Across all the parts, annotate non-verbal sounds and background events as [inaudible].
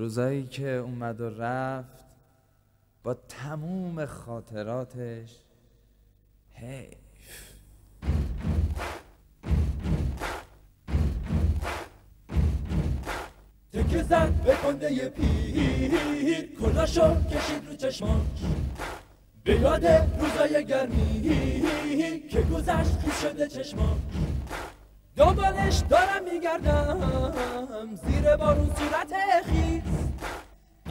روزایی که اومد و رفت با تموم خاطراتش حیف. تکه زد به کنده پیر کلاشو کشید رو چشماش. به یاد روزای گرمی که گذشت خیز شده چشماش. دنبالش دارم میگردم. زیر بارون صورت خیز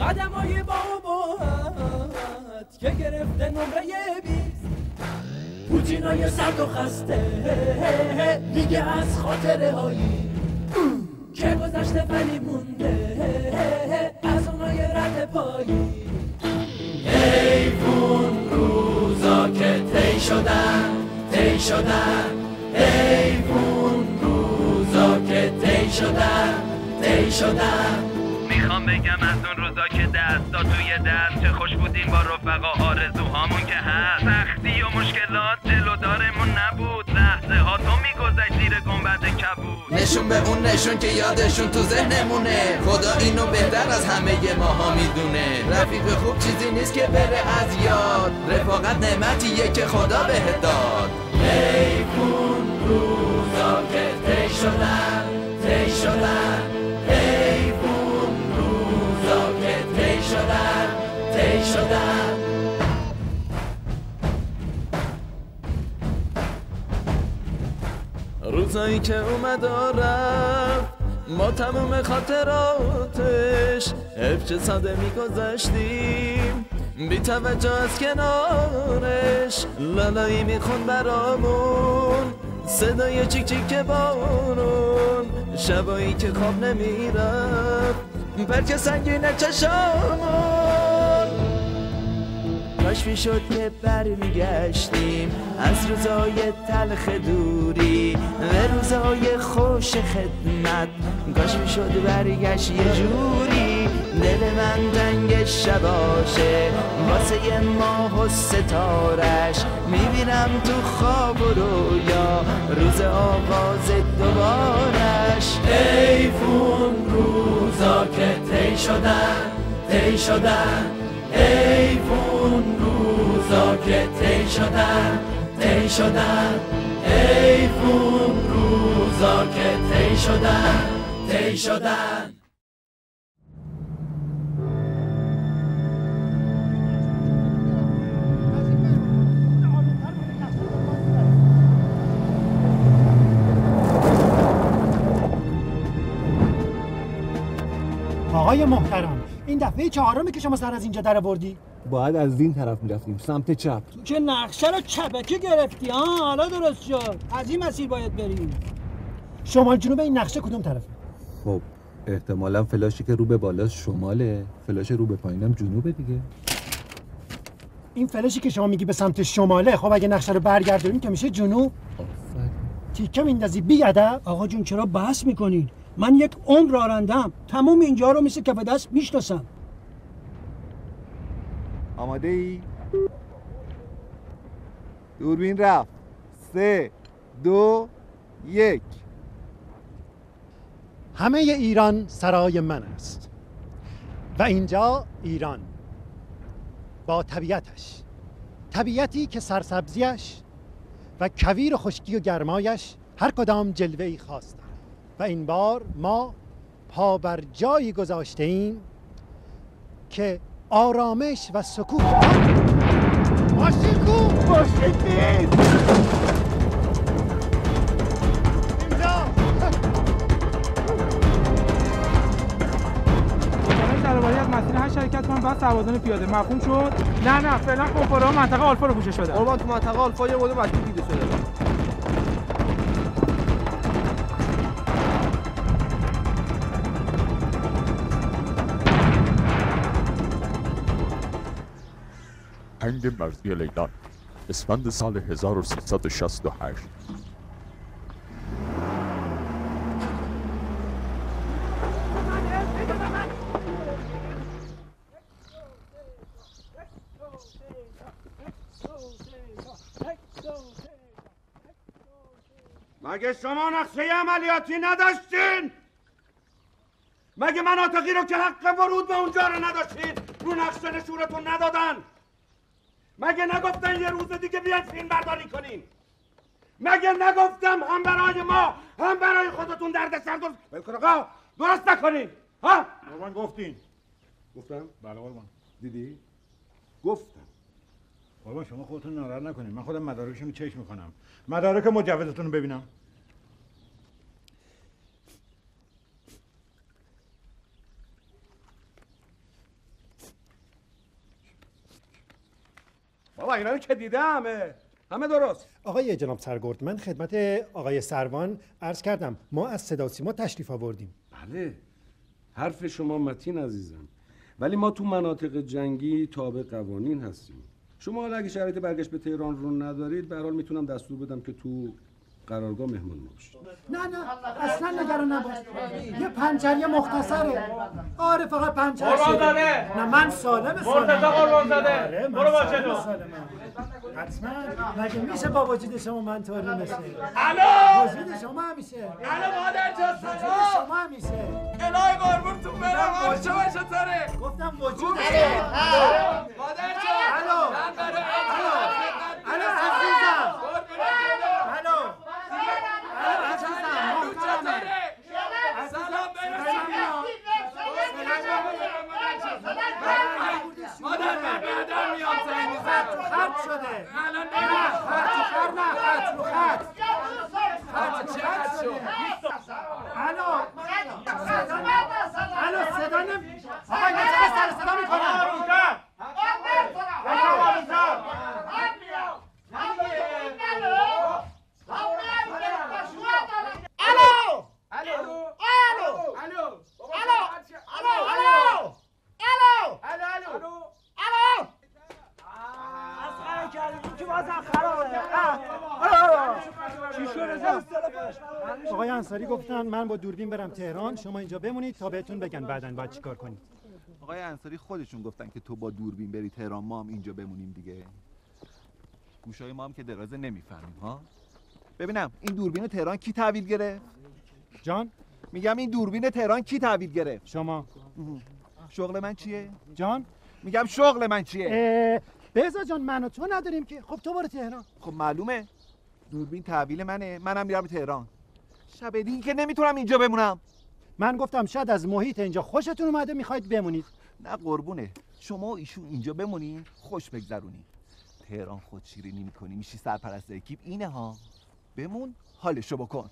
قدم های با که گرفته نمره بیست. پوتینای سرد و خسته میگه از خاطره هایی. که گذشته ولی مونده از اونای رد پایی. حیفون روزا که تی شدن تی شدن. روزا شدن تی شدن می‌خوام بگم از اون روزا که دستا توی دست چه خوش بودیم با رفقا آرزوهامون که هست. سختی و مشکلات جلودارمون نبود. لحظه ها تو میگذشت زیر گنبد کبود. نشون به اون نشون که یادشون تو ذهنمونه. خدا اینو بهتر از همه ماها می‌دونه. رفیق خوب چیزی نیست که بره از یاد. رفاقت نعمتیه که خدا بهت داد. حیفون روزا که تی شدن. روزا که تی شدن تی روزایی که اومد و ما تموم خاطراتش چه ساده میگذشتیم بی توجه از کنارش لالایی میخون برامون. صدای چیک چیک بارون شبایی که خواب نمی‌رفت. پرک سنگین چشامون. کاش می‌شد که برمیگشتیم از روزای تلخ دوری به روزای خوش خدمت. کاش می‌شد برگشت یه جوری. دل من دنگ شباشه واسه ماه و ستارش. می‌بینم تو خواب و رویا روز آغاز دوبارش. حیفون روزا که تی شدن تی شدن. حیفون روزا که تی شدن تی شدن. حیفون روزا که تی شدن تی شدن. آقای محترم این دفعه چهارمه که شما سر از اینجا در بردی باید از این طرف می‌رفتیم سمت چپ. تو که نقشه رو چپکی گرفتی ها حالا درست شد. از این مسیر باید بریم. شمال جنوب این نقشه کدوم طرفه؟ خب احتمالا فلاشی که رو به بالا شماله. فلاش رو به پایینم جنوبه دیگه. این فلشی که شما میگی به سمت شماله خب اگه نقشه رو برگردونیم که میشه جنوب. تیکه میندازی بی ادب آقا جون چرا بحث می‌کنید من یک عمر رانندم تموم اینجا رو مثل کف دست می‌شناسم. آماده ای؟ دوربین رفت. سه دو یک. همه ایران سرای من است. و اینجا ایران. با طبیعتش. طبیعتی که سرسبزیش و کویر و خشکی و گرمایش هر کدام جلوه ای خاص دارد و این بار ما پا بر جایی گذاشته ایم که آرامش و سکوت. ماشین کو ماشین درباره از مسیر هر شرکت کنم بعد سربازان پیاده. مفهوم شد؟ نه نه فعلا کنفره ها منطقه آلفا رو پوشش بده. قربان تو منطقه آلفا یه مورد مشکوک دیده شده. هنگ مرزی لیلان اسفند سال 1368 مگه شما نقشه عملیاتی نداشتین؟ مگه مناطقی رو که حق ورود به اونجا رو نداشتید رو نقشه نشورتون ندادن؟ مگه نگفتن یه روز دیگه بیاید فیلم برداری کنین مگه نگفتم هم برای ما هم برای خودتون درد سر درست بلکن آقا درست نکنین. ها؟ قربان گفتین. گفتم؟ بله قربان دیدی؟ گفتم. قربان شما خودتون ناراحت نکنید من خودم مدارکشون رو چک می‌کنم. مدارک مجوزتون رو ببینم. بابا اینا رو که دیدم همه. همه درست. آقای جناب سرگرد من خدمت آقای سروان عرض کردم. ما از صدا و سیما تشریف آوردیم. بله. حرف شما متین عزیزم. ولی ما تو مناطق جنگی تابع قوانین هستیم. شما حالا اگه شرایط برگشت به تهران رو ندارید به هر حال می‌تونم دستور بدم که تو قرارگاه مهمون ما نه نه اصلا نگران نباش. یه پنجری مختصره. آره فقط پنجره قربان. نه من سالم سالم. مرتضی قربان زاده. آره برو با سالم جلو. سالمم. حتما. مگه میشه با وجود شما من طوری بشه الو وجود شما همیشه الو مادر جان سلام. شما همیشه الهی قربونتون برم. حال شما چطوره گفتم وجود مادر جان. الو. من برای الو. الو عزیزم الو الو عزیزم محترمه سلام مادر من میام زنگ می‌زنم خط شده الان نه خط خط نه خط رو خط خط چقدر خط شد؟ شده الو صدا الو صدا نم آقا اینا صدا می‌کنن آقای انصاری گفتن من با دوربین برم تهران. شما اینجا بمونید تا بهتون بگن بعدن باید چیکار کنید. آقای انصاری خودشون گفتن که تو با دوربین بری تهران ما هم اینجا بمونیم دیگه. گوشای ما هم که درازه نمی‌فهمیم ها؟ ببینم این دوربین تهران کی تحویل گرفت؟ جان؟ میگم این دوربین تهران کی تحویل گرفت؟ شما. شغل من چیه؟ جان؟ میگم شغل من چیه؟ اه، بهزاد جان من و تو نداریم که. خب تو برو تهران. خب معلومه. دوربین تحویل منه. منم میرم تهران. شب دیگه که نمی‌تونم اینجا بمونم. من گفتم شاید از محیط اینجا خوشتون اومده می‌خواید بمونید. نه قربونه. شما و ایشون اینجا بمونین خوش بگذرونین تهران خود شیرینی می‌کنی میشی سرپرست اکیپ. اینه ها. بمون حالشو بکن.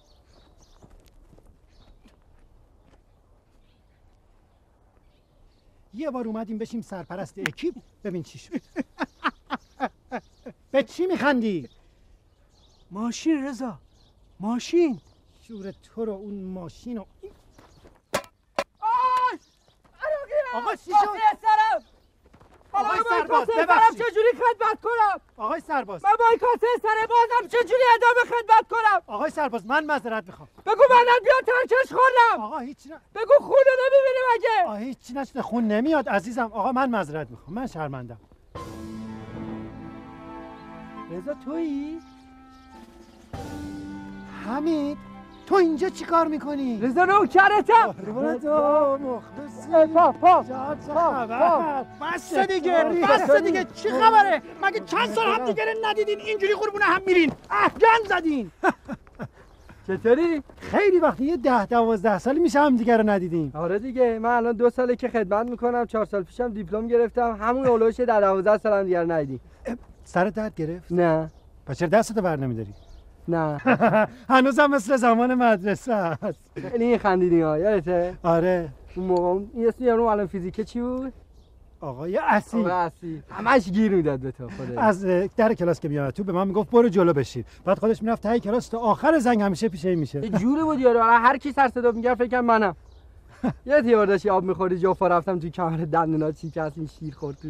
یه بار اومدیم بشیم سرپرست اکیپ. ببین چی شد. [laughs] به چی میخندی؟ ماشین رضا ماشین. شور تو رو اون ماشین رو. آقا چی شد؟ آقای سرباز ببخشید. چجوری خدمت کنم؟ آقای سرباز. من با این کاسه سر بازم چجوری ادامه خدمت کنم؟ آقای سرباز من معذرت می‌خوام. بگو منم بیا ترکش خوردم آقا هیچ نه. بگو خونه نمی‌بینی مگه آقا هیچ نشده خون نمیاد عزیزم. آقا من معذرت می‌خوام. من شرمندم. رضا تویی؟ حمید؟ تو اینجا چیکار می‌کنی؟ رضا نوکرتم تو مخلصی پا پا. بس دیگه بس دیگه. چی خبره؟ مگه چند سال هم دیگه ندیدین؟ اینجوری قربون هم میرین. افغان زدین. [laughs] چطوری؟ خیلی وقتی یه ده دوازده سالی میشه هم دیگه رو ندیدیم آره دیگه. من الان دو ساله که خدمت می‌کنم چهار سال پیشم دیپلم گرفتم. همون اولوش در دوازده سال هم دیگر ندیدیم سر درد گرفت؟ نه. پس چرا دستتو بر نمیداری؟ نه. [laughs] هنوزم مثل زمان مدرسه است. خیلی خندیدی ها یادته؟ آره. اون موقع این اسم یارو الان فیزیکه چی بود؟ آقای اسی. آقا اصلی همش گیر می‌داد به تو خدا از در کلاس که میاد تو به من می‌گفت برو جلو بشین. بعد خودش می‌رفت ته کلاس تا آخر زنگ همیشه پیش این میشه. یه جوری بود یارو. هر کی سر صدا میگه فکر منم. [laughs] یه تیار داشتی آب می‌خوری جافا رفتم تو کمر دندونا چی که این شیر خورد تو.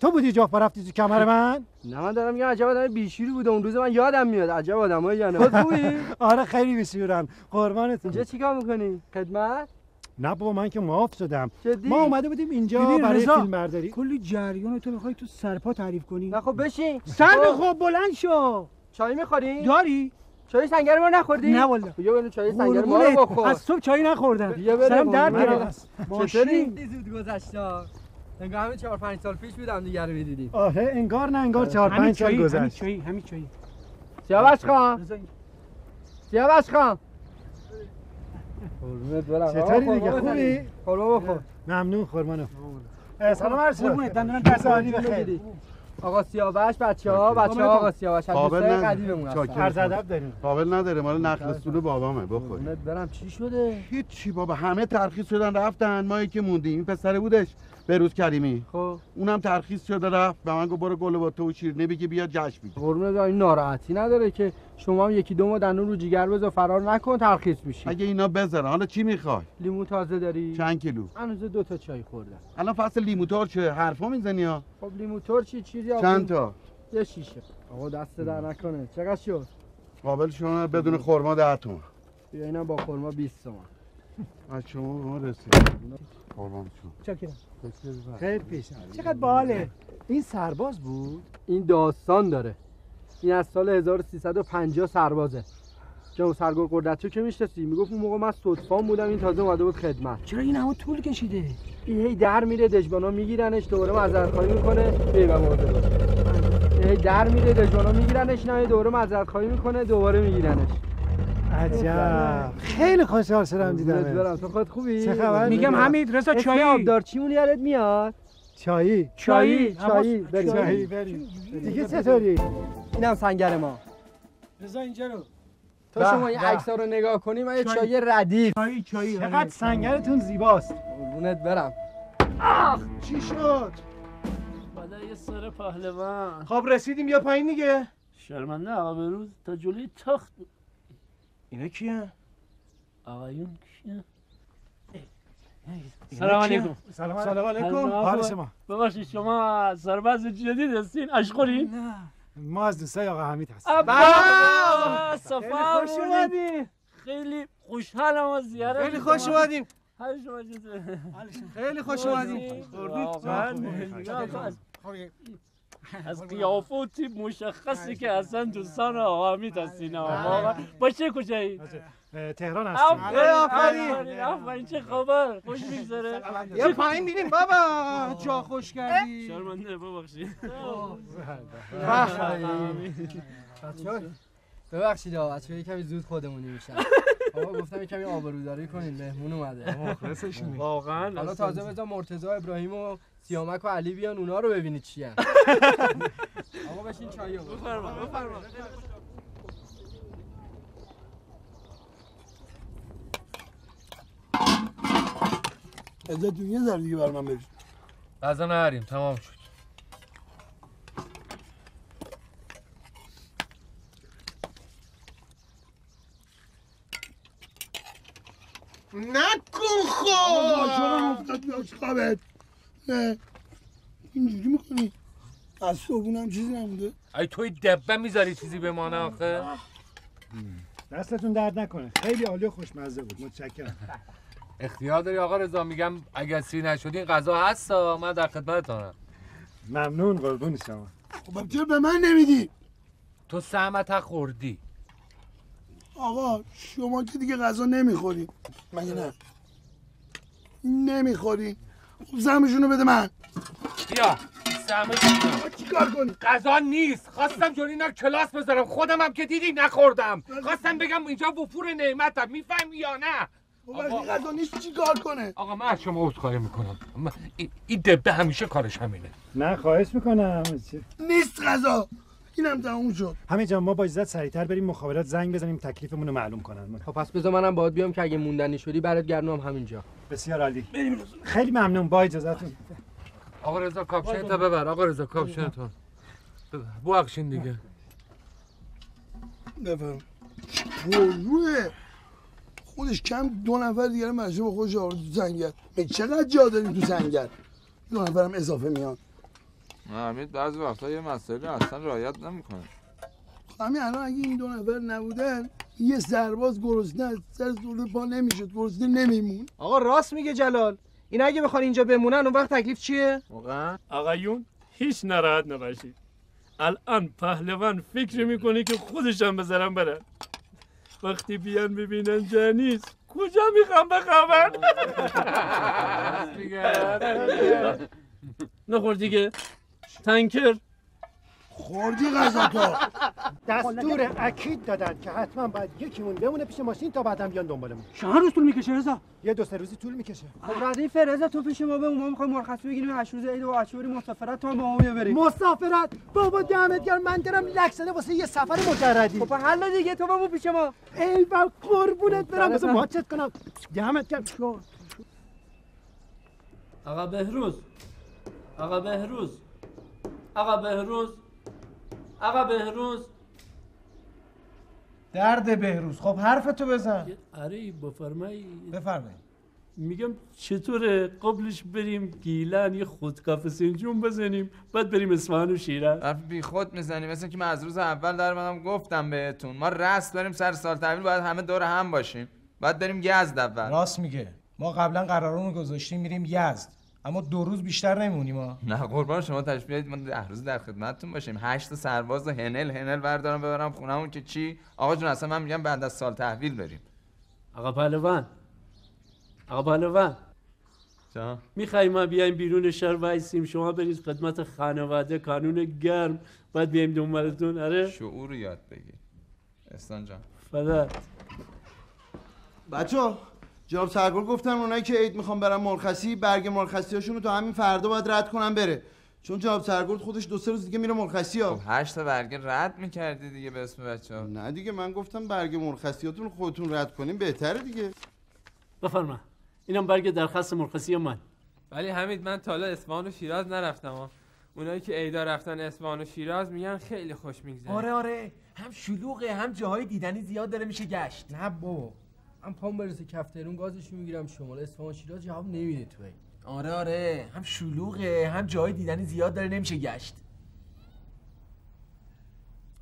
تو بودی جافا رفتی تو کمر من؟ نه من دارم میگم عجب آدم بیشوری بوده اون روز من یادم میاد. عجب آدمایی یا نه خوبی؟ [laughs] آره خیلی بیشورن قربانتون. اینجا چیکار می‌کنی؟ خدمت؟ نه بابا من که معاف شدم. جدی؟ ما اومده بودیم اینجا برای فیلم برداری. کلی جریان تو می‌خوای تو سرپا تعریف کنی. نه خب بشین. سر خب. خب بلند شو. چای می‌خوری؟ داری. چای سنگر ما نخوردی؟ نه والا بیا بریم چای سنگر ما رو. بخور. از صبح چای نخوردم. سرم درد. گرفت. ماشین. زود گذشته انگار همین چهار پنج سال پیش بودم دیگه رو می‌دیدیم آره انگار نه انگار چهار همین پنج سال چایی همین گذشت چایی همین چایی. سیاوش خان. سیاوش خان. چطوری دیگه؟ خوبی. خورما بخور. ممنون خورمانو سلام عرض شد. قربونت، دندونم دست عالی. بخیر آقا سیاوش بچه ها بچه ها آقا سیاوش از قابل. قدیممون هستن. عرض ادب داریم. قابل نداره. مال نقل سول بابامه. بخور قربونت برم. چی شده؟ هیچی بابا. همه ترخیص شدن رفتن. ما که موندیم. این پسره بودش. بروز کریمی. خب. اونم ترخیص شده رفت. به من گفت برو گل با تو و شیرینی بگی بیا جشن بگیر قربونت برم این ناراحتی نداره که شما هم یکی دو ما دندون رو جیگر بذار فرار نکن ترخیص میشی اگه اینا بذارن حالا چی می‌خوای؟ لیمو تازه داری؟ چند کیلو؟ هنوز دو تا چای خوردم. الان فصل لیمو چه؟ حرفا می‌زنی ها؟ خب لیمو ترشی چیزی آقا؟ چند تا؟ یه شیشه. آقا دست در نکنه. چقدر شد؟ قابل شما بدون خرما ده تومن. بیا اینم با خورما 20 تومن. از شما به ما رسید قربان شما. چاکرم خیر پیش چقدر باحاله. این سرباز بود؟ این داستان داره. این از سال 1350 سربازه. جناب سرگار قردتچو که می‌شناسی؟ می‌گفت اون موقع من صدفان بودم این تازه اومده بود خدمت. چرا این همه طول کشیده؟ این هی در میره دژبانا میگیرنش دوباره معذرت خواهی می‌کنه بیبم مواظب باش. این هی در میره دژبانا میگیرنش نه دوباره معذرت خواهی می‌کنه دوباره میگیرنش. عجب. خیلی خوشحال شدم دیدم خودت خوبی؟ چه خبر؟ میگم حمید رضا اسم چایی؟ آبدارچیمون یادت میاد؟ چایی. چایی. چایی، بریم. چایی بریم. دیگه چطوری؟ اینم سنگر ما. رضا اینجا رو. تو به، شما این. عکس‌ها رو نگاه کنی من یه چایی. چای ردیف. چایی چایی. آره. چقدر سنگرتون زیباست. قربونت برم. چی شد؟ بالای سر پهلوان. خب رسیدیم. یا پایین دیگه. شرمنده آقا بروز تا جلوی تخت اینا کیه؟ آقایون کیه؟ سلام؟ علیکم. سلام سلام علیکم. حال شما؟ ببخشید شما سرباز جدید هستین؟ اشخورین ما از دوستای آقا حمید هستیم. ابا! صفا خیلی خوش اومدی خیلی خوشحالم از زیارت خیلی خوش. اومدیم حال شما چطوره؟ خیلی خوش نگاه کن. [laughs] از قیافه و تیپ مشخصی که اصلا دوستان آقا حمید هستین واقعا. با چه کجایی؟ تهران هستیم. آفرین آفرین. آفرین آفرین چه خبر؟ خوش میگذره. یا پایین میریم بابا. جا خوش کردی. شرمنده ببخشید. بچه‌ها، ببخشید آقا. بچه‌ها کمی زود خودمونی میشن. آقا گفتم یه کمی آبروداری کنین مهمون اومده. واقعا. حالا تازه بذار مرتضی ابراهیم و سیامک و علی بیان اونا رو ببینید چی [laughs] آقا بشین چایو بفرما بفرما. ازتون یه ذره دیگه بر من غذا نهاریم تمام شد. نکن خب. افتاد خوابت؟ نه. اینجوری می‌کنی؟ از صبحونم چیزی نمونده. ای توی دبه می‌ذاری چیزی بمانه آخه؟ دستتون درد نکنه. خیلی عالی و خوشمزه بود. متشکرم. اختیار داری آقا رضا؟ میگم اگر سیر نشدین غذا هستا من در خدمتتونم ممنون قربون شما. خب چرا به من نمیدی؟ تو سهمت خوردی. آقا شما که دیگه غذا نمی‌خوری. مگه نه؟ نمی‌خوری. خب زمشونو بده من. بیا چیکار کنی؟ غذا نیست. خواستم جلوی اینا کلاس بذارم. خودم هم که دیدی نخوردم. خواستم بگم اینجا وفور نعمتم. می‌فهمی یا نه؟ خب وقتی غذا نیست چیکار کنه؟ آقا من از شما عذرخواهی می‌کنم. این دبه همیشه کارش همینه. نه خواهش می‌کنم. نیست غذا. اینم تموم شد. همه جا ما با اجازت سریعتر بریم مخابرات زنگ بزنیم تکلیفمون رو معلوم کنن. خب پس بذار منم باید بیام که اگه موندنی شدی برات گردونم همینجا. بسیار عالی. خیلی ممنون. با اجازتون آقا رضا کاپشن تو ببر. آقا رضا کاپشن تو ببخشین دیگه. بفهم پرروه خودش کم دو نفر دیگه مجبور به خودش آورد تو سنگر به چقدر جا داریم تو سنگر دو نفرم اضافه میان. حمید بعضی وقتا یه مسئله اصلا رعایت نمی‌کنه. همین الان اگه این دو نفر نبودن یه سرباز گرسنه از سر سوله پا نمی‌شد گرسنه نمیمون آقا راست میگه جلال. این اگه بخوان اینجا بمونن اون وقت تکلیف چیه؟ واقعا. آقایون هیچ ناراحت نباشید. الان پهلوان فکر می‌کنه که خودشم بذارم برن وقتی بیان ببینن جا نیست کجا می‌خوام بخوابن؟ [laughs] نخور دیگه. تنکر. خوردی غذا تو [laughs] دستور اکید دادن که حتما باید یکیمون بمونه پیش ماشین تا بعدم بیان دنبالمون. چند روز طول می‌کشه رضا؟ یه دو سه روزی طول می‌کشه. خب رضا تو پیش ما بمون ما می‌خوایم مرخصی بگیریم هشت روز عید و بچه‌ها بریم مسافرت تا با ما بریم. مسافرت؟ بابا دمت گرم من دارم لک زده واسه یه سفر مجردی. خب حل دیگه تو بمون پیش ما. ای بابا قربونت برم بذار ماچت کنم. دمت گرم. آقا بهروز. آقا بهروز. آقا بهروز آقا بهروز. درد بهروز. خب حرفتو بزن. آره بفرمایی. بفرمایید میگم چطوره؟ قبلش بریم گیلن یه خودکافه سنجون بزنیم بعد بریم اصفهان و شیراز حرف بی خود می‌زنی مثل که من از روز اول در منم گفتم بهتون. ما رست داریم سر سال تحویل باید همه دور هم باشیم. بعد بریم یزد اول. راست میگه. ما قبلا قرارمون گذاشتیم میریم یزد. اما دو روز بیشتر نمونیم ما نه قربان شما تشریف بیارید. ما ده روز در خدمتتون باشیم. هشت سرباز و هنل هنل بردارم ببرم خونمون که چی؟ آقا جون اصلا من میگم بعد از سال تحویل بریم. آقا پهلوان. آقا پهلوان. جا می‌خوای ما بیایم بیرون شهر وایسیم؟ شما برید خدمت خانواده کانون گرم. بعد بیایم دنبالتون. آره؟ شعور یاد بگیر. استان جان. فدات. بچه جناب سرگل گفتن اونایی که عید می‌خوان برن مرخصی برگ مرخصی هاشون رو تا همین فردا باید رد کنن بره. چون جناب سرگل خودش دو سه روز دیگه میره مرخصی ها. خب هشت تا برگه رد می‌کردی دیگه به اسم بچه ها نه دیگه من گفتم برگ مرخصیاتون رو خودتون رد کنیم بهتره دیگه. بفرما. اینم برگ درخواست مرخصی من؟ ولی حمید من تا حالا اصفهان و شیراز نرفتم ها. اونایی که ایدا رفتن اصفهان و شیراز میگن خیلی خوش میگذره. آره آره. هم شلوغه هم جاهای دیدنی زیاد داره میشه گشت. نه بابا. من پام برسه کفترون گازش می‌گیرم شمال اصفهان شیراز جواب نمیده تو این آره آره. هم شلوغه هم جاهای دیدنی زیاد داره نمیشه گشت.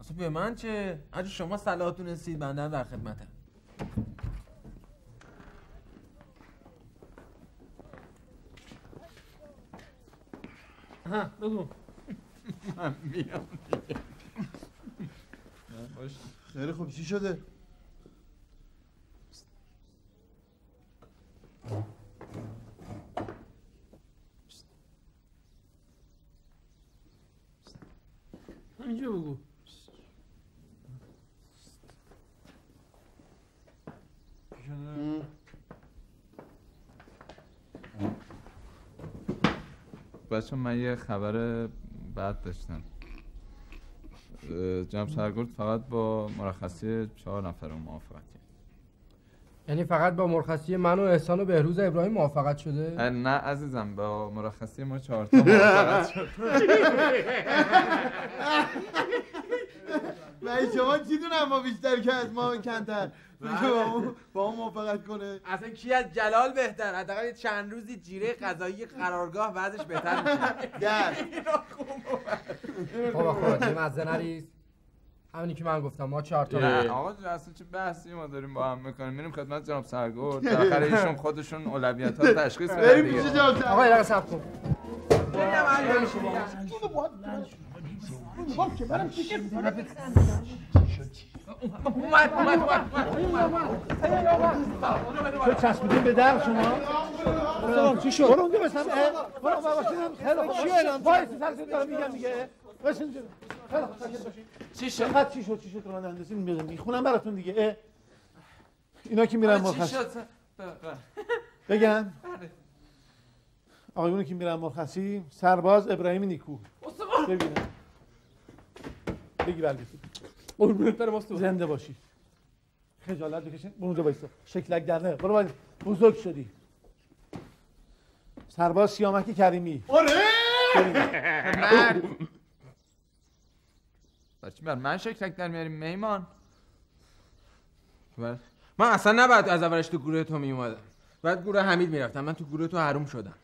اصلا به من چه؟ اگه شما صلاحتون رسید بنده در خدمتم. ها بگو. من میام. [laughs] خیلی خوب. چی شده؟ همینجا بگو بچه من یه خبر بد داشتم. جناب سرگرد فقط با مرخصی چهار نفر موافقت کرد یعنی فقط با مرخصی من و احسان و بهروز ابراهیم موافقت شده؟ نه عزیزم با مرخصی ما چهار تا موافقت شد [laughs] من شما چی دونم ما بیشتر که از ما کمتر؟ میگه با ما موافقت کنه؟ اصلا کی از جلال بهتر؟ حداقل چند روزی جیره غذایی قرارگاه وضعش بهتر میشه. در. بابا خود یه مزه نریز. همینی که من گفتم ما چهار تا نه آقا اصلا چه بحثی ما داریم با هم می‌کنیم. میریم خدمت جناب سرگرد. [laughs] بالاخره ایشون خودشون اولویت ها رو تشخیص میدن بریم. پیش جناب. آقا یه دقیقه صبر کن. اومد اومد اومد تو چسبیدین به در شما چی شد؟ برو اونجا برو. بابا خیلی چی دارم میگم دیگه. چی شد؟ فقط چی شد؟ چی شد رانندگی می‌خونم براتون دیگه اه. اینا که میرن چی مرخصی شد؟ ب- ب- بگم. [laughs] بله. آقایونی که میرن مرخصی سرباز ابراهیم نیکو. ببینم. بگی برگردی قربونت برم زنده باشی. خجالت بکشین. برو اونجا بایستا شکلک در نه برو باید بزرگ شدی. سرباز سیامک کریمی. آره! مرد! بچه بر من شکلک در میاریم میمان؟ بله. من اصلا نباید از اولش تو گروه تو میومدم. بعد گروه حمید می‌رفتم من تو گروه تو حروم شدم.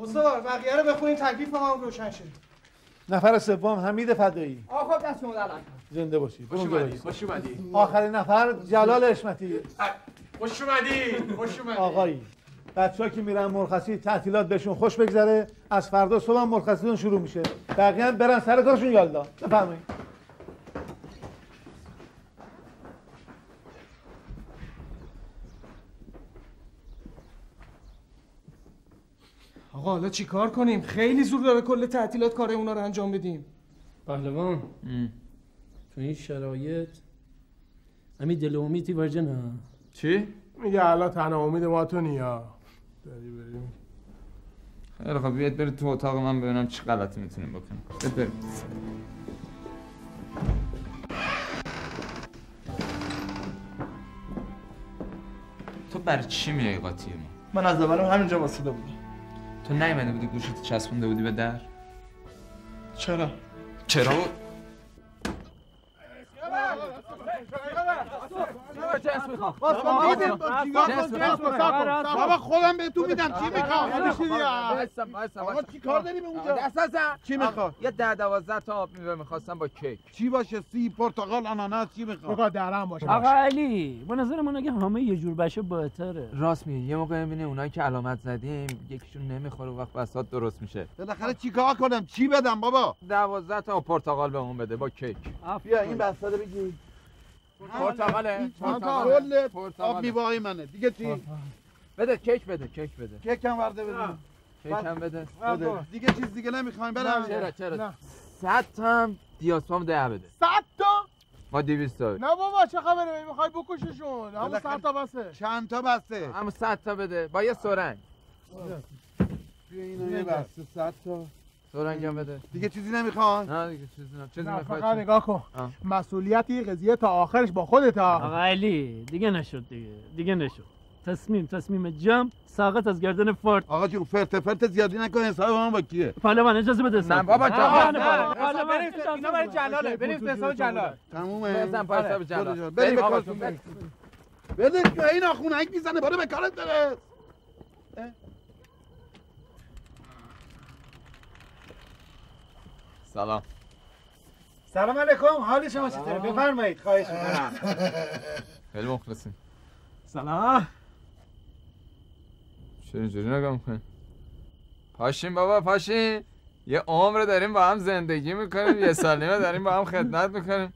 استاد بقیه رو بخونین تکلیف ما هم روشن شد نفر سوم حمید فدایی. آقا خب دست شما در زنده باشی خوش اومدی. خوش اومدی. آخرین نفر جلال اشمتی خوش اومدی خوش اومدی. آقایی. بچه که میرن مرخصی تعطیلات بهشون خوش بگذره از فردا صبح مرخصیشون شروع میشه. بقیه هم برن سر کارشون یالدا بفرمایید. آقا حالا چیکار کنیم؟ خیلی زور داره کل تعطیلات کار اونا رو انجام بدیم. پهلوان. تو این شرایط؟ همین دل امیدی واجه نه؟ چی؟ میگه الان تنها امید ما تو نیا. بریم خیلی خب بیاید برید تو اتاق من ببینم چی غلطی می‌تونیم بکنیم بیاید بریم تو برای چی میای قاطی ما؟ من از اولم همینجا واسطه بودم تو نیومده بودی گوشت چسبونده بودی به در؟ چرا؟ چرا؟ بابا خودم بهتون میدم چی می‌خوام آقا چی کار داری اونجا دست چی می‌خواد یه ده دوازده تا آب میوه می‌خواستم با کیک چی باشه سی پرتقال آناناس چی می‌خواد بگاه درم باشه آقا علی به نظر من اگه همه یه جور بشه بهتره راست میگی یه موقع می‌بینی اونایی که علامت زدیم یکیشون نمی‌خوره وقت بساط درست میشه بالاخره چی کار کنم چی بدم بابا دوازده تا پرتقال به اون بده با کیک بیا این بسته رو بگیر پرتقاله پرتقاله. کل آب میوه‌های منه دیگه چی؟ بده کیک بده کیک بده. کیک هم ورده بده کیک هم بده. بده. دیگه چیز دیگه نمی‌خوایم برم چرا چرا؟ صد تا هم دیاسپام ده بده. صد تا؟ ما 200 تا نه بابا چه خبره؟ می‌خوای بکششون. همون بالاخره صد تا بسه چند تا بسته؟ همون صد تا بده. با یه سرنگ. بیا اینو یه بسته صد تا. سرنگ هم بده. دیگه چیزی نمی‌خوان. نه دیگه چیزی نه. چیزی نه فقط؟ نگاه کن. آه. مسئولیتی قضیه تا آخرش با خودت ها. آقا علی دیگه نشد دیگه. دیگه نشد. تصمیم تصمیم جمع ساقط از گردن فرد آقا جون فرت فرت زیادی نکن حساب من با کیه؟ پهلوان اجازه بده نه بابا جان نه، بریم، اینا. برای جلاله. بریم به حساب جلال تمومه. بزن پای حساب جلال بریم آقا کارتون. بده که این آخونک می‌زنه برو به کارت برس. سلام. سلام علیکم. حال شما چطوره؟ بفرمایید. خواهش می‌کنم. خیلی مخلصیم. سلام. چرا اینجوری نگاه می‌کنی؟ پاشین بابا پاشین. یه عمر داریم با هم زندگی می‌کنیم. یه سال نیمه داریم با هم خدمت می‌کنیم.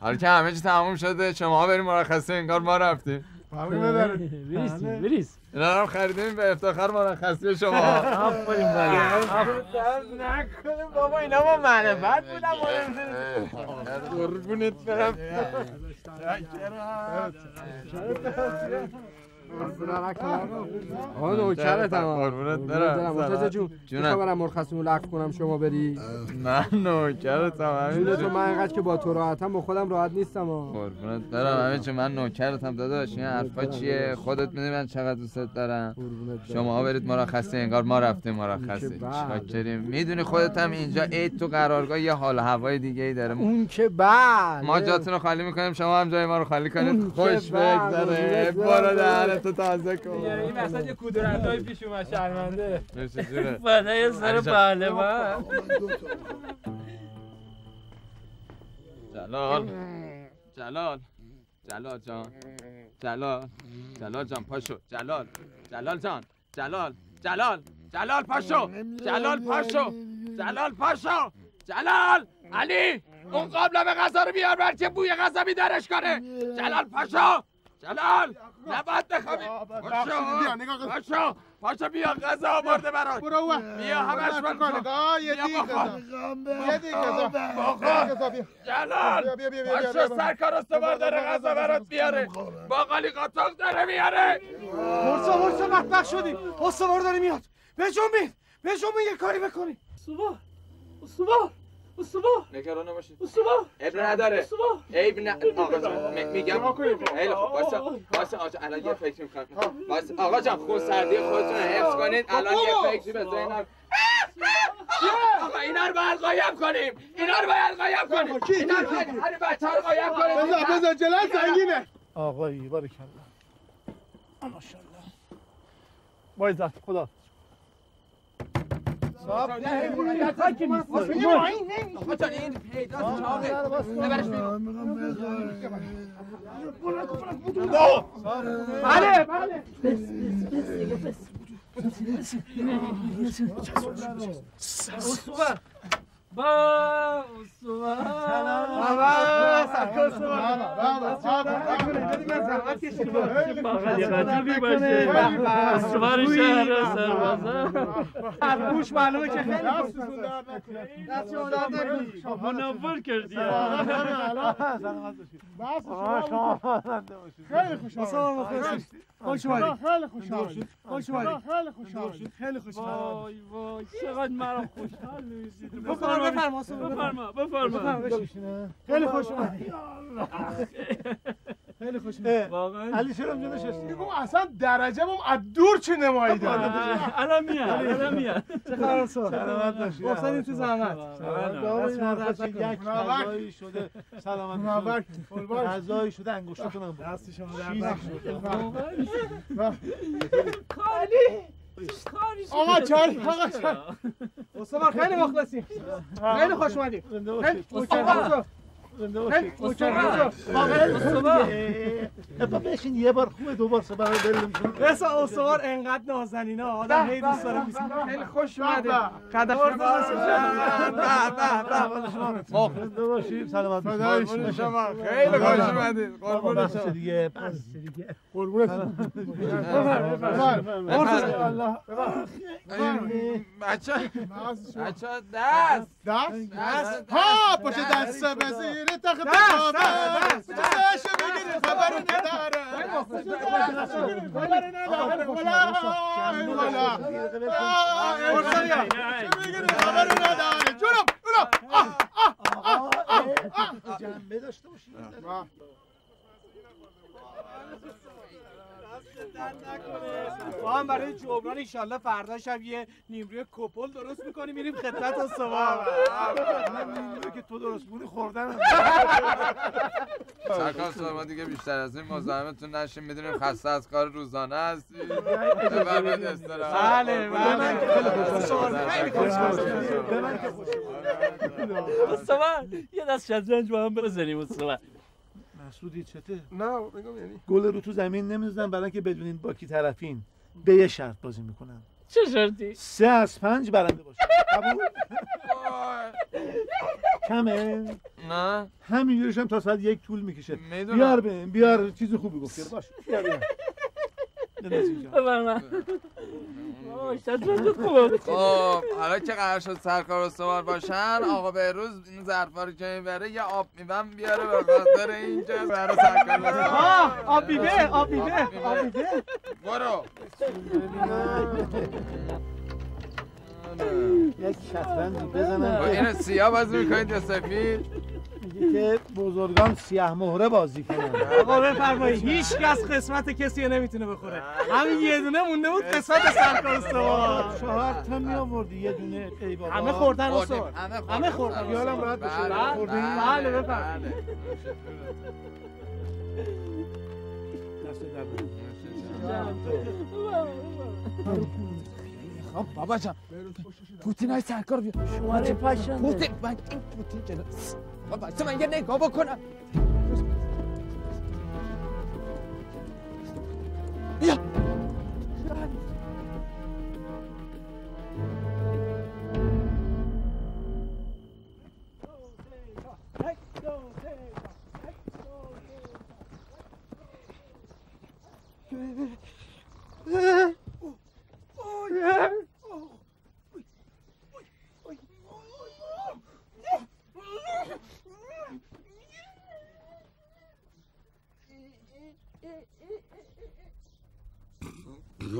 حالا که همه چی تموم شده. شما بریم مرخصی انگار ما رفتیم. [laughs] بریز بریز اینا رو هم خریدیم به افتخار مرخصی شما آفرین بله نکنیم بابا اینا ما معرفت بودم قربونت برم آقا نوکرت هم قربونت برم. مرتضی جون. چه خبرم مرخصیمو لغو کنم. شما بری. من نوکرتم جون تو همین من اینقدر که با تو راحتم با خودم راحت نیستم. قربونت برم. همین چون من نوکرتم داداش. این حرفا چیه؟ خودت می‌دونی من چقدر دوستت دارم. شما برید مرخصی انگار ما رفتیم مرخصی. شاکریم می‌دونی خودت هم اینجا عید تو قرارگاه یه حال هوای دیگه ای داره. اون که بله ما جاتون رو خالی می‌کنیم شما هم جای ما رو خالی کنید. خوش بگذره. برو دهنتو تازه کن. این وسط یه کودرندای پیش اومد شرمنده. جونه. فدای [laughs] سر علی جان. پهلوان جلال. جلال. جلال جان. جلال. جلال جان پاشو. جلال. جلال جان. جلال. جلال. جلال پاشو. جلال پاشو. جلال پاشو. جلال. علی اون قابلمه غذا رو بیار بر که بوی غذا بیدارش کنه. جلال پاشو. جلال. نباید بخوابی پاشو پاشو پاشو بیا غذا آورده برات. برو بیا همش من کن نگاه یه بیا دیگه. یه دیگه بخور. جلال. بیا بیا بیا بیا پاشو سرکار استوار داره غذا برات بیاره. باقالی قاطاق داره میاره. مرسا مرسا مطبخ شدیم استوار داره میاد. بجنبید بجنبید یه کاری بکنید استوار. استوار. استوار نگران نباشید. استوار عیب نداره. استوار عیب نه آقا میگم. خیلی خوب. واسه واسه آقا الان یه فکر می‌کنم واسه آقا جان خود سردی خودتون رو حفظ کنید. الان یه فکری به ذهنم آقا. اینا رو باید قایم کنیم. اینا رو باید قایم کنیم. اینا رو باید هر بچه رو قایم کنیم. بذار بذار جلال زنگینه آقایی بارکالله ماشاءالله. عزت خدا. آقا جان این پیداست چاقه. ببرش بله بله. استوار با استوار شهر سربازا گوش معلومه که خیلی دست شما درد نکنه. منور کردی خیلی خوش آمد. خوش اومدید. خیلی خوش آمدید خوش اومدید. خیلی خوش آمدید خیلی خوش وای وای چقدر مرا خوشحال نمیسید بفرما، بفرما، بفرما. خیلی خوش اومدید خیلی خوش واقعا. علی چرا اونجا نشستی. بگو اصلا درجه بوم از دور چه نمایی داره؟ الان میاد الان میاد. چه خبر سلامت باشی. افتادیم تو زحمت غذایی شده. سلامت غذایی شده انگشتتون هم دست شما چیزی درد شده. کالی آقا چاری آقا چاری استوار خیلی مخلصیم خیلی خوش اومدید خیلی خیلی استوار. بابا بشین یه بار خوبه دو بار دل نمیشه رسا استوار انقدر نازنینا آدم هی دوست داره خیلی خوش اومده قدر زنده باشیم سلامت باشیم. خدای قربون شما. خیلی خوش اومدید. قربون شما. دیگه. بس دیگه. بفرمایید. الله. بچه بچه دست. دست؟ دست. ها پشت دست. به زیر تخت بخوابه چشم بگیری خبر نداره. خبر نداره. خبر نداره. جونم جونم. آه آه آه آه جنبه داشته باشید ما هم برای جبران ایشالله فردا شب یه نیمروی کپل درست می‌کنیم میریم خدمت استوار. که تو درست بودی خوردن سرکار ما دیگه بیشتر از این؟ مزاحمتون نشیم می‌دونیم خسته از کار روزانه هستی. بله، بله. استوار. یه دست شطرنج با هم بزنیم مسعودی چته؟ نه بگم یعنی. گل رو تو زمین نمی‌زنم برای اینکه بدونین با کی طرفین. به یه شرط بازی می‌کنم. چه شرطی؟ سه از پنج برنده باشه. قبول؟ کمه؟ نه. همینجوریش هم تا ساعت یک طول می‌کشه. می‌دونم. بیار بهم بیار چیز خوبی گفتی باش. بیار بیار. [laughs] [laughs] اینجا. شطرنج خب حالا که قرار شد سرکار استوار باشن آقا بهروز این ظرفا رو که می‌بره یه آب میوم بیاره به خاطر اینکه برای سرکار استوار. آه آب بیبه آب بیبه آب بیبه برو. یک شطرنجی با بزنم. این سیاه بازی می‌کنید یا سفید که بزرگان سیاه مهره بازی کنن [laughs] آقا بفرمایید. هیچ کس قسمت کسی نمی‌تونه بخوره. همین یه دونه مونده بود قسمت سرکار استوار. چهار تا می آوردی یه دونه ای بابا. همه خوردن. استوار همه خوردن خیالم راحت بشه. بله، خوردین؟ بله بفرمایید دست در خب بابا جان. پوتین های سرکار بیا. پشنده. پوتین من این پوتین جلو بابا بایسته من یه نگاه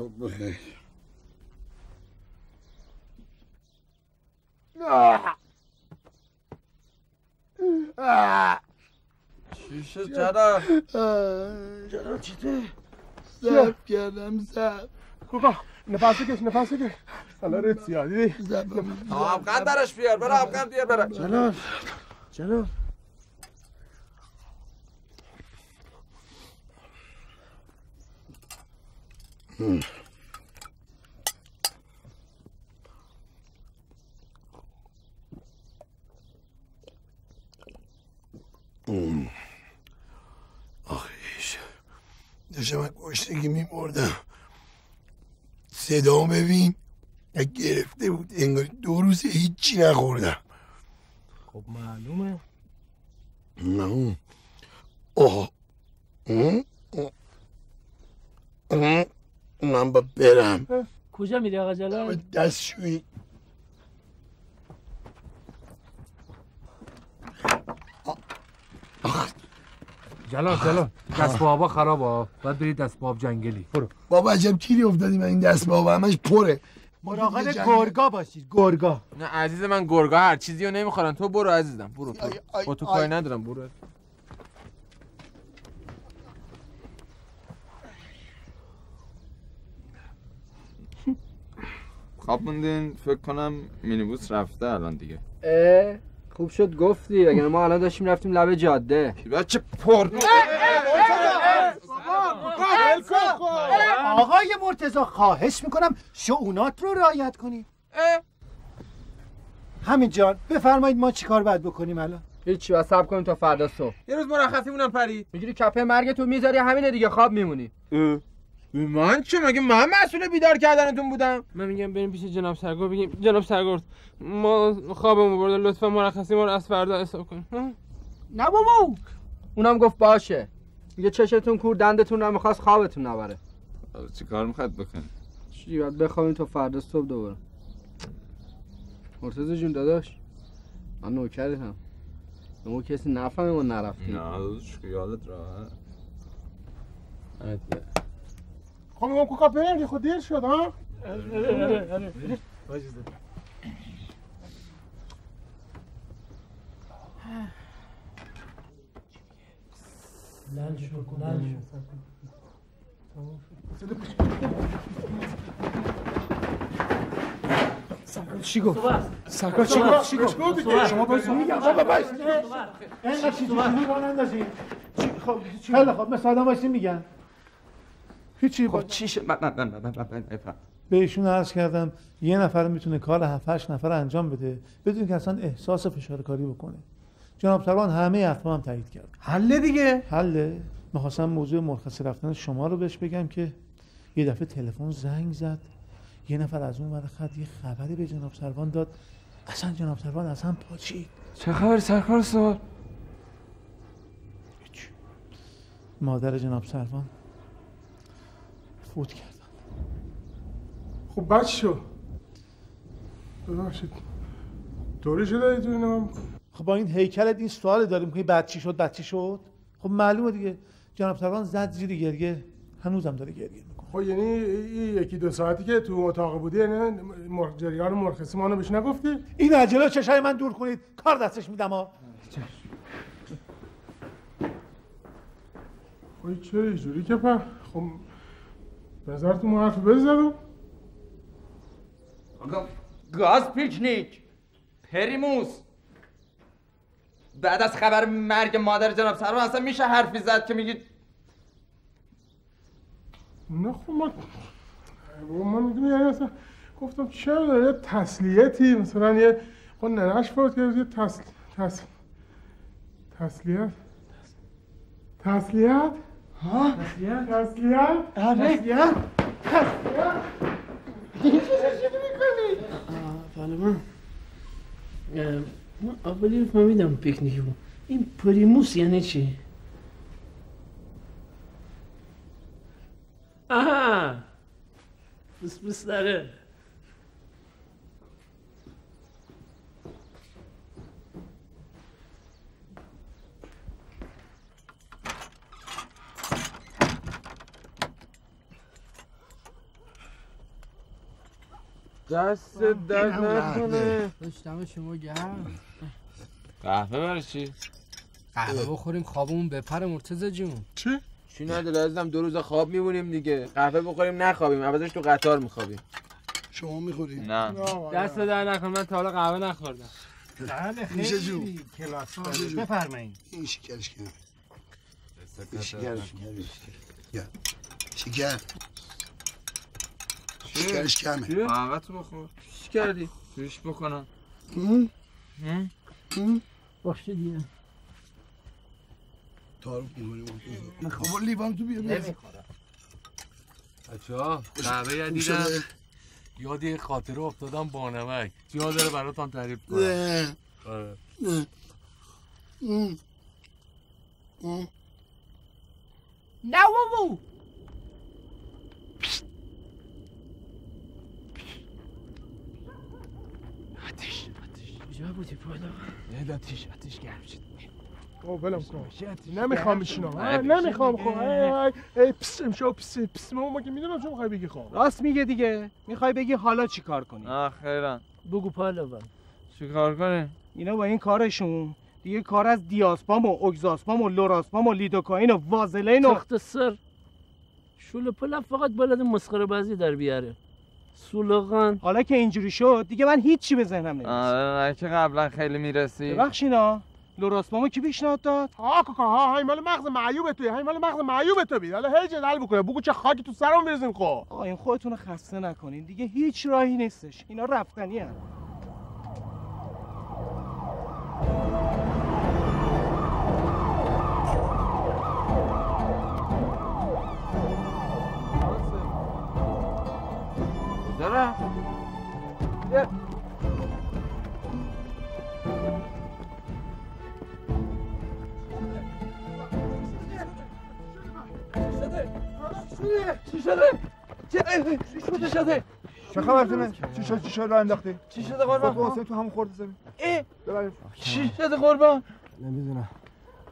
بکنم بیا چی شد جدا جناب چیته زب کردم زب کوکا نفس بکش نفس بکش. حالا رد سیادی آبقند درش بیار برو آبقند بیار برو. جلال جلال آخیش داشتم از گشتگی میمردم صدا ببین گرفته بود انگار دو روز هیچی نخوردم خب معلومه نه آه اه. اه. من با برم. کجا میری آقا جلال؟ دستشویی. جلال جلال. دست بابا خراب ها باید برید دست باب جنگلی. برو. بابا عجب تیری افتادی من این دست بابا همش پره. مراقب گرگا باشید گرگا. نه عزیز من گرگا هر چیزی رو نمی‌خورن. تو برو عزیزم برو برو. با تو. کاری ندارم برو. خواب موندین فکر کنم مینیبوس رفته الان دیگه اه خوب شد گفتی اگر ما الان داشتیم رفتیم لب جاده بچه پر آقای مرتزا خواهش می‌کنم شعونات رو رعایت کنید همین جان بفرمایید ما چیکار باید بکنیم الان هیچی بس صبر کنیم تا فردا صبح یه روز مرخصیمونم پرید می‌گیری کپه مرگ تو می‌ذاری همینه دیگه خواب میمونی من چه مگه من مسئول بیدار کردنتون بودم؟ من میگم بریم پیش جناب سرگرد بگیم جناب سرگرد ما خوابمون برده لطفا مرخصی ما رو از فردا حساب کن نه بابا. اونم گفت باشه. میگه چشتون کور دندتون رو می‌خواست خوابتون نبره. چی کار می‌خواد بکن چی باید بخوابیم تا فردا صبح دوباره. مرتضی جون داداش من نوکرتم. اون کسی نفهمه ما نرفتیم. نه داداش خیالت راحت. خب میگم کوکا بریم خود دیر شد ها لال شو لال شو چی گفت؟ سرکار چی گفت؟ چی گفت؟ دیگه. شما باید میگم بابا باش اینقدر چیزی خب خب مثل آدم وایسی میگن هیچی خب چی شد؟ بفهم بهشون عرض کردم یه نفر می‌تونه کار 7 8 نفر انجام بده بدون که اصلا احساس فشار کاری بکنه. جناب سروان همه احکام هم تایید کرد. حله دیگه؟ حله می‌خواستم موضوع مرخصی رفتن شما رو بهش بگم که یه دفعه تلفن زنگ زد. یه نفر از اون ور خط یه خبری به جناب سروان داد. اصلا جناب سروان اصلا پاچید. چه خبر سرکار سوال. مادر جناب سروان. فوت کرد خب بچه ببخشید. دوری شده ای تو اینو خب با این هیکلت این سوال داریم که بعد چی شد بعد چی شد؟ خب معلومه دیگه. جناب سروان زد زیر گریه هنوزم داره گریه می‌کنه. خب یعنی این یکی دو ساعتی که تو اتاق بودی یعنی جریان مرخصی ما رو بهش نگفتی؟ این عجله چشای من دور کنید. کار دستش میدم ها خب چرا اینجوری که پر خب نظرتون ما حرف بزدم گاز پیکنیک پریموس. بعد از خبر مرگ مادر جناب سروان اصلا میشه حرفی زد که میگید؟ نه خب ما من می‌دونی یعنی اصلا گفتم چرا داره یه تسلیتی؟ مثلا یه خب ننش فوت کرد یه تس... تس... تسلیت؟ تسلیت؟ ها؟ تسلیت تسلیت آره. تسلیت بله من اه، من اولی فهمیدم پیکنیک بود. این پریموس یعنی چی؟ آها. بس بس داره. دست درد نکنه. داشتم شما گرم. قهوه برای چی؟ قهوه بخوریم خوابمون بپره مرتضی جون. چی؟ چی نداره؟ عزیزم دو روز خواب میمونیم دیگه. قهوه بخوریم نخوابیم. عوضش تو قطار میخوابیم. شما می‌خوری؟ نه. دست در نکن من تا حالا قهوه نخوردم. بله. خیلی کلاس ها جو. بفرمایید. این شکرش کنم شکر شکر شکر. شکرش کمه؟ قهوه تو بخور. چی کردی؟ جوش بکنم؟ باشه دیگه. تعارف می‌کنیم بابا لیوان تو بیا بیا. بچه ها قهوه دیدم؟ یاد یه خاطره افتادم با نمک. جا داره براتان تعریف کنم؟ نه. نه. بابا کجا بودی بالا یه آتیش آتیش گرم شد. خب ولم کن. نمی‌خوام نه، نمی‌خوام. خب. ای ای ای پس امشو پس پس ما که می‌دونم چه می‌خوای بگی خب. راست میگه دیگه. می‌خوای بگی حالا چی کار کنی؟ آه خیرم بگو چی کار کنی؟ اینا با این کارشون دیگه کار از دیاسپام و اگزاسپام و لوراسپام و لیدوکاین و وازلین و تخت سر. شول پلم فقط بلد مسخره بازی در بیاره. سولغان حالا که اینجوری شد دیگه من هیچی به ذهنم نمیاد آره که قبلا خیلی می‌رسی؟ ببخشینا. لوراسپامو کی پیشنهاد داد؟ ها کاکا ها های مال مغز معیوب توی های مال مغز معیوب تو بید. حالا هی جدل بکنه. بگو چه خاکی تو سرم بریزیم خب. آقا این خودتون رو خسته نکنین. دیگه هیچ راهی نیستش. اینا رفتنی. چی شده؟ چی شده؟ چه خبرتونه؟ چی شد چی شد رو انداختی؟ چی شده قربان؟ خب حسین تو همون خورد زمین ببرش چی شده قربان؟ نمی‌دونم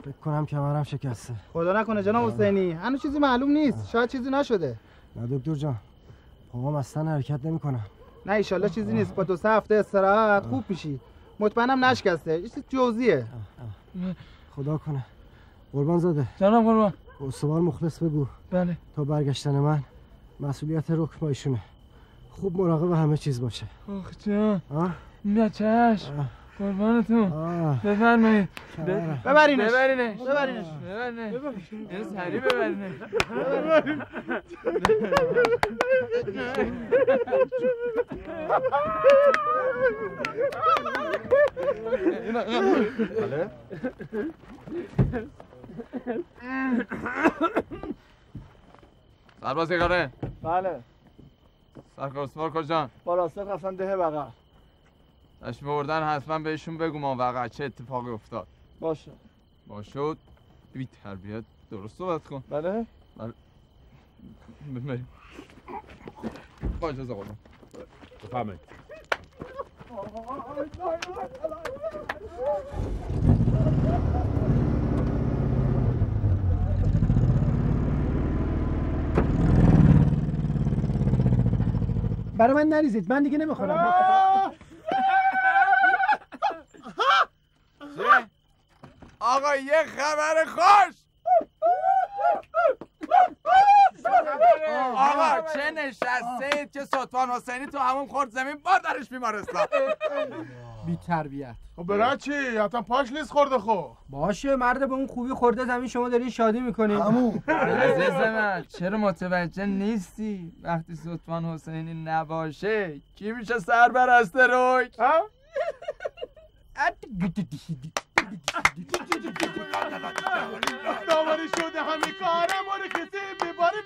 فکر کنم کمرم شکسته خدا نکنه جناب حسینی هنوز چیزی معلوم نیست شاید چیزی نشده نه دکتر جان پاهام اصلا حرکت نمی‌کنم نه ایشالله چیزی نیست. با دو سه هفته استراحت خوب میشی مطمئنم نشکسته. یه چیز جزئیه خدا کنه. قربان زاده. جانم قربان. استوار مخلص بگو. بله. تا برگشتن من مسئولیت رکن با ایشونه. خوب مراقب همه چیز باشه. آخ جان. آه؟ نه چشم. قربانتون. بفرمایید. ببرینش. ببرینش. ببرینش. ببرینش. این سری ببرینش. سرباز یکاره بله. سرکار اسوار کجا؟ بالاستر رفتن ده بقا داشت بردن حتما بهشون بگو ما وقع چه اتفاقی افتاد. باشه. باشد بی تربیت. درست صحبت کن. بله. بله. بریم با اجازه قربان. بفهمید برای من نریزید. من دیگه نمی‌خورم. آقا یه خبر خوش! آقا چه نشسته اید که سلطان حسینی تو همون خورد زمین بردارش بیمارستان؟ بی تربیت. خب برای چی؟ حتما پاش لیز خورده خب باشه مرد به اون خوبی خورده زمین شما دارین شادی می‌کنین همون عزیز من چرا متوجه نیستی؟ وقتی سلطان حسینی نباشه کی میشه سربرست روک؟ داوری شده همین کاره مورد کسی بیباره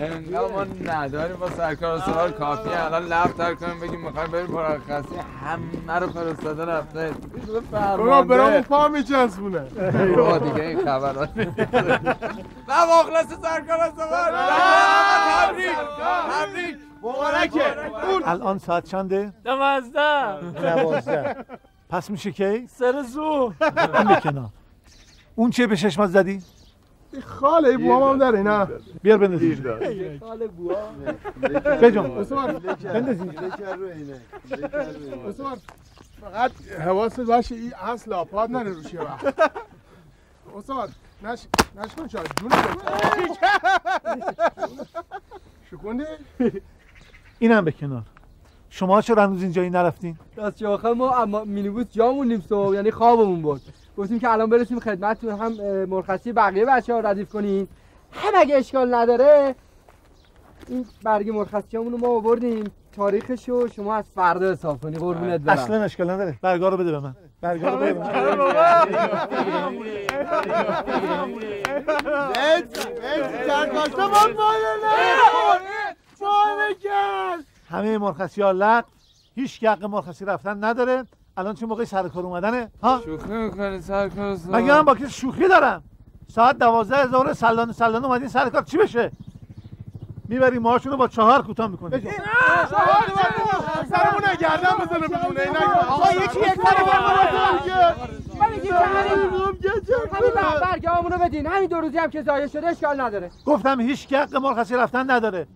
انقدر ما نداریم با سرکار سوال کافی الان لب تر کنیم بگیم می‌خوایم بریم مرخصی همه رو فرستاده رفته. بابا برام پا میچسبونه. بابا دیگه این خبرات و مخلص سرکار. سوال تبریک. تبریک. مبارکه. الان ساعت چنده؟ دوازده. دوازده. پس میشه کی؟ سر زو [laughs] کنار. اون چیه به چشمات زدی؟ خاله ای بوام هم داره نه. بیار بندازی. خاله بوا [laughs] بجام. بندازی. فقط حواست باشه این اصل آپاد نره روش یه وقت استاد نش نشکن شاید. جون اینم به کنار. شما چرا هنوز اینجایی نرفتین؟ راست آخه ما اما مینیبوس جامون نیم صبح یعنی خوابمون بود. گفتیم که الان برسیم خدمتتون هم مرخصی بقیه بچه ها ردیف کنین. هم اگه اشکال نداره این برگ مرخصی رو ما آوردیم. تاریخشو شما از فردا حساب کنی قربونت برم. اصلا اشکال نداره. برگا رو بده به من. برگا رو بده به من. همه مرخصی ها لغو. هیچ حق مرخصی رفتن نداره. الان چه موقع سر کار اومدنه؟ ها؟ شوخی می‌کنی سر کار استاد مگه من با کسی شوخی دارم؟ ساعت دوازده ظهر سلانه سلانه اومدین سر کار. چی بشه؟ می‌بری ماهاشونو با چهار کوتاه می‌کنی سرمون گردن بزنه بدونه این آقا یکی یک من میگم همین برگامونو بدین. همین دو روزی هم که ضایع شده اشکال نداره. گفتم هیچ حق مرخصی رفتن نداره.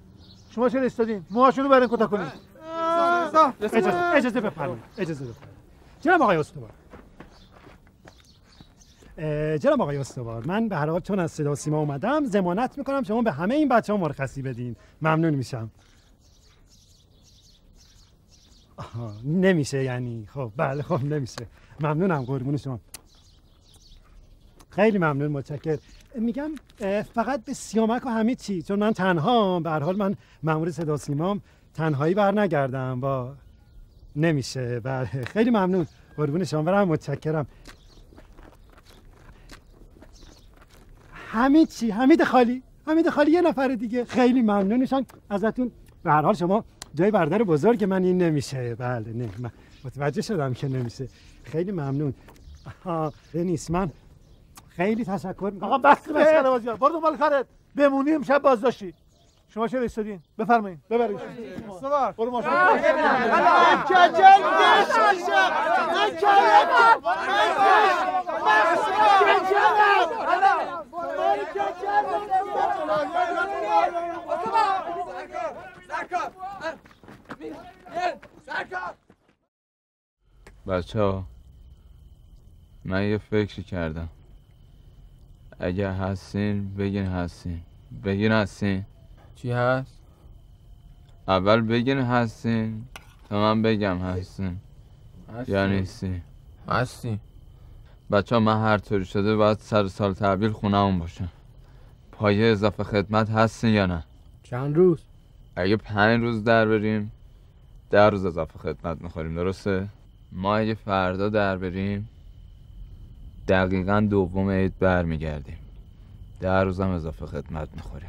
شما چرا استادین موهاشونو برین کوتاه کنین. اجازه اجازه بفرمایید. اجازه بفرمایید. جناب آقای استوار. جناب آقای استوار من به هر حال چون از صدا و سیما اومدم ضمانت می‌کنم شما به همه این بچه ها مرخصی بدین. ممنون میشم. آها، نمیشه یعنی. خب بله خب نمیشه. ممنونم قربون شما. خیلی ممنون متشکر میگم فقط به سیامک و همه چی. چون من تنها به حال من مأمور صدا سیمام تنهایی بر نگردم با نمیشه. بله خیلی ممنون. قربون شما برم متشکرم. حمید چی؟ حمید خالی. حمید خالی یه نفر دیگه. خیلی ممنونشم ازتون. به هر حال شما جای برادر بزرگ من این نمیشه. بله نه من متوجه شدم که نمیشه. خیلی ممنون. آها من خیلی تشکر می‌کنم. آقا بس مسخره بازی ها برو دنبال کارت. بمونی امشب بازداشتی. شما چرا استادین بفرمایید. ببرید. استوار برو ماشین. بچه ها من یه فکری کردم. اگه هستین بگین هستین. بگین هستین. چی هست؟ اول بگین هستین تا من بگم هستین یا نیستی هستی بچه ها من هر طوری شده باید سر سال تحویل خونمون باشم پایه اضافه خدمت هستین یا نه؟ چند روز؟ اگه پنج روز در بریم ده روز اضافه خدمت می‌خوریم درسته؟ ما اگه فردا در بریم دقیقا دوم عید برمیگردیم. ده روز هم اضافه خدمت می‌خوریم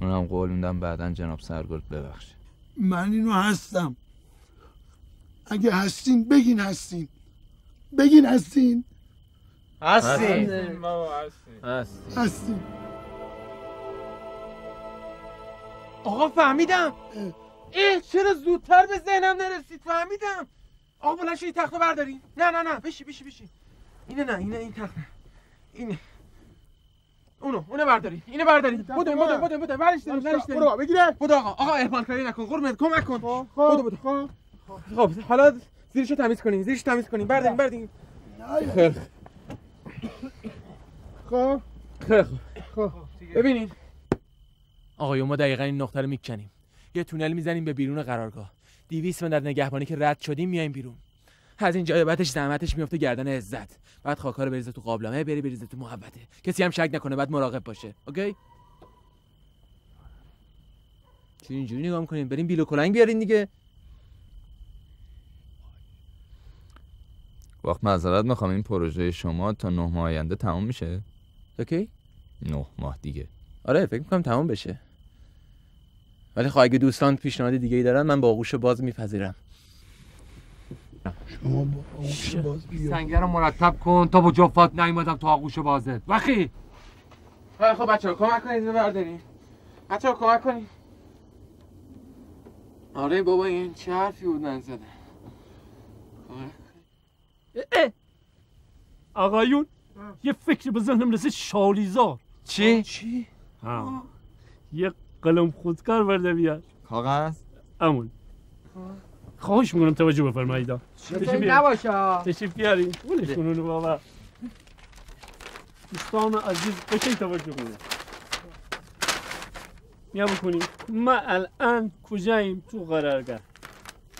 اونم قول میدم بعدا جناب سرگرد ببخشه من اینو هستم. اگه هستین بگین هستین. بگین هستین. هستیم هستیم هستین. آقا فهمیدم. اه. چرا زودتر به ذهنم نرسید؟ فهمیدم. آقا بلند شو این تختو بردارین نه نه نه. بشی بشی بشی اینه نه اینه این تخت نه. اینه. اونو اونو برداری اینو برداری بودو بودو بودو بودو. برش داریم برش داریم برو بگیره. بودو آقا آقا اهمال کاری نکن. قربونت کمک کن. بودو بودو. خب. حالا زیرشو تمیز کنین زیرشو تمیز کنین بردارین بردارین خیلی خب. خیلی خوب. ببینین آقایون ما دقیقا این نقطه رو می‌کنیم. یه تونل می‌زنیم به بیرون قرارگاه. دیویس من در نگهبانی که رد شدیم میایم بیرون. از اینجا به بعدش زحمتش میفته گردن عزت. بعد خاکا رو بریزه تو قابلمه بری بریزه تو محبته کسی هم شک نکنه بعد مراقب باشه. اوکی؟ چی اینجوری نگاه می‌کنین؟ بریم بیل و کلنگ بیارین دیگه. وقت معذرت می‌خوام. این پروژه شما تا نه ماه آینده تموم میشه؟ اوکی. نه ماه دیگه. آره فکر می‌کنم تموم بشه. ولی خب اگه دوستان پیشنهاد دیگه ای دارن من با آغوش باز میپذیرم. شما با آغوش باز بیا سنگر رو مرتب کن تا با جفات نیومدم تو آغوش بازت وقی. خیلی خب بچه ها کمک کنید اینو بردارین بچه ها کمک کنید. آره بابا این چه حرفی بود من زدم. آقایون یه فکر به ذهنم رسید شالیزار. چی؟ چی؟ ها یه قلم خودکار برده بیار. کاغذ؟ امون خواهش می‌کنم توجه بفرمایید. تشریف نباشه؟ تشریف بیارین ولش کن اونو بابا. دوستان عزیز بچه توجه کنید. میا بکنیم ما الان کجاییم؟ تو قرارگاه.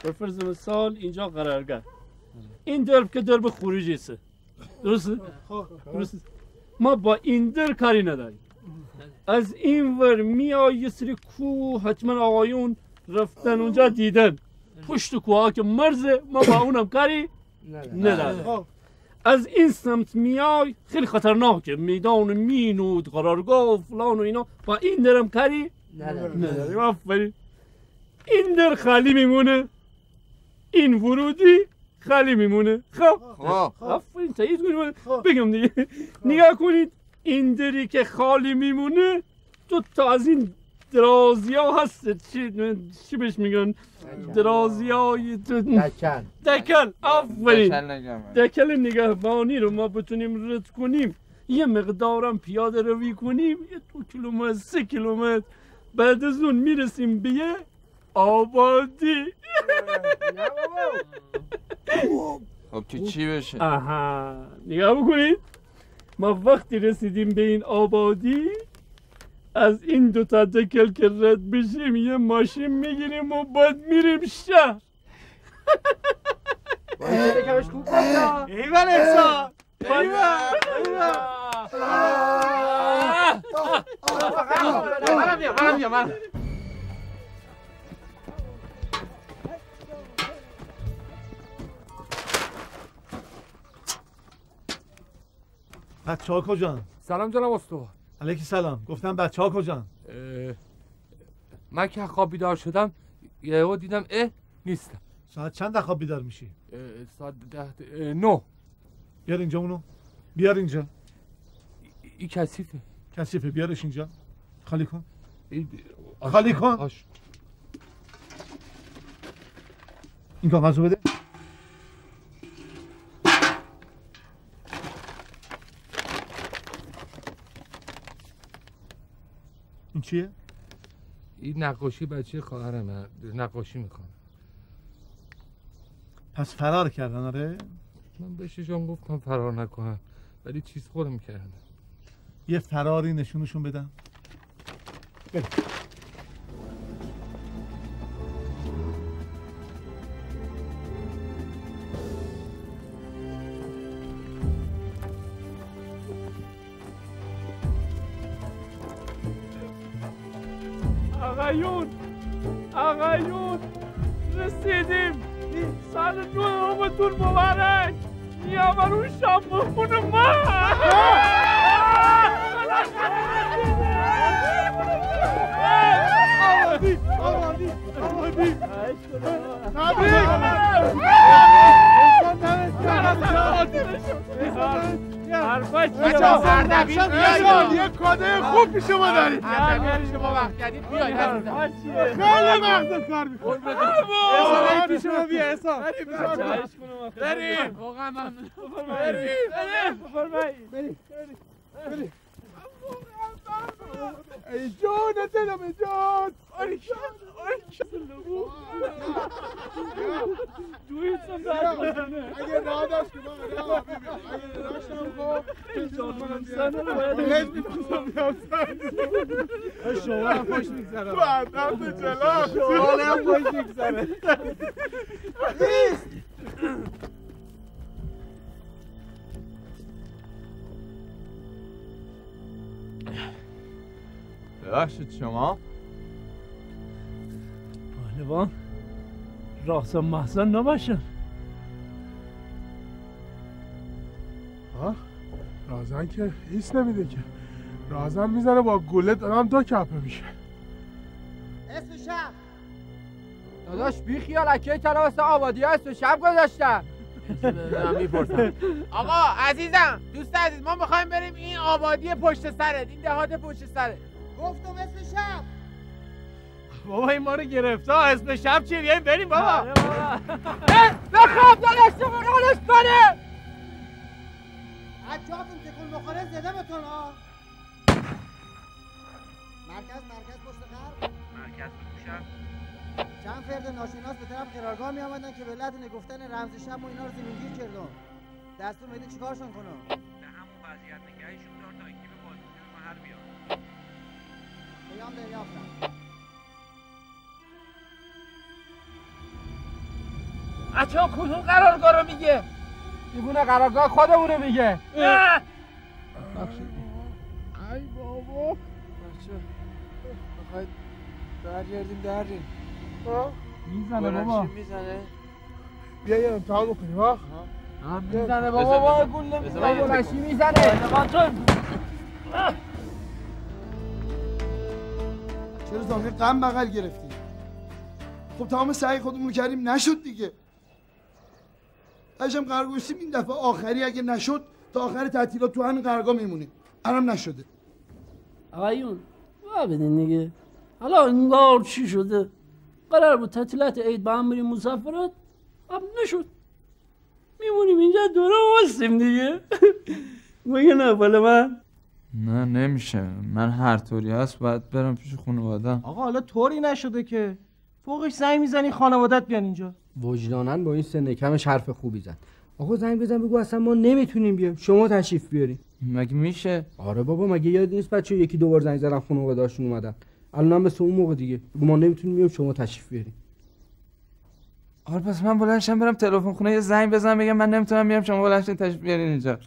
به فرض مثال اینجا قرارگاه. این درب که درب خروجی است. درسته؟ درسته. ما با این در کاری نداریم. از این ور میای یه سری کوه حتما آقایون رفتن اونجا دیدن. پشت کوه که مرزه ما با اونم کاری نداریم از این سمت میای خیلی خطرناکه. میدان مین و قرارگاه و فلان و اینا. با این درم کاری نداریم. آفرین. این در خالی میمونه. این ورودی خالی میمونه. خب. خب. آفرین. تایید کنید. بگم دیگه. نگاه کنید. این دری که خالی میمونه تو تا از این درازی ها هست. چی, چی بهش میگن؟ درازی های دکل دکل آفرین. دکل نگهبانی. رو ما بتونیم رد کنیم. یه مقدارم پیاده روی کنیم. یه دو کیلومتر سه کیلومتر. بعد از اون می‌رسیم به یه آبادی. [laughs] خب که چی بشه؟ آها. نگاه بکنید. ما وقتی رسیدیم به این آبادی از این دو تا دکل که رد بشیم یه ماشین می‌گیریم و باید میریم شهر. ایوان احسان. بچه ها کجان؟ سلام جناب استوار. علیکی سلام. گفتم بچه ها کجان؟ من که خواب بیدار شدم یهو دیدم اه نیستم. ساعت چند خواب بیدار میشی؟ ساعت ده اه، نو بیار اینجا اونو. بیار اینجا. این کثیفه کثیفه بیارش اینجا. خالی کن. خالی کن. این کاغذ بده. چیه؟ این نقاشی بچه خواهرمه؟ نقاشی می‌کنه. پس فرار کردن آره؟ من بهش جان گفتم فرار نکنم ولی چیز خورم کردم. یه فراری نشونشون بدم. بریم. کاده خوب پیش ما دارید اگر شما وقت کردید بیایید خیلی مغزت کار می‌کنه احسان پیش ما بیا احسان بریم. واقعا ممنون بریم. بریم. بریم ای جون دلم جون. آی اگه راه داشت که ببین اگه داشتم خب بیام شما هم خوش میگذره تو تو جلال شما هم خوش میگذره نیست ببخشید شما. پهلوان راست محسن نباشن ها رازن که ایست نمیده که. رازن می‌زنه با گله دارم دو کپه میشه اسم شب. داداش بی خیال اکی واسه آبادی ها اسم شب گذاشتن. [laughs] می‌پرسم. آقا عزیزم دوست عزیز ما می‌خوایم بریم این آبادی پشت سرت این دهات پشت سرت. گفتم اسم شب. بابا این ما رو گرفته اسم شب چیه بیاییم بریم بابا. بخواب داداش تو بقالش کنه حجاتون تکون بخوره زده بتون ها. مرکز مرکز پشت خر. مرکز بگوشم چند فرد ناشناس به طرف قرارگاه می آمدن که به علت نگفتن رمز شب و اینا رو زمینگیر کردم دستور میدی چیکارشون کنم به همون وضعیت نگهشون دار تا اینکه به بازجوی محل بیاد. پیام دریافتم بچه ها کدوم قرارگاه رو میگه؟ دیوونه قرارگاه خودمونو میگه. اه! ای بابا. بچه بخواید برگردیم درین می‌زنه بابا. می‌زنه. بیا یه امتحان بکنیم ها. می‌زنه بابا با گول نمی‌زنه. می‌زنه. چرا زامین غم بغل گرفتی؟ خب تمام سعی خودمون کردیم نشد دیگه. قشم قرار این دفعه آخری اگه نشد تا آخر تعطیلات تو همین قرارگاه میمونیم. الان نشده. آقایون وا بدین دیگه. حالا انگار چی شده؟ قرار بود تعطیلات عید با هم بریم مسافرت؟ اب نشد. میمونیم اینجا دوره وستیم دیگه. [laughs] مگه نه بالا من؟ نه نمیشه. من هر طوری هست باید برم پیش خانوادم آقا حالا طوری نشده که. فوقش زنگ می‌زنی خانوادت بیان اینجا. وجدانن با این سن کمش حرف خوبی زد. آقا زنگ بزن بگو اصلا ما نمی‌تونیم بیایم. شما تشریف بیارین. مگه میشه؟ آره بابا مگه یاد نیست بچه یکی دو بار زنگ زدن خانواده‌هاشون اومدن. الان هم مثل اون موقع دیگه. بگو ما نمی‌تونیم بیایم شما تشریف بیارین. آره پس من بلنشم برم تلفن خونه یه زنگ بزنم بگم من نمی‌تونم بیام شما بلنشین تشریف بیارین اینجا.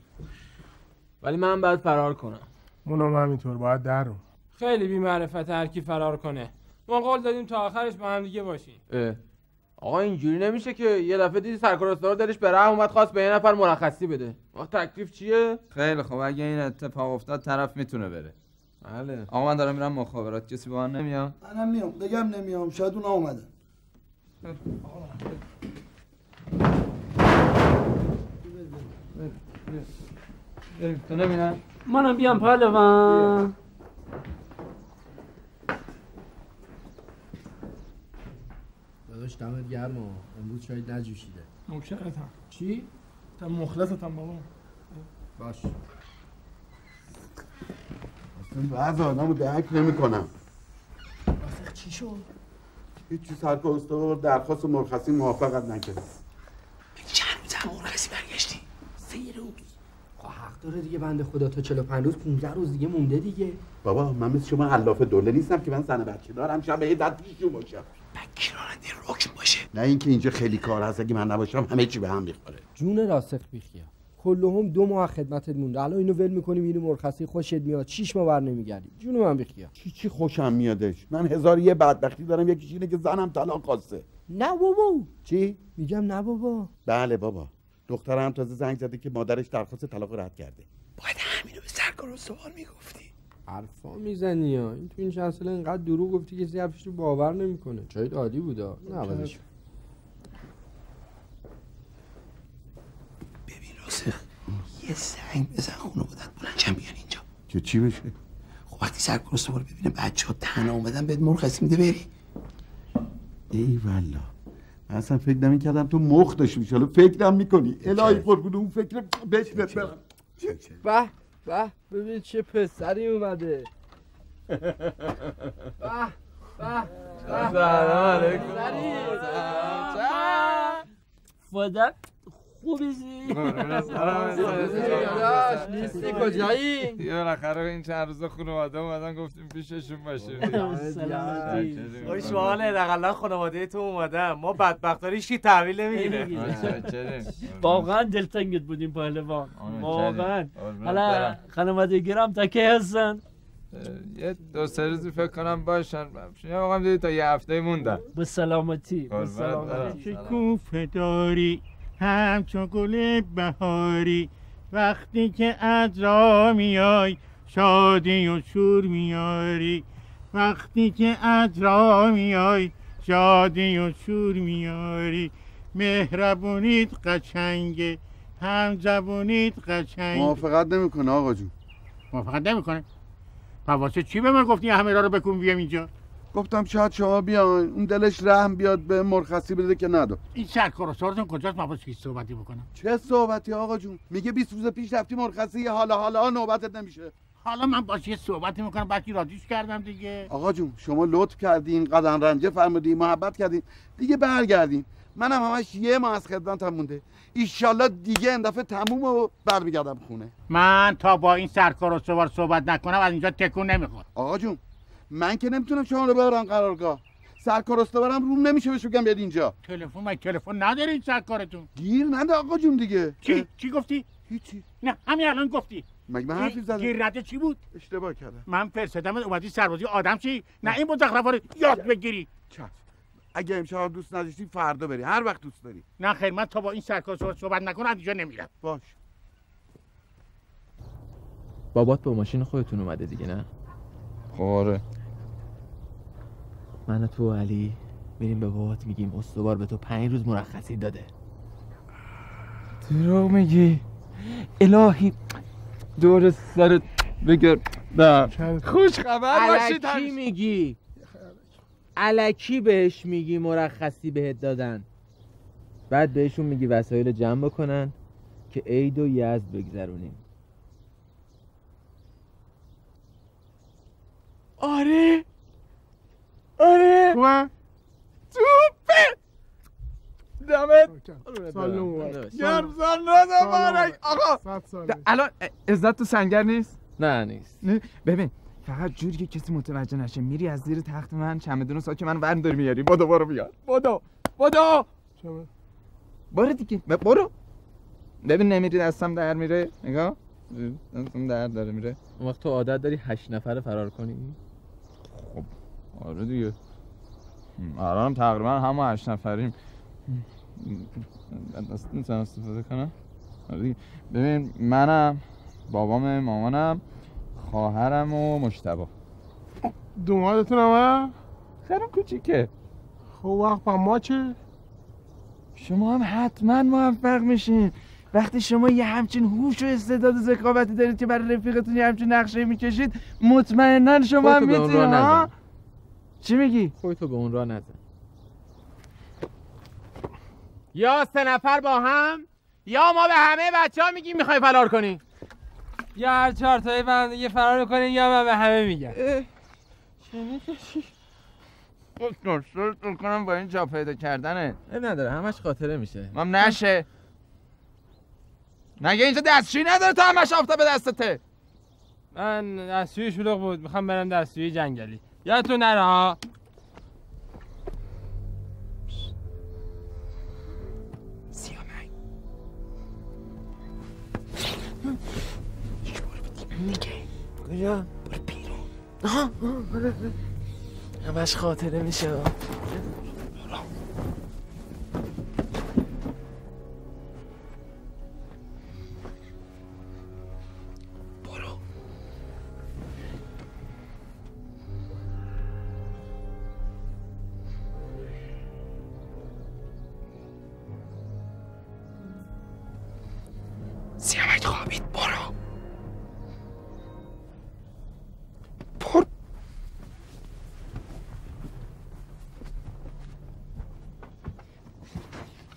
ولی من باید فرار کنم. اونم همینطور باید در رو. خیلی بی معرفت هر کی فرار کنه. ما قول دادیم تا آخرش با هم دیگه باشیم. اه. آقا اینجوری نمیشه که یه دفعه دیدی سرکار دلش به رحم اومد خواست به یه نفر مرخصی بده. آقا تکلیف چیه؟ خیلی خب اگه این اتفاق افتاد طرف می‌تونه بره. بله. آقا من دارم میرم مخابرات کسی با من نمیاد؟ منم میام بگم نمیام شاید اونا اومدن. تو نمیرم منم بیام پهلوان. داداش دمت گرم ها. امروز شاید نجوشیده نوکرتم چی؟ تا مخلصتم بابا باش اصلا بعض آدمو درک نمی‌کنم چی شد؟ هیچی سرکار استوار درخواست مرخصی موافقت نکرد چند روز مرخصی برگشتی؟ سه روز خب حق داره دیگه بنده خدا تا 45 روز 15 روز دیگه مونده دیگه بابا من مثل شما علاف دوله نیستم که من زن بچه دارم شب یه دست پیشون بکیراننده رکن باشه. نه اینکه اینجا خیلی کار هست اگه من نباشم همه چی به هم می‌خوره. جون راسخ بیخیا کلهم دو ماه خدمتت مونده. الان اینو ول می‌کنی میری مرخصی خوشت میاد. شیش ماه بر نمیگردی. جون من بیخیا چی چی خوشم میادش؟ من هزار یه بدبختی دارم یکیش اینه که زنم طلاق خواسته نه بابا. چی؟ میگم نه بابا. بله بابا. دخترم تازه زنگ زده که مادرش درخواست طلاق رد کرده. باید همینو به سرکار سوال می‌گفتی. حرفا می‌زنی ها این تو این چند ساله اینقدر دروغ گفتی کسی حرفش رو باور نمی‌کنه. جای عالی بودا؟ نه ولش راسخ یه زنگ بزن خانوادت بلنشن بیان اینجا. که چی بشه؟ خب وقتی سرکار استوار ببینه بچه ها تنها اومدن بهت مرخصی میده بری. ای والا من اصلا فکر نمی‌کردم تو مخ داشتی. میشه حالا فکرم می‌کنی. الهی قربون اون فکر بشنت برم به به ببین چه پسری اومده. [laughs] به به سلام علیکم. فادر خوبی زی نیستی کجایی یه بالاخره این چند روز خانواده اومدن گفتیم پیششون باشیم به حال حداقل خانواده تو اومدن ما بدبختاری کی تحویل نمی‌گیره واقعا دلتنگت بودیم پهلوان آره، واقعا. حالا. خانواده گرام تا هستن یه دو سه روزی فکر کنم باشن شما واقعا دیدی تا یه هفته موندن به سلامتی به سلامتی شکوفه داری همچون گل بهاری وقتی که از راه میای شادی و شور میاری. وقتی که از راه میای شادی و شور میاری. مهربونیت قشنگه هم زبونیت قشنگ موافقت نمی‌کنه آقا جون. موافقت نمی‌کنه؟ واسه چی به من گفتی همه را رو بکن بیام اینجا؟ گفتم شاید شما بیاین. اون دلش رحم بیاد به مرخصی بده که نداد. این سرکار و سارتون کجاست؟ من باش صحبتی بکنم. چه صحبتی آقا جون؟ میگه 20 روز پیش رفتی مرخصی حالا حالا نوبتت نمیشه. حالا من باش یه صحبتی می‌کنم بعد راضیش کردم دیگه. آقا جون شما لطف کردین قدم رنجه فرمودین محبت کردین. دیگه برگردین. منم همش یه ماه از خدمتم مونده. ایشالله دیگه این دفعه تموم و برمیگردم خونه. من تا با این سرکار و سوار صحبت نکنم از اینجا تکون نمیخور آقا جون من که نمی‌تونم شما رو ببرم قرارگاه. سرکار استوارم روم نمیشه بهش بگم بیاد اینجا. تلفن من تلفن ندارین سرکارتون؟ گیر نده آقا جون دیگه. چی؟ چی گفتی؟ هیچی. نه همین الان گفتی. مگه من حرفی زدم گیر رده چی بود؟ اشتباه کردم. من فرستادم اومدی سربازی آدم چی؟ نه این مزخرفا رو یاد بگیری. چشم. اگه امشب دوست نداشتی فردا بری. هر وقت دوست داری. نه خیر من تا با این سرکار صحبت نکنم از اینجا نمیرم. باش. بابات با ماشین خودتون اومده دیگه نه؟ آره. من و تو و علی میریم به بابات میگیم استوار به تو پنج روز مرخصی داده. دروغ میگی. الهی دور سرت بگر نه. خوش خبر باشید الکی میگی. الکی بهش میگی مرخصی بهت دادن. بعد بهشون میگی وسایل جمع بکنن که عید و یزد بگذرونیم. آره. آره. خوبه؟ توپه دمت. سال مبارک. گرم سال مبارک آقا. الان عزت تو سنگر نیست؟ نه نیست. نه. ببین فقط جوری که کسی متوجه نشه. میری از زیر تخت من چمدون ساک من ور داری میاری. بدو برو بیار بدو بدو برو دیگه. برو. ببین نمیری دستم در میره. نگاه. دستم در داره میره. اون وقت تو عادت داری هشت نفر فرار کنی؟ آره دیگه. الان تقریبا همه هشت نفریم. می‌تونم استفاده کنم؟ آره دیگه. ببین منم بابام مامانم خواهرم و مشتبه. دومادتون هم خیلی کوچیکه. خب وقت با ما چه؟ شما هم حتما موفق میشین. وقتی شما یه همچین هوش و استعداد و ذکاوتی دارید که برای رفیقتون یه همچین نقشه می‌کشید مطمئنا شما هم می‌تونید. چی میگی؟ خودتو به اون راه نزن. یا سه نفر با هم یا ما به همه بچه ها میگیم می‌خوای فرار کنی. یا هر چهار تایی به هم دیگه فرار می‌کنین یا من به همه میگم. کنترل کنم با این جا پیدا کردنه. نداره همش خاطره میشه. مام نشه. مگه اینجا دستشویی نداره تا همش آفتاب دستته؟ من دستشوی شلوغ بود می‌خوام برم دستشوی جنگلی. یادتون نره ها. کجا؟ برو بیرون. آها. همش خاطره میشه.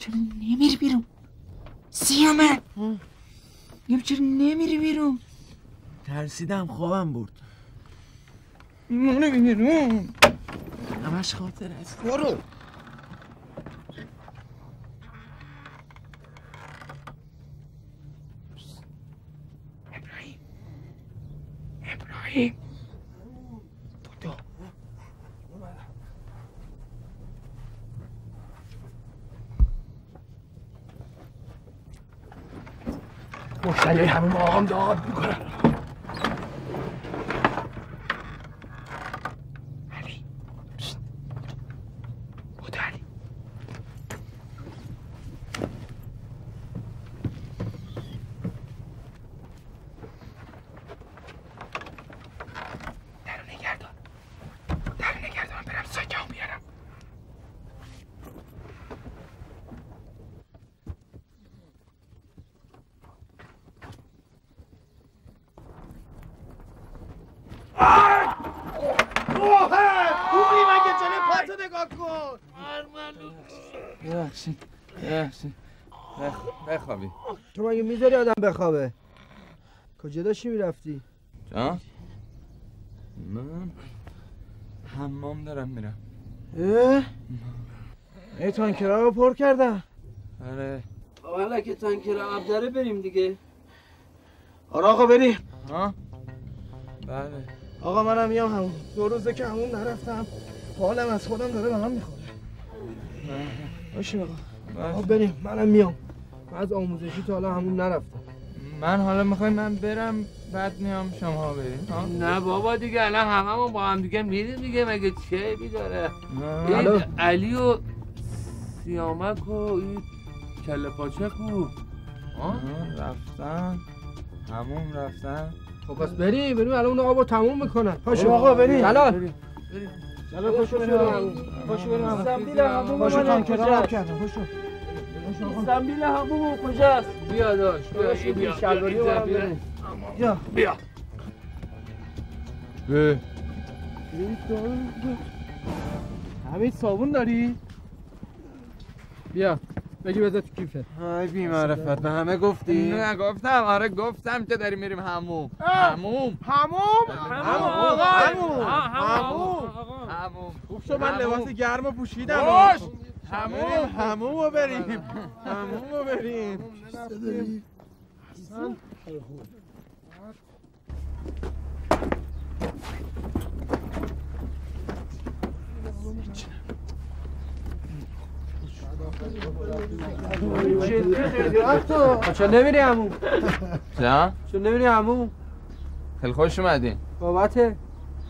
چرا نمیری بیرون سیامک میگم چرا نمیری بیرون ترسیدم خوابم برد نمیری بیرون همش خاطره است برو ابراهیم بودو مشتری همه آقام داد می‌کنن بودو علی درو نگردان درو نگردان برم ساکه هم بیارم خوبی مگه جلوی پاتو نگاه کن ببخشید ببخشید بخ- بخوابی. تو مگه می‌ذاری آدم بخوابه؟ کجا داشتی می‌رفتی؟ جان من حمام دارم میرم. اه؟ ای تانکرها رو پر کردم. آره. حالا که تانکر آب داره بریم دیگه. آره آقا بریم. ها بله. آقا منم میام همون. دو روزه که همون نرفتم. حالم از خودم داره به هم می‌خوره. باشه آقا. آقا بریم. منم میام. از آموزشی تا حالا همون نرفتم من حالا می‌خوای من برم بعد میام شما بریم. ها نه بابا دیگه الان هممون با هم دیگه میریم دیگه مگه چه داره نه. این. علی و سیامک و این کله پاچه کو آه، رفتن. همون رفتن. خب پس بریم بریم الان اون آب رو تموم می‌کنن. پاشو. آقا، بریم. جلال بریم. حالا پاشو بریم پاشو بریم پاشو مال تانکرها کجاست؟ آب کردم پاشو زنبیل همون کجاست؟ بیا داش بیا این بیا. شلواری بیا رو بیا حمید صابون داری؟ بیا بگی بذار تو کیفت ای بی معرفت به همه گفتی؟ نه گفتم. آره گفتم که داریم میریم هموم هموم هموم هموم آقا. هموم هموم هموم خوب شد من لباس گرم پوشیدم. باش. هموم هموم رو بریم. هموم رو بریم. تو چرا نمیری همون چه؟ چرا نمیری همون خیلی خوش اومدین بابته.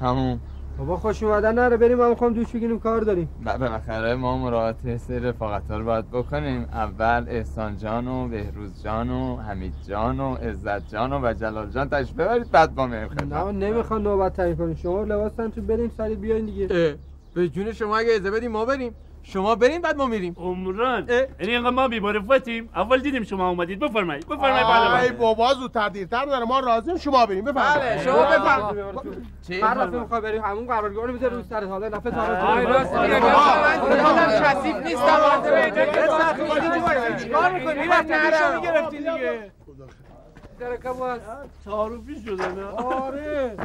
هموم. بابا خوش اومدن. نره بریم ما می‌خوام دوش بگیریم کار داریم. بالاخره ما مراعات سری رفاقت ها رو باید بکنیم. اول احسان جان و بهروز جان و حمید جان و عزت جان و جلال جان. تشریف ببرید بعد ما میریم خدمت نه نمی‌خوان نوبت تعیین کنیم. شما لباس تن تو بریم سری بیاین دیگه. به جون شما اگه اجازه بدیم ما بریم. شما برین بعد ما میریم. عمران یعنی اینقدر ما بی‌معرفتیم اول دیدیم شما اومدید. بفرمایید. بفرمایید ای بالا بابا زودتر دیرتر داره. ما راضیم. شما بریم. بفرمایید. بله شما بفرمایید. هر دفعه می‌خوای بری همون قرارگاه رو می‌ذاره رو سرت. حالا دفعه آی، راست میگه. من کثیف نیستم. چیکار می‌کنی. گوشو می‌گرفتی دیگه. درکم باز. تعارفی شده نه؟ آره.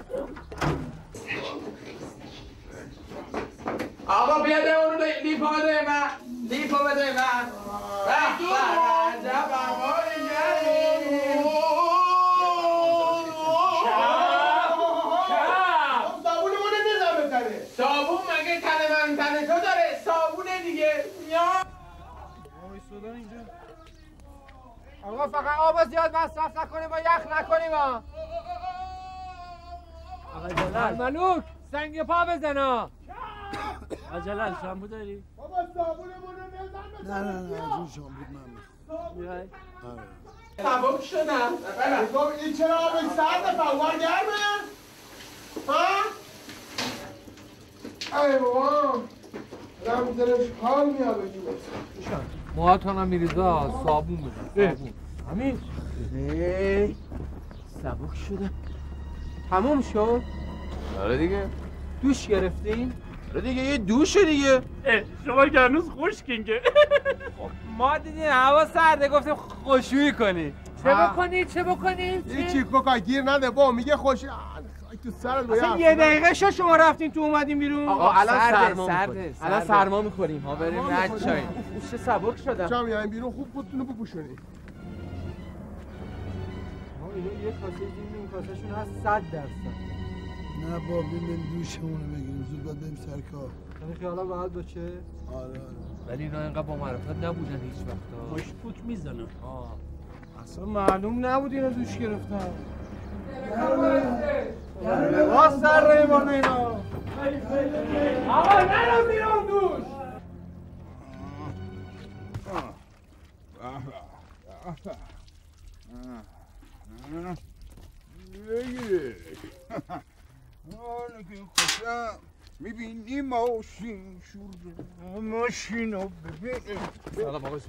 آقا بیا ده اونو لیپا بده من من صابون مگه تن من تو داره دیگه یا آقا فقط آب زیاد مصرف نکنیم و یخ نکنیم آقا جلال ملوک سنگ پا بزنا آقا جلال شامپو داری؟ بابا صابونمون رو بزن نه نه نه از اون شامپو من می‌خوای؟ سبک شدم. خب این چرا آب سرد فوار گرمه؟ ها؟ ای بابا دم دلش حال میاد جونت. موهاتون هم میریزا صابون بزن صابون. همین سبک شده. تموم شد؟ آره دیگه. دوش گرفتین آره دیگه یه دوشه دیگه. شما که هنوز خشکین که [laughs] ما دیدیم هوا سرده گفتیم خوشویی کنی. چه بکنی؟ چه بکنی؟ یه چیک بکن گیر نده با میگه خوش. تو سرت اصلا یه. دقیقه شو شما رفتین تو اومدیم بیرون. آقا الان سرما سرده،. الان سرما می‌خوریم ما بریم رد شاییم چه سبک شدم. شام میایم بیرون خوب خودتون رو بپوشونی اینا یه کاسه دیدیم این کاسهشون هست 100 درصد. نه با بریم دوشمون زود باید بریم سر کار یعنی خیالا راحت باشه آره آره ولی اینا اینقدر با معرفت نبودن هیچ وقت مشکوک می‌زنن اصلا معلوم نبود اینا دوش گرفتن لباس در ریوان اینا آقا نرو بیرون دوش حالا که خوشم می‌بینی ماشین شور ماشین رو ببین سلام آقا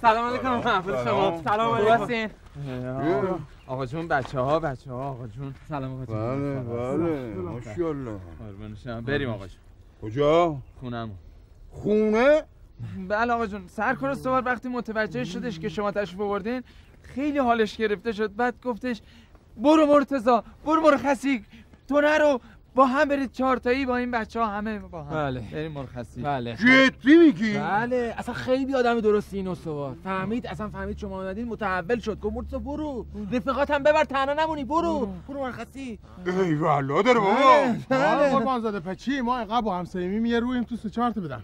سلام علیکم. محفل شما سلام. علیکم. آقا جون بچه ها بچه ها آقا جون. سلام آقا جون. بله بله. شما بریم آقا جون. کجا؟ خونمون خونه؟ بله آقا جون. سرکار سوار وقتی متوجه شدش که شما تشریف آوردین خیلی حالش گرفته شد. بعد گفتش برو مرتزا برو مرخصی تو نرو. با هم برید چهارتایی با این بچه ها همه با هم. بله. بریم مرخصی. بله. جدی میگی؟ بله. اصلا خیلی آدم درستی این استوار. فهمید؟ اصلا فهمید شما اومدین متحول شد. گفت مرتضی برو. رفیقات هم ببر تنها نمونی. برو. برو مرخصی. ای والا داره بابا. آره قربان زاده پچی. ما اینقدر با هم صمیمیم یه رویم تو سه چهار تا بدم.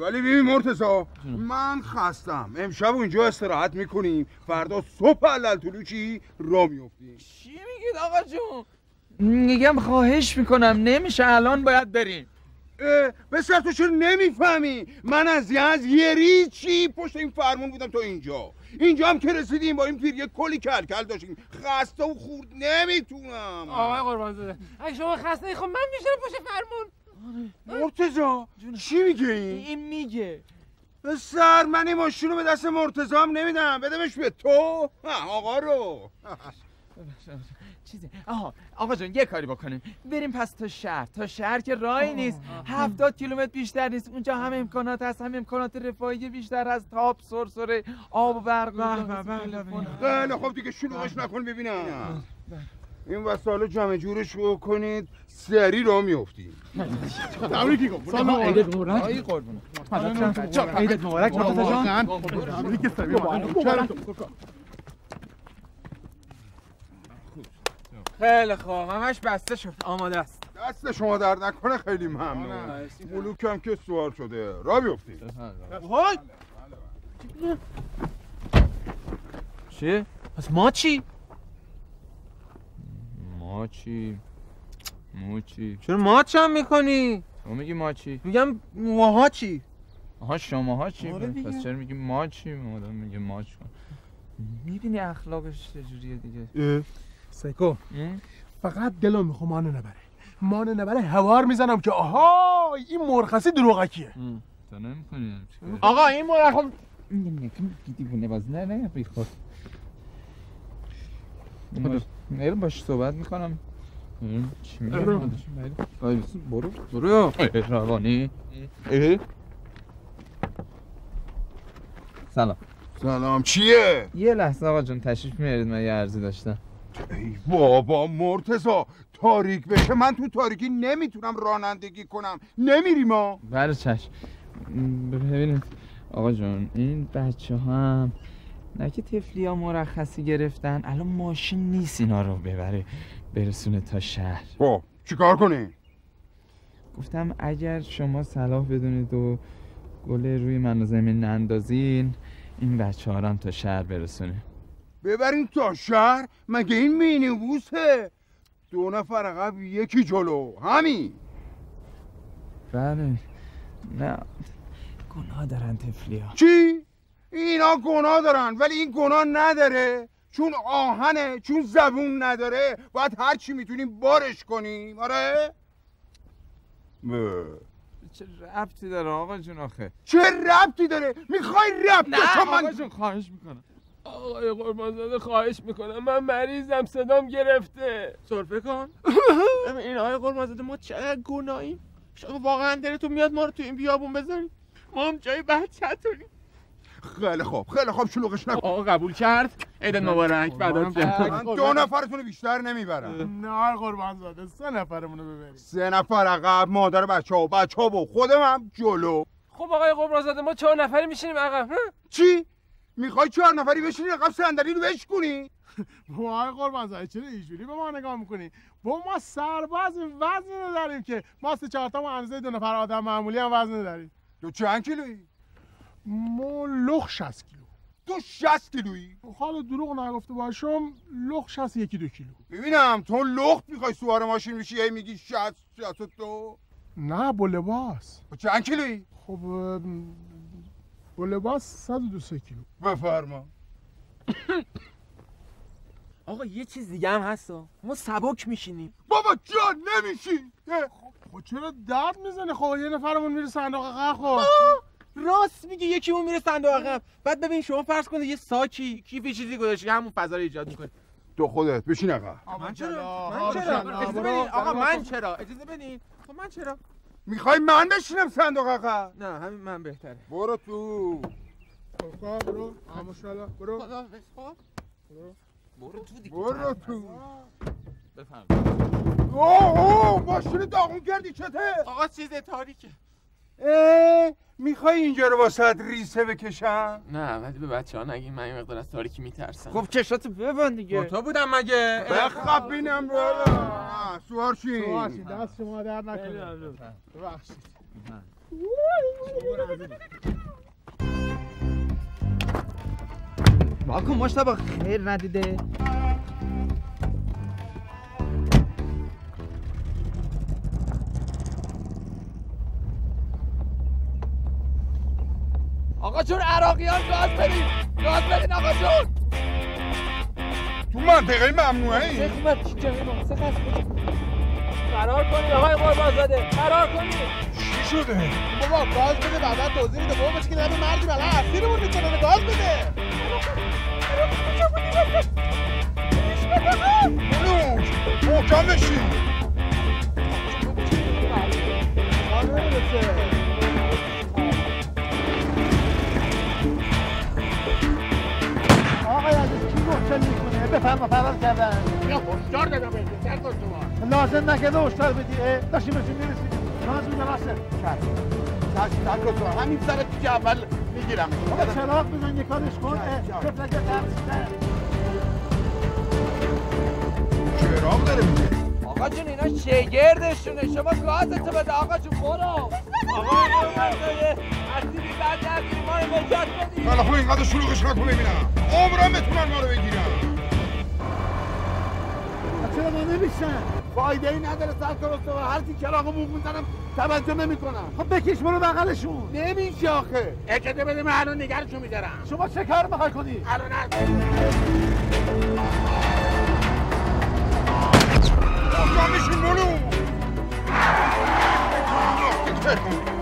ولی ببین مرتزا من خستم. امشب اونجا استراحت می‌کنیم. فردا صبح علل طلوعی را میفتیم چی میگید آقا جون؟ میگم خواهش می‌کنم نمیشه الان باید بریم. بسر تو چرا نمی‌فهمی. من از از یه ریچی پشت این فرمون بودم تا اینجا. اینجا هم که رسیدیم با این پیر یه کلی کل کل داشتیم. خسته و خورد نمی‌تونم. آقای قربان زاده اگه شما خسته ای، خب من میشم پشت فرمون. مرتزا چی میگه این؟ این میگه. سر من این ماشین رو به دست مرتزا هم نمیدم. بدمش به تو. ها، آقا رو. چیزی. آها آقا جان یه کاری بکنیم. بریم پس تا شهر. تا شهر که راهی نیست. هفتاد کیلومتر بیشتر نیست. اونجا هم امکانات هست. هم امکانات رفاهی بیشتر هست. تاب سرسره آب و برق. خیلی خب دیگه شلوغش نکن ببینم. این وسایل جمع جورش رو کنید سری رو میفتیم تبریکی کن سلام. عیدت مبارک. آی قربونه عیدت مبارک. مرتضی جان تبریک سری خیلی خوب همش بسته شد آماده است دست شما در نکنه خیلی ممنون ملوک هم که سوار شده را بیفتیم وای چیه؟ پس ما چی؟ ما چی؟ مو چی؟ چرا ما چم می‌کنی؟ تو میگی ما چی؟ میگم ماها چی؟ آها شماها چی؟ آره. پس چرا میگی ما چی؟ مادام میگه ما چی؟ می‌بینی اخلاقش چجوریه دیگه سیکو. فقط دلم می‌خوام مانو نبره. مانو نبره هوار می‌زنم که آها این مرخصی دروغکیه. تو نمی‌کنی آقا این مرخص دیوونه باز. نه نه بی خود میرم باش صحبت می‌کنم. چی میگه برو. برو. روانی. سلام. سلام. چیه؟ یه لحظه آقا جون تشریف میارید؟ من یه عرضی داشتم. ای بابا مرتزا تاریک بشه. من تو تاریکی نمی‌تونم رانندگی کنم. نمیری ما بله چشم. م، ببینید آقا جون این بچه هم نه که تفلی ها مرخصی گرفتن الان ماشین نیست اینا رو ببره برسونه تا شهر. خب چیکار کنی؟ گفتم اگر شما صلاح بدونید و گل روی من زمین نندازین این بچه ها تا شهر برسونه ببرین تا شهر مگه این مینیبوسه دو نفر عقب یکی جلو. همین. بله. نه. گناه دارن تفلی ها چی؟ اینا گناه دارن ولی این گناه نداره. چون آهنه چون زبون نداره. باید هر چی می‌تونیم بارش کنیم. آره؟ به. چه ربطی داره آقا جون آخه؟ چه ربطی داره؟ می‌خوای ربط نه آقا جون خواهش می‌کنم. آقای قربانزاده خواهش می‌کنم. من مریضم صدام گرفته. سرفه کن. [laughs] این آقای قرمزاده ما چقدر گناهیم. شما واقعا دلتون میاد ما رو تو این بیابون بذاریم ما هم جای بچه‌تونیم. خیلی خوب خیلی خوب شلوغش نکن. آقا قبول کرد؟ عیدت مبارک من دو نفرتون رو بیشتر نمی‌برم. نه قربان زاده سه نفرمون رو ببریم. سه نفر عقب مادر بچه ها بچه ها و خودم هم جلو. خب آقای قربانزاده ما چهار نفری میشینیم عقب ها؟ چی؟ می‌خوای چهار نفری بشینی عقب صندلی رو بشکنی؟ وای قربان زاده چرا اینجوری به ما نگاه می‌کنی با ما سرباز وزن نداریم که ما سه چهار تا اندازه دو نفر آدم معمولی هم وزن نداریم تو چند کیلویی؟ ما لخ 60 کیلو تو 60 کیلویی؟ حالا دروغ نگفته باشم لخ 60 یکی دو کیلو ببینم تو لخت می‌خوای سوار ماشین بشی هی میگی 60 62 نه با لباس با چند کیلویی؟ خب با لباس 102 کیلو. بفرما. [coughs] آقا یه چیز دیگه هم هست. ما سبک میشینیم. بابا جان نمیشی. خب چرا درد می‌زنه؟ خب یه نفرمون میره صندوق عقب خب. راست میگه یکیمون میره صندوق عقب. بعد ببین شما فرض کنید یه ساکی کیفی چیزی گذاشتی که همون فضا رو ایجاد می‌کنه. تو خودت. بشین عقب. من چرا؟ من چرا؟ اجازه. بدین. آقا من. چرا؟ اجازه بدین. خب من چرا؟ می‌خوای من بشینم صندوق عقب نه همین من بهتره. برو تو. خب برو. آموشالا برو. خدا خب. برو. تو دیگه. برو تو. بفهم. اوه اوه ماشین داغون کردی چته؟ آقا چیز تاریکه. می‌خوای اینجا رو واسه ریسه بکشم؟ نه ولی به بچه ها نگین من این مقدار از تاریکی میترسم. خب چشاتو ببند دیگه. تو بودم مگه؟ بخبینم برو سوار شین سوار شین، دست شما در نکنه. ببخشید. واکن مشتبه خیر ندیده. آقا چون عراقیان گاز بدین گاز بدین آقا جون تو منطقه ممنوعه ای قرار کنید آقای قربان زاده قرار کنید چی شده؟ بابا گاز بده بعدا توضیح میده بابا که همه مردی بلا اسیرمون می‌کنه گاز بده بلوک محکم بشین گفتن می‌کنه بفرما پرواز کردن. یا هشدار دادم بهت سر کن شما لازم نکرده هشدار بدی داشتیم بهشون راسته چشم سر کن همین سر که اول می‌گیرم. چراغ بزن یه کارش کن تفلک ترسیده چراغ داره میگه. آقا جون اینا شگردشونه شما گازتو بده آقا جون برو. آقا بعد نگیری ما رو نجات بدی خیلی خوب اینقدر شلوغش نکن ببینم عمرم بتونن ما رو بگیرن چرا ما نمیشن فایده ای نداره سر کن و هر کی چراغ بوق می‌زنم توجه نمی‌کنم خب بکش برو بغلشون نمیشه آخه اجازه بده من الان نگرشو میدارم شما چه کار می‌خوای کنی الان بشین بلو تسلیم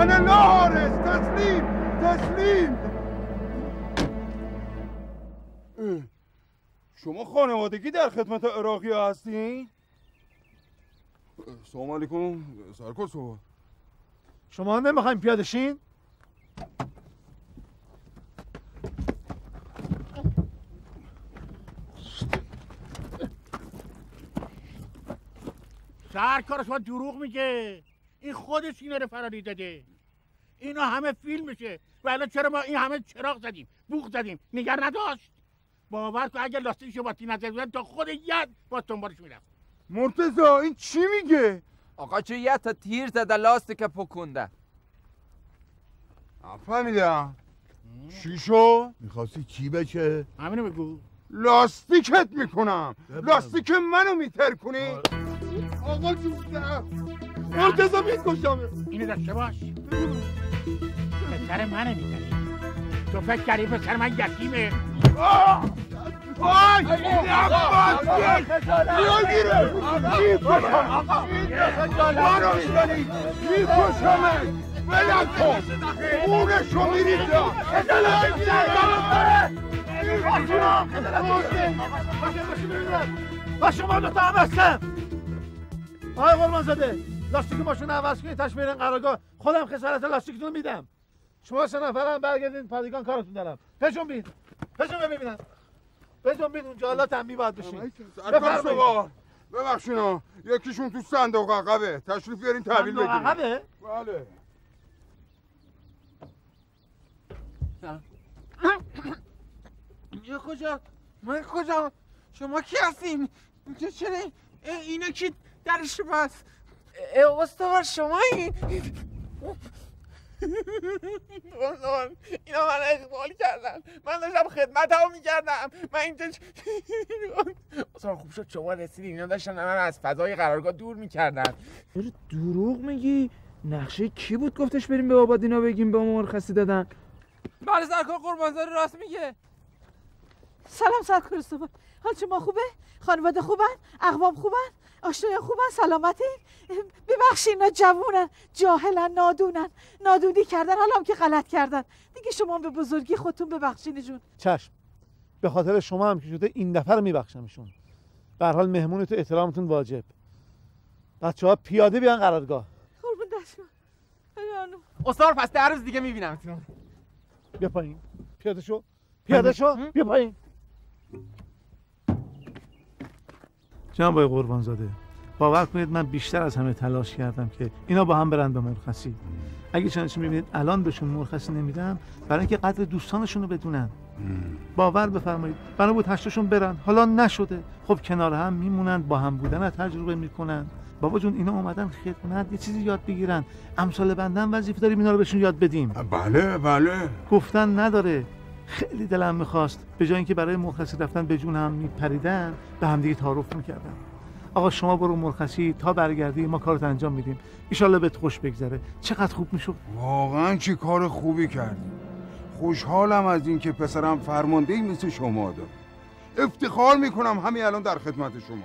انا نهارس تسلیم تسلیم. اه، شما خانوادگی در خدمت عراقی هستین؟ اه، سلام علیکم. سرکار صبح شما نمی‌خوایم پیاده شین؟ سرکار شما دروغ میگه. این خودش اینا رو فراری داده. اینا همه فیلمشه و الان چرا ما این همه چراغ زدیم؟ بوق زدیم. نگر نداشت. باور کن اگر لاستیکشو با تین نزد بودن تا خود ید با دنبالش می‌رفت. مرتزا این چی میگه؟ آقا چون یه تا تیر زده لاستیک پکونده. نفهمیدم چی شو؟ می‌خواستی چی بشه؟ همینو بگو. لاستیکت می‌کنم. لاستیک منو میتر کنی؟ آقا جون مرتضا میکشمه اینو داشته باش. پسر منه می‌زنی تو فکر کردی پسر من یتیمه. آی منو می‌زنی میکشمه ولم کن خونشو میریزم و شما دو تا هم هستم آقای قربان زاده. لاستیک ماشین عوض کنید برین قرارگاه. خودم خسارت لاستیکتون میدم. شما سه نفرم برگردین پادگان کارتون دارم پشون بید پشون ببینم پشون بید اونجا حالا تنبیه باید بشین سوار ببخشینا یکیشون تو صندوق عقبه تشریف بیارین تحویل صندوق بگیرین عقبه؟ بله اینجا کجا؟ من کجا؟ شما کی هستین؟ اینجا چرا اینا کی درش بس؟ استوار شما این؟ اینا من اقبال کردن من داشتم خدمت ها می‌کردم من اینجا اصلا خوب شد شما رسیدین اینا داشتن من از فضای قرارگاه دور می‌کردن دروغ میگی؟ نقشه کی بود گفتش بریم به آبادینا بگیم به ما مرخصی دادن بله سرکار قربانزاده راست میگه سلام سرکار صبح حال شما خوبه؟ خانواده خوبن؟ اقوام خوبن؟ آشنای خوبن؟ سلامتی؟ ببخشید اینا جوونن جاهلن نادونن. نادونی کردن حالا هم که غلط کردن. دیگه شما به بزرگی خودتون ببخشین جون. چشم. به خاطر شما هم که شده این دفعه رو میبخشمشون. به هر حال مهمون تو احترامتون واجب. بچه ها پیاده بیان قرارگاه. قربون دست استوار پس در روز دیگه می‌بینم. بیا پایین. پیاده شو. پیاده شو. بیا پایین. جناب آقای قربان زاده باور کنید من بیشتر از همه تلاش کردم که اینا با هم برن به مرخصی. اگه چنانچه می‌بینید الان بهشون مرخصی نمیدم برای اینکه قدر دوستانشون رو بدونن. باور بفرمایید. بنا بود هشتاشون برن. حالا نشده. خب کنار هم میمونن با هم بودن رو تجربه می‌کنن. بابا جون اینا اومدن خدمت یه چیزی یاد بگیرن. امثال بندن وظیفه داریم اینا رو بهشون یاد بدیم. بله بله. گفتن نداره. خیلی دلم می‌خواست. به جای اینکه برای مرخصی رفتن به جون هم میپریدن به همدیگه تعارف می‌کردن آقا شما برو مرخصی تا برگردی ما کارت انجام میدیم. ایشالله بهت خوش بگذره. چقدر خوب می‌شد. واقعا چی کار خوبی کردی. خوشحالم از اینکه پسرم فرمانده مثل شما داره. افتخار می‌کنم همین الان در خدمت شما.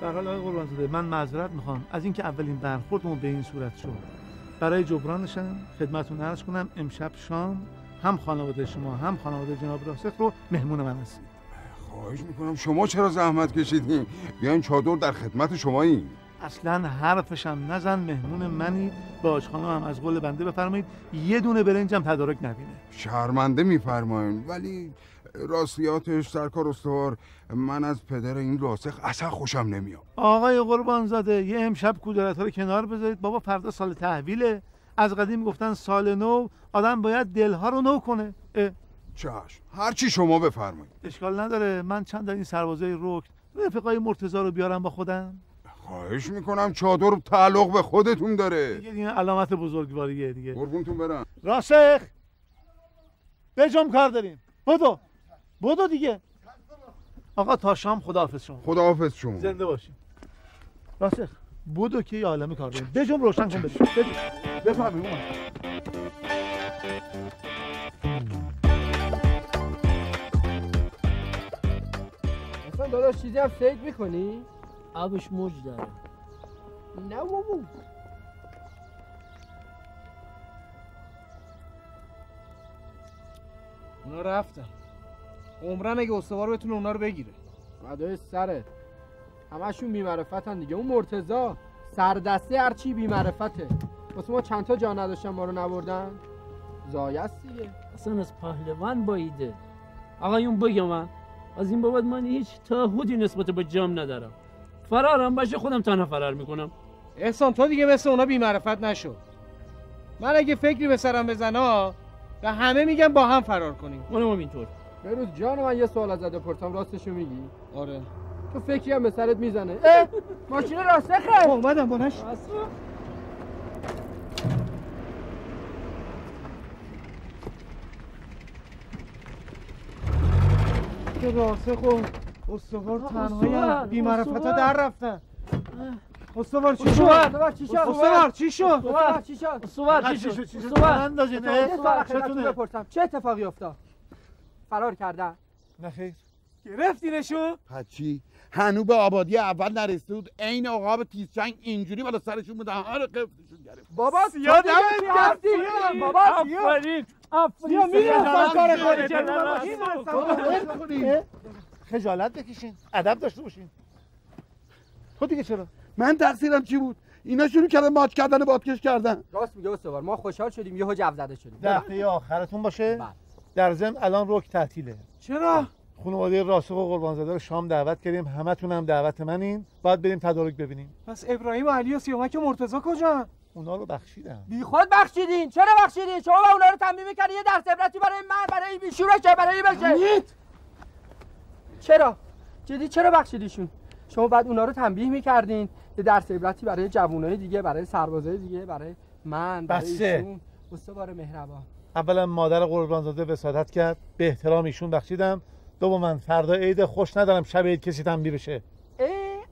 در حال آقای قربانزاده من معذرت می‌خوام. از اینکه اولین برخوردمون به این صورت شد. برای جبرانشم خدمتتون عرض کنم امشب شام هم خانواده شما هم خانواده جناب راسخ رو مهمون من هستید. خواهش می‌کنم. شما چرا زحمت کشیدین؟ بیاین چادر در خدمت شما این اصلا حرفشم نزن مهمون منی. باش خانم هم از قول بنده بفرمایید یه دونه برنجم تدارک نبینه. شرمنده میفرمایین. ولی راستیاتش سرکار استوار من از پدر این راسخ اصلا خوشم نمیاد. آقای قربانزاده یه امشب کودرت ها رو کنار بذارید. بابا فردا سال تحویله. از قدیم گفتن سال نو آدم باید دلها رو نو کنه. اه. چشم. هر چی شما بفرمایید. اشکال نداره. من چند تا این سربازای رک رفقای مرتضی رو بیارم با خودم. خواهش می‌کنم چادر تعلق به خودتون داره. دیگه دیگه علامت بزرگواریه دیگه. قربونتون برم. راسخ! بجام کار داریم. بدو. بدو دیگه. آقا تا شام خداحافظ شما. خداحافظ شما. زنده باشین. راسخ! بدو که یه عالمه کار داریم بجام روشن کن بجام بفهمیم اومد اصلا داداش چیزی هم فکر می‌کنی؟ آبش موج داره نه بابا اونا رفتن عمرن اگه استوار بتونه اونا رو بگیره فدای سرت همشون بیمعرفتن دیگه. اون مرتزا سردسته هرچی بیمعرفته. واسه ما چند تا جا نداشتن ما رو نبردن؟ زایه است دیگه. اصلا از پهلوان بایده آقایون بگم من. از این بابت من هیچ تعهدی نسبت به جام ندارم. فرارم باشه خودم تنها فرار می‌کنم. احسان تو دیگه مثل اونا بیمعرفت نشو. من اگه فکری به سرم بزنا به همه میگم با هم فرار کنیم. منم اینطور. بروز جان من یه سوال ازت بپرسم. راستشو میگی؟ آره. تو فکری هم به سرت می‌زنه اه ماشین راسخه اومدم بلنش که راسخ و استوار تنهایی بیمعرفت ها در رفتن استوار چی شد؟ استوار چی شد؟ استوار چی شد؟ استوار چی شد؟ استوار چی شد؟ استوار اندازین بپرسم چه اتفاقی افتاد؟ فرار کردن؟ نخیر گرفتینشو؟ پچی هنو به آبادی اول نرسیده بود. عین عقاب تیزچنگ اینجوری بالا سرشون بود ها رو قفتشون گرفت بابا. هستی؟ سیاه. بابا آفرین یا می‌رفتن کار کنید خجالت بکشین. ادب داشته باشین. تو دیگه چرا؟ من تقصیرم چی بود؟ اینا شروع کردن ماچ کردن و بادکش کردن. راست میگه استوار. ما خوشحال شدیم. یهو جو زده شدیم. دفعه آخرتون باشه. در ضمن الان رک تعطیله. چرا؟ خانواده راسخ و قربانزاده رو شام دعوت کردیم. همتون هم دعوت منین. باید بریم تدارک ببینیم. پس ابراهیم و علی و سیامک و مرتضی کجا؟ اونا رو بخشیدم بی خود بخشیدین. چرا بخشیدین؟ شما به اونا رو تنبیه می‌کردین یه درس عبرتی برای من برای این بیشورشه برای این بشه. چرا؟ جدی چرا بخشیدیشون؟ شما بعد اونا رو تنبیه می‌کردین. یه درس عبرتی برای جوانای دیگه برای سربازای دیگه برای من برای بسه. ایشون. استوار مهربان. اولا مادر قربانزاده وسادت کرد. به احترام ایشون بخشیدم. دوما فردا عید خوش ندارم شب عید کسی تنبیه بشه.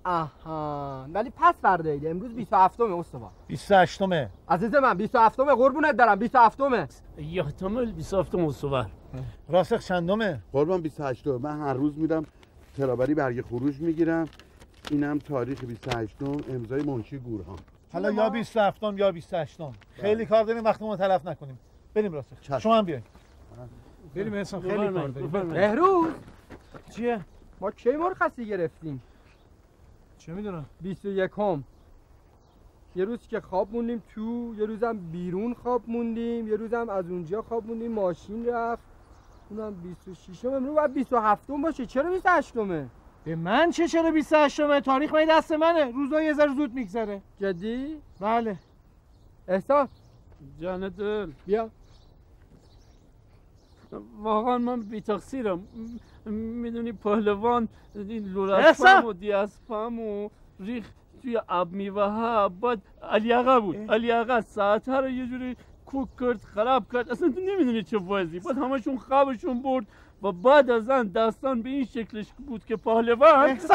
آها. ولی پس فردا عیده امروز 27 م استوار 28 مه عزیز من 27 م قربونت دارم 27 م یحتمل 27 مصور راسخ چندمه؟ قربان 28 من هر روز میرم ترابری برگ خروج می‌گیرم. اینم تاریخ 28 امضای منشی گورهان حالا یا 27 یا 28 خیلی کار داریم وقتمون تلف نکنیم. بریم راسخ. شما هم بیاین. بریم احسان خیلی کار داریم بهروز چیه؟ ما کی مرخصی گرفتیم؟ چه می‌دونم؟ 21 هم. یه روز که خواب موندیم تو یه روزم بیرون خواب موندیم یه روزم از اونجا خواب موندیم ماشین رفت. اونم 26 هم امروز باید 27 باشه. چرا 28 همه به من چه چرا 28 مه تاریخ من دست منه. روزا یه ذره زود میگذره. جدی؟ بله. احسان. جان دل. بیا. واقعا من بی تقصیرم می‌دونی پهلوان این! لورسپم و دیاسپم و ریخ توی اب میوه ها. بعد علی آقا بود. علی آقا ساعت ها رو یه جوری کوک کرد خراب کرد. اصلا تو نمی‌دونی چه وضعی. بعد همشون خوابشون برد. و بعد از آن داستان به این شکلش بود که پهلوان! از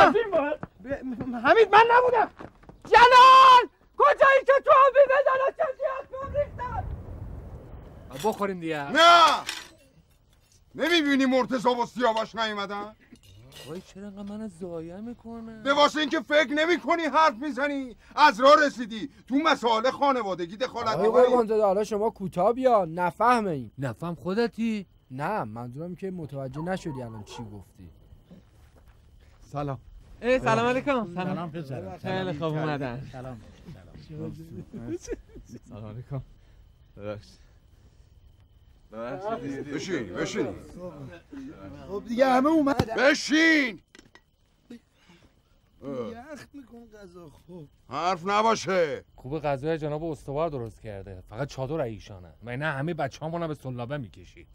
حمید من نبودم! جلال! کجایی که تو آبی بدن و دیاسپم ریختن؟ بخوریم دیگه. نه! نمی‌بینی مرتضا با سیاوش نیومدن؟ وای چرا انقدر من زایه می‌کنه؟ به واسه اینکه فکر نمی کنی حرف می‌زنی از راه رسیدی. تو مسائل خانوادگی دخالت آقای می‌کنی. حالا شما کوتاه بیا. نفهمه این. نفهم خودتی؟ نه منظورم که متوجه نشدی الان چی گفتی. سلام. ای سلام علیکم. سلام. پسرم. خیلی خوب اومدن. سلام. سلام علیکم. ببخشید. بشین بشین. خب دیگه همه اومد. بشین. یخ میکن غذا. خب. حرف نباشه. کوب غذای جناب استوار درست کرده. فقط چادر ایشانه. من نه همه بچه هم به سلابه می‌کشید؟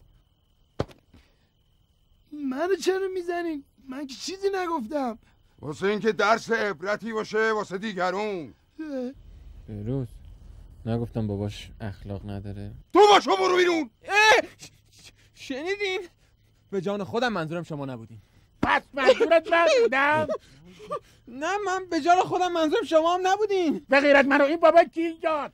منو چرا می‌زنین؟ من که چیزی نگفتم. واسه اینکه درس عبرتی باشه واسه دیگرون. بروز نگفتم باباش اخلاق نداره. تو باشو برو بیرون! شنیدین؟ به جان خودم منظورم شما نبودین. پس منظورت من بودم. [laughs] نه من به جان خودم منظورم شما هم نبودین. به غیرت منو این بابا کی داد.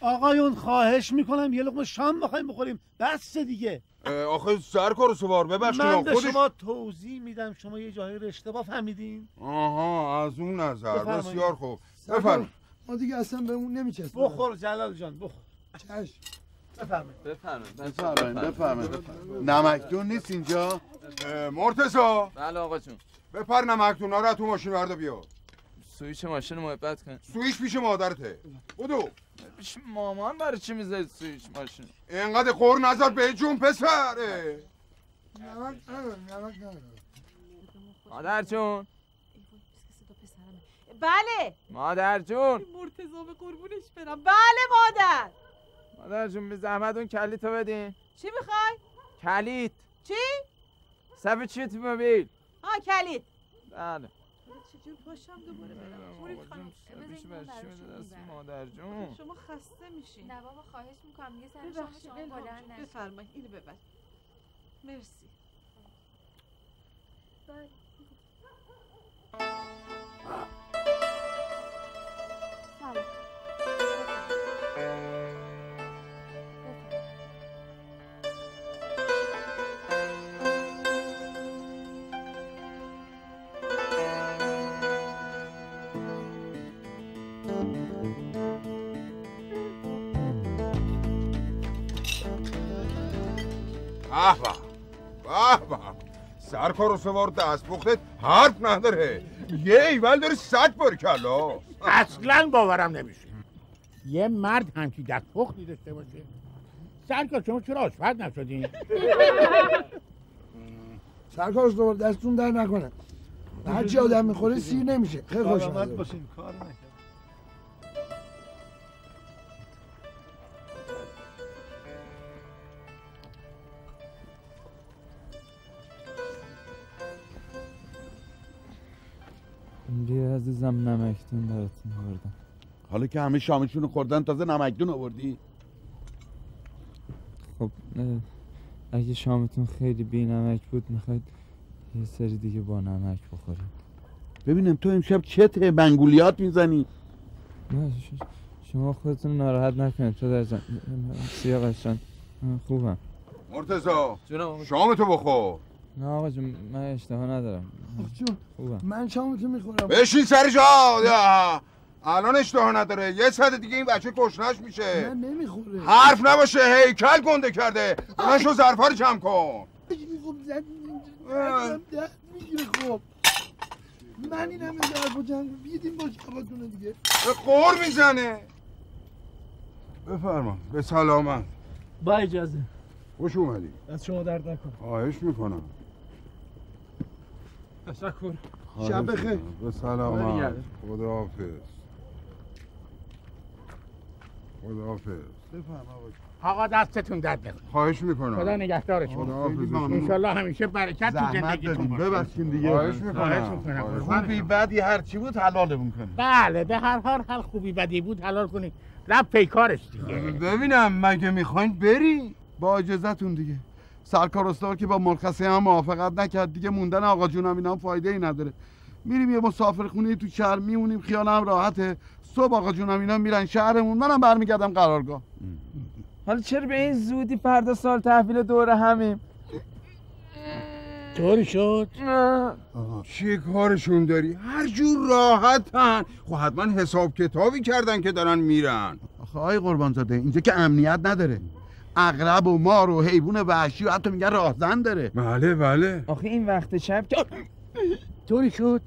آقایون خواهش می‌کنم یه لقمه شام بخوایم بخوریم. بس دیگه. آخه سرکار سوار ببخش من به خودش شما توضیح میدم شما یه جایی رو اشتباه فهمیدین. آها از اون نظر بفرمایید. بسیار خوب. سرکار، بفرم ما دیگه اصلا بهمون نمیچسبه بخور جلال جان بخور. چشم. بفرمایید. بفرمایید بفرمایید بفرمایید. نمکدون نیست اینجا؟ مرتزا بله آقا جون. بپر نمکدونا رو از تو ماشین برده بیا. سویچ ماشین محبت کن. سویش پیش مادرته. بودو پیش مامان برای چی می‌ذاری سویچ ماشین؟ اینقدر خور نزار به جون پسر اه. نمک نداره، نمک نداره. مادر جون. بله. مادر جون. مرتضا به قربونش برم. بله مادر. مادر جون به زحمت اون کلیت رو بدین. چی می‌خوای؟ کلیت چی؟ صف چی تو موبیل ها کلید. بله. چجور پاشم دوباره برم. مرید خانم پیش بچه بده دست مادر جون. شما خسته میشین. نه بابا خواهش می‌کنم. یه سر شما ول بلند. نشه بفرمایید اینو ببر. مرسی. به سرکار و سوار دست پختت حرف نداره. یه ایول داره صد برکلا اصلا باورم نمیشه. یه مرد همچی دست پختی داشته باشه. سرکار شما چرا آشپز نشدین؟ [laughs] سرکار دوبار دستتون در نکنه. هرچی آدم می‌خوره سیر نمیشه. خیلی خوش باشین. کار نکرد عزیزم نمکتون براتون بردم حالا که همه شامشون رو خوردن تازه نمکدون آوردی؟ خب اگه شامتون خیلی بی نمک بود می‌خواید یه سری دیگه با نمک بخوریم ببینم تو امشب چته منگولیات می‌زنی؟ نه شما خودتون ناراحت نکنید تو در جان. سیاقش جان من خوبم. مرتزا شامتو بخور. نه آقا جون من اشتها ندارم. جون خوبم. من شامتو می‌خورم. بشین سر جا یا. الان اشتها نداره. یه ساعت دیگه این بچه کشنش میشه. من نمی‌خوره. حرف نباشه. هیکل گنده کرده. بلند شو ظرفا رو جمع کن. خب زد می‌گیره خب. من این همه ظرف و جمع بیدیم با شباتونه دیگه. به قور می‌زنه. بفرما. به سلامت. با اجازه. خوش اومدی. از شما درد نکن خواهش می‌کنم. تشکر. شب بخیر. به سلامت برگرد. خداحافظ. خداحافظ. آقا دستتون درد نکنه خواهش می‌کنم. خدا نگهدارشون خداحافظ. انشالله همیشه برکت تو زندگیتون باشه. ببخشید دیگه. خواهش خواهش می‌کنم. خوبی بدی هر چی بود حلالمون کنیم. بله به هر حال هر خوبی بدی بود حلال کنی رب پیکارش دیگه. ببینم مگه می‌خواین بری؟ با اجازهتون دیگه. سرکار استاد که با مرخصی هم موافقت نکرد. دیگه موندن آقا جونم اینا هم فایده ای نداره. میریم یه مسافر خونه تو شهر میمونیم خیالم راحته. صبح آقا جونم اینا میرن شهرمون. منم برمیگردم قرارگاه. حالا چرا به این زودی فردا سال تحویل دوره همیم طوری شد؟ چیه کارشون داری؟ هر جور راحتن. خب حتما حساب کتابی کردن که دارن میرن. آخه آقای قربان زاده اینجا که امنیت نداره. اغرب و مار و حیوان وحشی و حتی میگن راهزن داره. بله بله. آخه این وقت شب که طوری شد.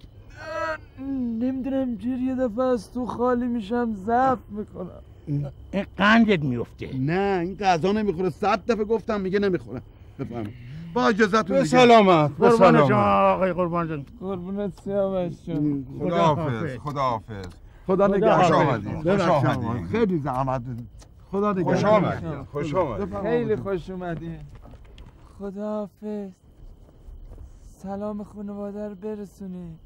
نمی‌دونم چرا یه دفعه از تو خالی میشم ضعف می‌کنم. این قندت میفته نه این غذا نمی‌خوره. صد دفعه گفتم میگه نمی‌خوره. بفهم با اجازهتون به. سلامت به قربان سلامت. شما آقای قربان جان. قربونت سیاوش جون خداحافظ خداحافظ خدا خوش نگهدار. آمدید خوش. آمدید خیلی زحمت. دادید خدا نگهدار. خوش آمدید خوش آمدید. خیلی خوش اومدی خداحافظ. سلام خانواده رو برسونی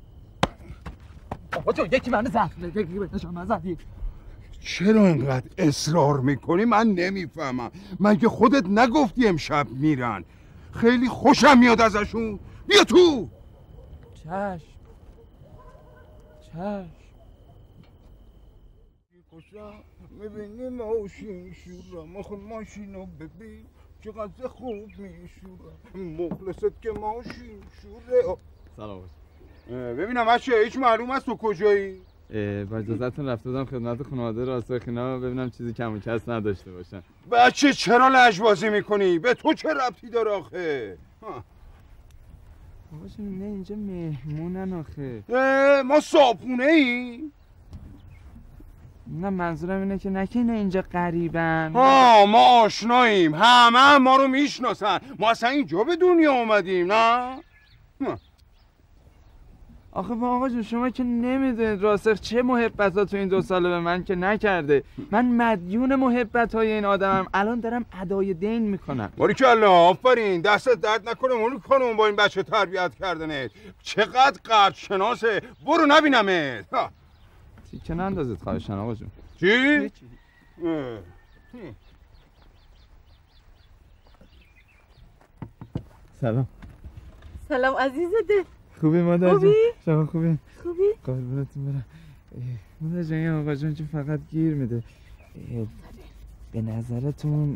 آقا جون یکی منو زد یکی منو زدی چرا اینقدر اصرار می‌کنی؟ من نمی‌فهمم. مگه خودت نگفتی امشب میرن. خیلی خوشم میاد ازشون. بیا تو! چشم. چشم. می‌بینی ماشین شورم مخون ماشین رو ببین چقدر خوب میشورم مخلصت که ماشین شوره. سلام ببینم بچه هیچ معلوم است تو کجایی؟ با اجازهتون رفته بودم خدمت خانواده راسخینا ببینم چیزی کم و کس نداشته باشن. بچه چرا لجبازی می‌کنی؟ به تو چه ربطی داره آخه؟ ها. بابا نه اینجا مهمونن آخه. ما صابخونه ای نه منظورم اینه که اینا اینجا قریبن ها ما آشناییم. همه هم ما رو می‌شناسن. ما اصلا اینجا به دنیا اومدیم نه. آخه با آقا جون شما که نمی‌دونید راسخ چه محبت تو این دو ساله به من که نکرده. من مدیون محبت های این آدمم. الان دارم ادای دین می‌کنم. باری کلا آفرین. دستت درد نکنه مولو خانم با این بچه تربیت کردنت. چقدر قدر شناسه برو نبینمت. تیکه نندازید خواهشن آقا جون؟ چی؟ سلام. سلام عزیز دل خوبی مادر جون خوبی؟ شما خوبی؟ خوبی؟ قربونتون برم. مادر جان این آقا جون که فقط گیر میده. به نظرتون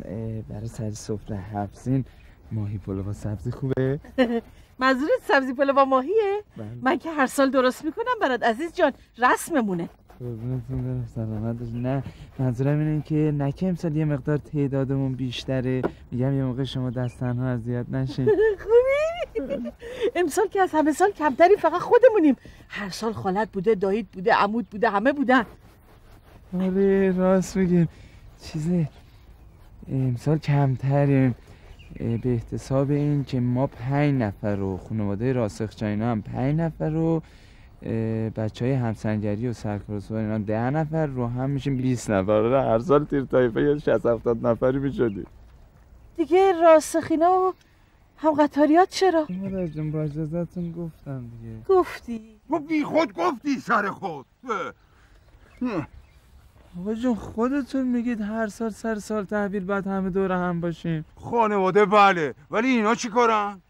برای سر سفره حفظین ماهی پلو با سبزی خوبه؟ [laughs] منظورت سبزی پلو با ماهیه؟ بله. من که هر سال درست می‌کنم برات عزیز جان. رسممونه. قربونتون برم سلامت باشی. نه منظورم اینه که نکه امسال یه مقدار تعدادمون بیشتره. میگم یه موقع شما دست تنها اذیت نشین. [laughs] خوبی؟ امسال که از همه سال کمتری فقط خودمونیم. هر سال خالت بوده دایید بوده عمود بوده همه بودن. آره راست میگین چیزه امسال کمتریم. به احتساب این که ما پنج نفر رو خانواده راسخ هم پنج نفر رو بچه های همسنگری و سرکارسوار اینا ده نفر رو هم میشیم 20 نفر. آره، هر سال تیر تایفه یه 60 70 نفری می‌شدیم دیگه راسخینا و هم قطاریات چرا؟ مادر جون با اجازتون گفتم دیگه. گفتی؟ تو بی خود گفتی سر خود. آقا جون خودتون میگید هر سال سر سال تحویل باید همه دور هم باشیم. خانواده بله ولی اینا چی کارن؟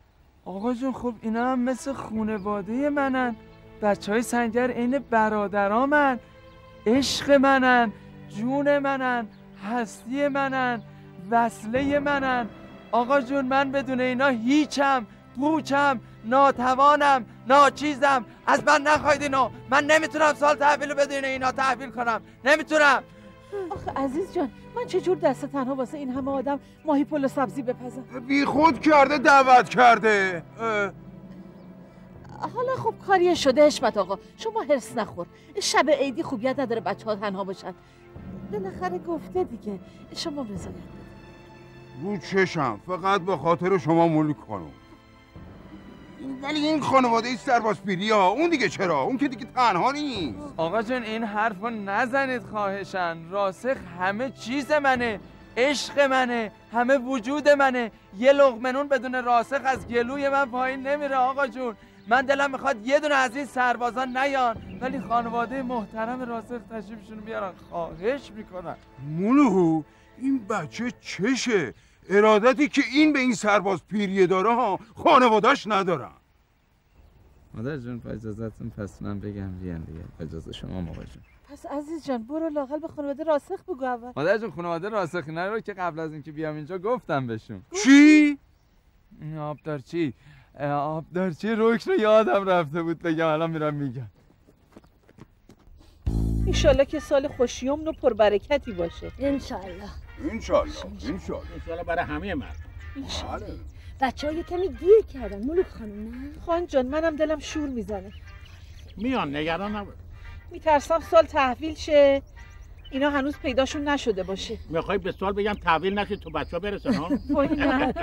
آقا جون خب اینا هم مثل خونواده منن. بچه های سنگر عین برادرامن. عشق منن جون منن هستی منن وصله منن. آقا جون من بدون اینا هیچم پوچم ناتوانم ناچیزم. از من نخواید اینو. من نمی‌تونم سال تحویل رو بدون اینا تحویل کنم. نمی‌تونم. آخه عزیز جان من چجور دست تنها واسه این همه آدم ماهی پلو سبزی بپزم؟ بی خود کرده دعوت کرده. اه. حالا خب کاری شده حشمت آقا. شما هرس نخور. شب عیدی خوبیت نداره بچه ها تنها باشن. بالاخره گفته دیگه. شما رضایت رو چشم. فقط به خاطر شما ملک خانم. این- ولی این خانواده سرباز پیری ها. اون دیگه چرا؟ اون که دیگه تنها نیست. آقا جون این حرف رو نزنید خواهشن راسخ همه چیز منه. عشق منه. همه وجود منه. یه لغمنون بدون راسخ از گلوی من پایین نمیره آقا جون. من دلم می‌خواد یه دونه از این سربازان نیان ولی خانواده محترم راسخ تشریفشون بیارن. خواهش می‌کنم. مولو این بچه چشه؟ ارادتی که این به این سرباز پیریه داره ها خانوادهش ندارن. مادر جون با اجازتون پس من بگم بیان دیگه. اجازه شما موقع جون. پس عزیز جان برو لاقل به خانواده راسخ بگو اول. مادر جون خانواده راسخینه رو که قبل از اینکه بیام اینجا گفتم بهشون. چی؟ آبدارچی اه، آبدارچی رکش رو یادم رفته بود بگم الان میرم میگم. ایشالله که سال خوشیومن و پربرکتی باشه. انشالله. انشالله انشالله. انشالله برای همه مردم. بچه ها یه کمی دیر کردن. ملوک خانم نه؟ خان جان منم دلم شور می‌زنه. میان نگران نباش. میترسم سال تحویل شه. اینا هنوز پیداشون نشده باشه. می‌خوای به سوال بگم تحویل نشید تو بچه ها برسن ها؟ [laughs] نه.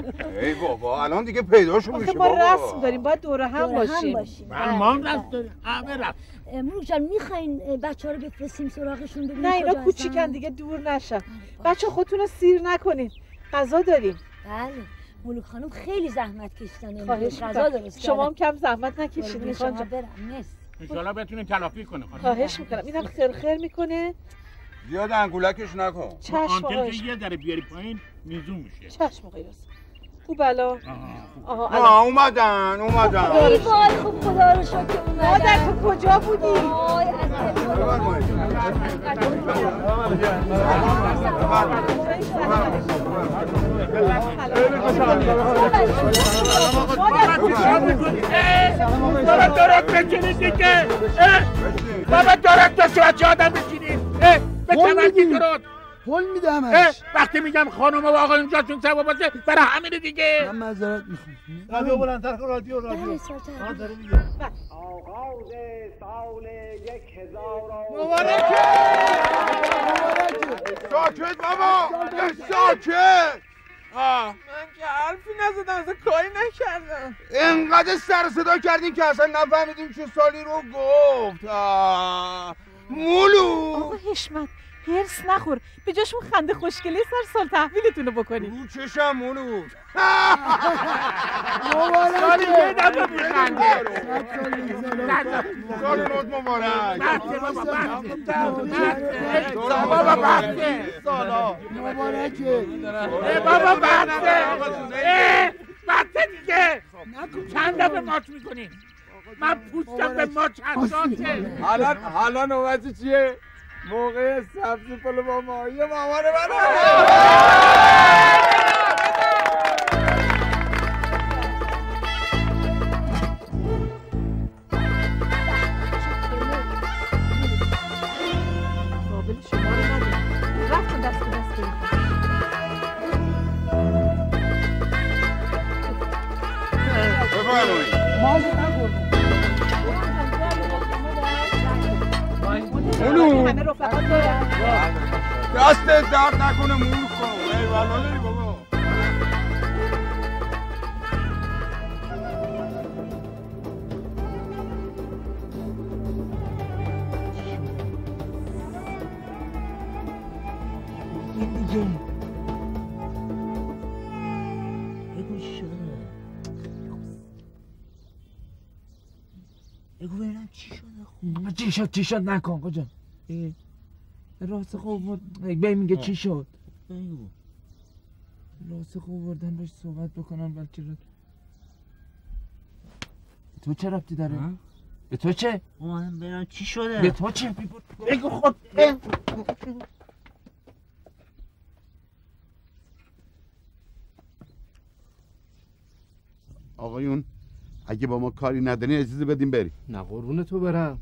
ای بابا الان دیگه پیداشون میشه ما بابا. رسم داریم باید دوره هم باشیم. من ما هم رسم داریم. همه رسم می‌خواین بچه ها رو بفرستیم سراغشون ببینیم نه اینا کوچیکن؟ دیگه دور نشن. بچه خودتون رو سیر نکنین. غذا داریم. بله. ملوک خانم خیلی زحمت کشیدن امروز. خواهش غذا می‌کنم. درست شما هم. کم زحمت نکشید جان برم. مرسی. انشالله بتونیم تلافی کنه خواهش می‌کنم. اینم خرخر می‌کنه. زیاد انگولکش نکن چشم آنتن که یه ذره بیاری پایین میزون میشه چشم آقای راست او بلا آها آه الان اومدن اومدن ای وای خوب خدا رو شکر که اومدن مادر تو کجا بودی؟ وای از بابا درست بچینید دیگه؟ بابا درست بچه آدم بچینید اه، به میدی؟ درست. هل اه، همش. وقتی میگم خانم و آقایون جاتون سوا باشه برای همینه دیگه. من معذرت می‌خوام. رادیو بلندتر کن رادیو رادیو. آه، هفت. داره میگه. ساکت بابا! ساکت آه. من که حرفی نزدم اصلا کاری نکردم. انقدر سر صدا کردین که اصلا نفهمیدیم چه سالی رو گفت. آه. مولو! آقا حشمت هرس نخور. به جاش اون خنده خوشگله سر سال تحویلتون رو بکنی. رو چشم مولو. سال یه دفعه میخنده سال نوت مبارک. بابا بسه سالا مبارکه. بابا بسه اه، بسه دیگه. چند دفعه ماچ می‌کنی؟ من پوستم به ماچ حساسه حالا حالا نوبت چیه؟ موقع سبزی پلو با ماهی مامان منه. همه رفقا دارن دست درد نکنه مول کن. ای والا بابا. بگو ببینم چی شده. چی شد چی شد؟ نکن جان راست خوب بی میگه چی شد؟ بگو. راست خوب بردن باش صحبت بکنم بلکه را... تو چه ربطی داره؟ به تو چه؟ اومدم ببینم چی شده. به تو چه؟ بگو خود. آقایون اگه با ما کاری نداری اجازه بدیم بریم. نه قربون تو برم.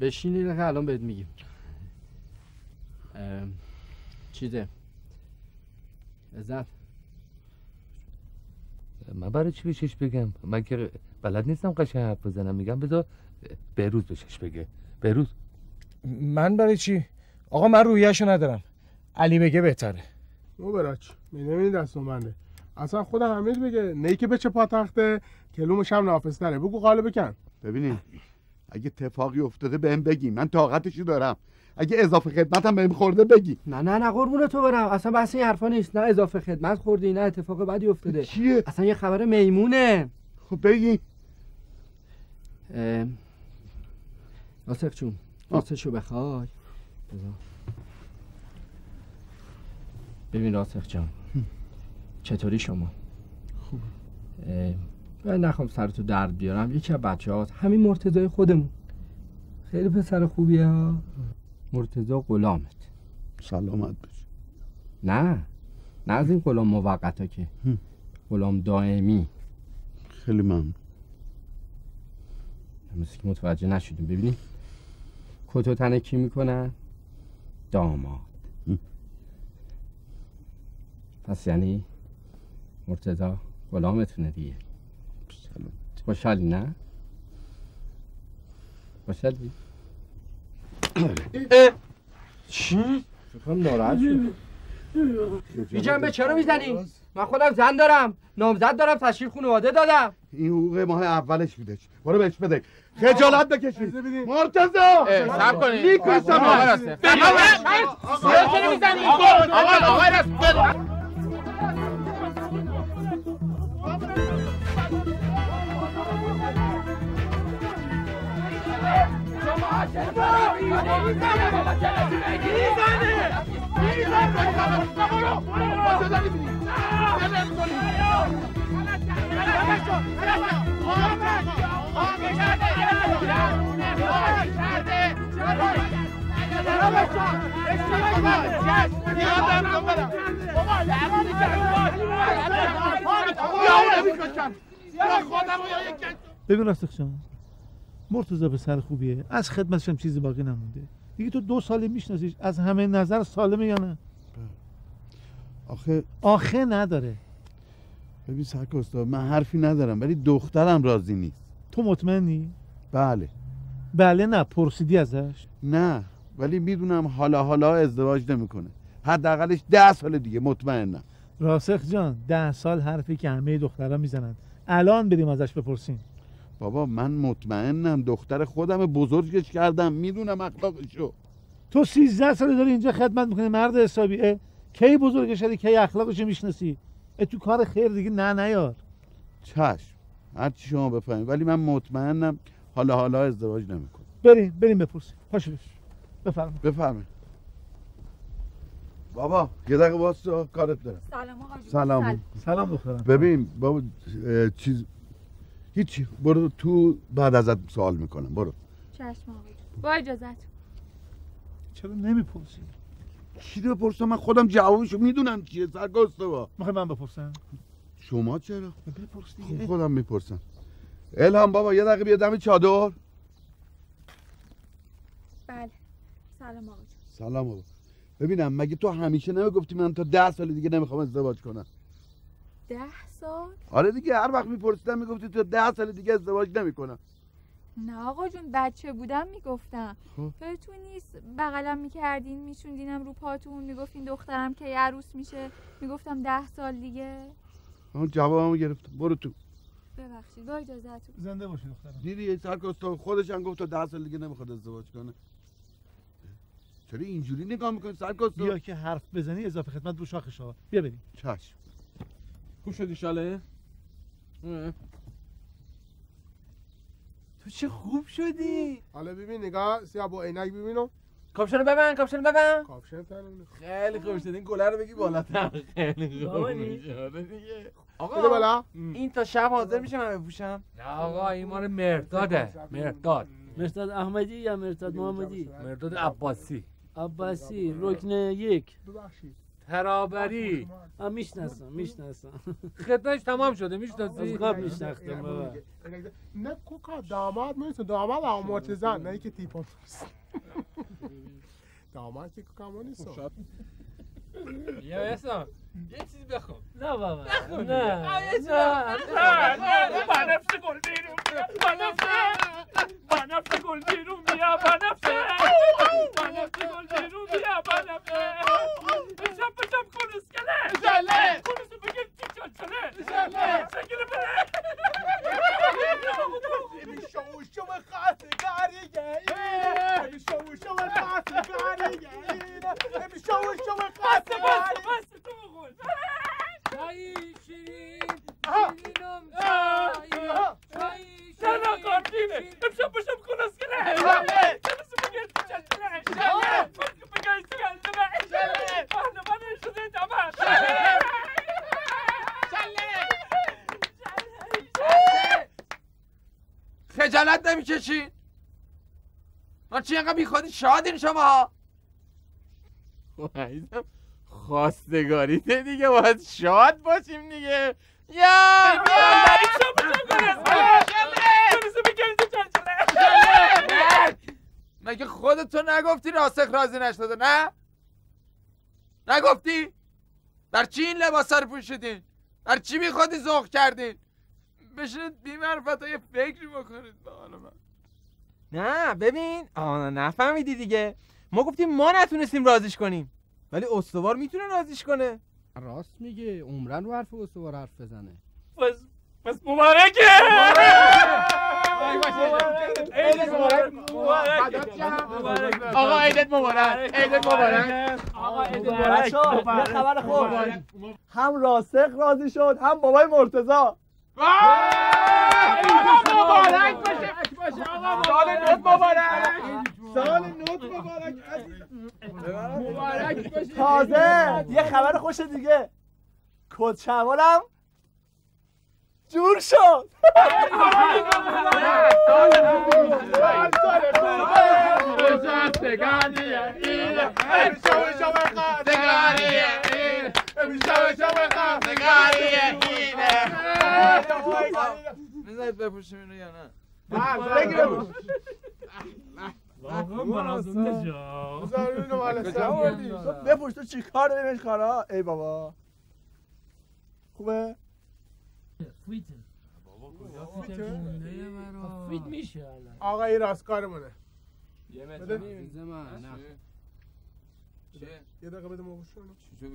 بشینی که الان بهت میگیم. چیزه؟ عزت من برای چی بهش بگم؟ من که بلد نیستم قشنگ حرف بزنم. میگم بذار بهروز بهش بگه. بهروز. من برای چی؟ آقا من رویشو ندارم. علی بگه بهتره. مو براچ می نمیدی دستون بنده. اصلا خود حمید بگه. نه که بچه پاتخته کلومش هم نافذتره بگو قاله بکن ببینید اگه اتفاقی افتاده بهم بگی. من طاقتشو دارم. اگه اضافه خدمتم بهم خورده بگی. نه نه نه قربون تو برم. اصلا بحث این حرفا نیست. نه اضافه خدمت خوردی نه اتفاق بدی افتاده. چیه؟ اصلا یه خبر میمونه. خب بگی. اه، آصف چون راستشو بخوای. ببین راسخ جان چطوری شما؟ خوب من نخوام سرتو درد بیارم. یکی از بچه هاست همین مرتضای خودمون. خیلی پسر خوبیه ها. مرتضا غلامت. سلامت بشه نه. نه از این غلام موقتا که. غلام دائمی. خیلی ممنون. مثل که متوجه نشدیم. ببینیم کتو تنه کی می‌کنن داماد. پس یعنی مرتضا غلامتونه دیگه. خوشحالی نه؟ خوشحالی؟ چی؟ فکرم ناراحت شد بی جنبه چرا می‌زنی؟ من خودم زن دارم. نامزد دارم تشریف خانواده دادم. این حقوق ماه اولش بودش. برو بهش بده. خجالت بکشید مرتضا صبر کنید. می‌کشم آقا آقا ببین راستخ جان مرتضی پسر خوبیه. از خدمتش هم چیزی باقی نمونده. دیگه تو دو ساله میشناسیش. از همه نظر سالمه یا نه؟ آخه آخه نداره. ببین سرک استاد من حرفی ندارم ولی دخترم راضی نیست. تو مطمئنی؟ بله. بله نه. پرسیدی ازش؟ نه. ولی می‌دونم حالا حالا ازدواج نمی‌کنه. حداقلش ده سال دیگه. مطمئنم. راسخ جان ده سال حرفی که همه دخترها می‌زنن. الان بریم ازش بپرسیم. بابا من مطمئنم دختر خودم بزرگش کردم. می‌دونم اخلاقشو. تو سیزده ساله داری اینجا خدمت می‌کنی مرد حسابی. اه، کی بزرگش شدی کی اخلاقشو می‌شناسی؟ تو کار خیر دیگه نه نیار. چشم. هر چی شما بفهمید. ولی من مطمئنم حالا حالا ازدواج نمی‌کنه بریم بریم بپرسیم. پاشو بش. بفرما. بفهمید بابا یه دقیقه واسه کارت دارم. سلام آقا. سلام. سلام. دخترم. ببین بابا چیز هیچی. برو تو بعد ازت سوال می‌کنم. برو. چشم آقا. با اجازت. چرا نمی‌پرسی؟ چی رو بپرسم من خودم جوابشو می‌دونم چیه سرگسته با می‌خوای من بپرسم؟ شما چرا؟ بپرس خب خودم می‌پرسم. الهام بابا یه دقیقه بیا دم چادر. بله. سلام آقا. سلام بابا ببینم مگه تو همیشه نمی‌گفتی من تا ده سال دیگه نمی‌خوام ازدواج کنم؟ ده سال؟ آره دیگه هر وقت میپرسیدم می‌گفتی تا ده سال دیگه ازدواج نمی‌کنم. نه آقا جون بچه بودم می‌گفتم. خب. تو نیست بغلم می‌کردین میشوندینم رو پاتون می‌گفتین دخترم که عروس میشه؟ می‌گفتم ده سال دیگه. اون جوابمو گرفتم. برو تو. ببخشید با اجازتون زنده باشی دخترم. دیدی سرکاستا خودش هم گفت تا ده سال دیگه نمی‌خواد ازدواج کنه. چرا اینجوری نگاه می‌کنی سرکاستا بیا که حرف بزنی اضافه خدمت رو شاخش ها بیا بریم. چشم. خوب شدی شاله؟ تو چه خوب شدی؟ حالا ببین نگاه سیاه با عینک ببینم کاپشنو ببن کاپشنو ببن کاپشن تنم خیلی خوب شد. این گله رو بگی بالاتر. [laughs] خیلی خوب؟ شده دیگه. آقا بالا. این تا شب حاضر میشه من بپوشم؟ نه آقا این مال مرداده. مرداد. مرتاد احمدی یا مرتاد محمدی؟ مرداد عباسی. عباسی رکن یک. ببخشید. ترابری. می‌شناسم می‌شناسم. خدمتش تمام شده می‌شناسی از قبل میشناختم بابا. نه کوکا داماد می‌رسه داماد آقا مرتزن نه که تیپا [laughs] داماد که کوکا نیست یا احسان یه چیز بخون نه بابا. نخون نه. نه. نه نه. بنفشه گل بیرون بنفشه. بنفشه گل بیرون بیا بنفشه. بنفشه گل بیرون بیا بنفشه. بشم بشم کن اسکله جله کنسو بگیر. چی چل چله جله شکل بره. شوشو خاطگاری گیره شوشو خاطگاری گیره شوشو خاطگاری بس بس تو گل چای شیرین شیرینم چای چرا کارتینه امشب بشم خلاص کنه خجالت نمی‌کشین ما چی اینقدر بیخودی؟ شادین شما. خب، ها خواستگاریته دیگه باید شاد باشیم دیگه یا مگه خودتو نگفتی راسخ راضی نشده نه؟ نگفتی؟ در چی این لباس رو پوشیدین؟ در چی بی خودی ذوق کردین؟ بشینید بی های فکری بکنید به حال من نه ببین آه نفهمیدی دیگه ما گفتیم ما نتونستیم رازیش کنیم ولی استوار می‌تونه رازیش کنه. راست میگه عمرن رو حرف استوار حرف بزنه. پس پس مبارکه! آقا عیدت مبارک. عیدت مبارک. آقا عیدت یه خبر خوب. هم راسخ راضی شد هم بابای مرتضا مبارک باشه. سال نوت مبارک. سال نوت مبارک مبارک باشه تازه یه خبر خوش دیگه. کد شوالم جور شد. می‌ذارید بپوشیم اینو یا نه بپوش تو چی کار داری بهش کارا ای بابا خوبه فیت میشه الان آقا این راستکارمونه یه بده. چیز من نه یه دقیقه بده ما. چه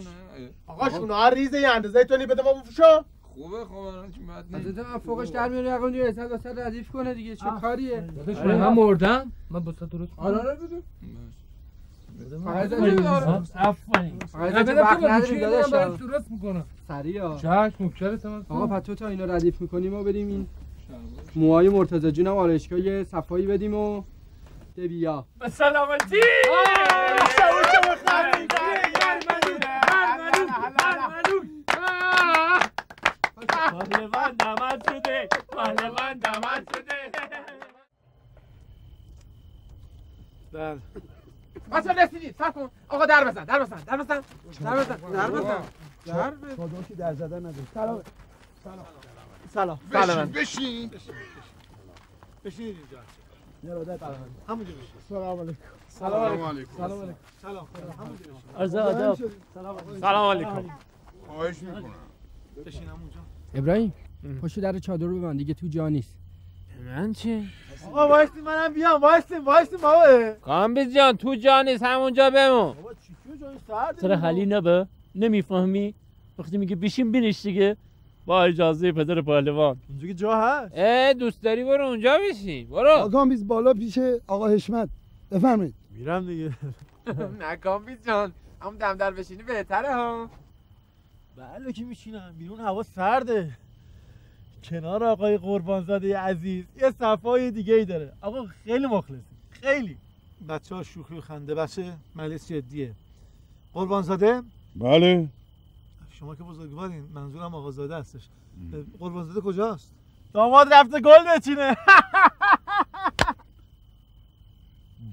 نه آقا شونه ریزه یه اندازه تو بده ما بپوشم خوبه خب الان که بعد از نیست من فوقش در میاری رقم دیگه حساب واسه ردیف کنه دیگه چه کاریه؟ آره، من مردم من با درست آره آره بده فقط افرین فقط وقت نداریم داداش درست می‌کنم. سریع چشم مکرت من آقا پس تو تا اینا ردیف می‌کنیم ما بریم این موهای مرتضی جون هم آرایشگاه یه صفایی بدیم و بیا. به سلامتی! پهلوان داماد شده پهلوان داماد شده بله بچه رسیدید کن آقا در بزن در بزن در بزن در بزن در بزن در بزن کدوم در زدن نداره سلام سلام بشین بشین بشین اینجا همونجا بشین سلام علیکم سلام علیکم سلام علیکم سلام ادب سلام علیکم سلام علیکم خواهش می‌کنم بشین همونجا ابراهیم پشت در چادر رو ببند دیگه تو جا نیست. من چه؟ آقا وایستی منم بیام وایستی وایستی بابا. کامبیز جان تو جا نیست همونجا بمون. بابا چی تو جای سرده سر حلی نبه نمی‌فهمی؟ وقتی میگه بشین بینش دیگه. با اجازه پدر پهلوان. اینجا که جا هست. اه دوست داری برو اونجا بشین. برو. آقا بیز بالا پیش آقا حشمت. بفرمایید. میرم دیگه. [laughs] نه کامبیز جان هم دم در بشینی بهتره ها. بله که میشینم بیرون هوا سرده. کنار آقای قربانزاده عزیز. یه صفای دیگه ای داره. آقا خیلی مخلصی خیلی. بچه ها شوخی و خنده. بچه مجلس جدیه. قربانزاده؟ بله. شما که بزرگوارین. منظورم آقازاده هستش. قربانزاده کجاست؟ داماد رفته گل بچینه. [laughs]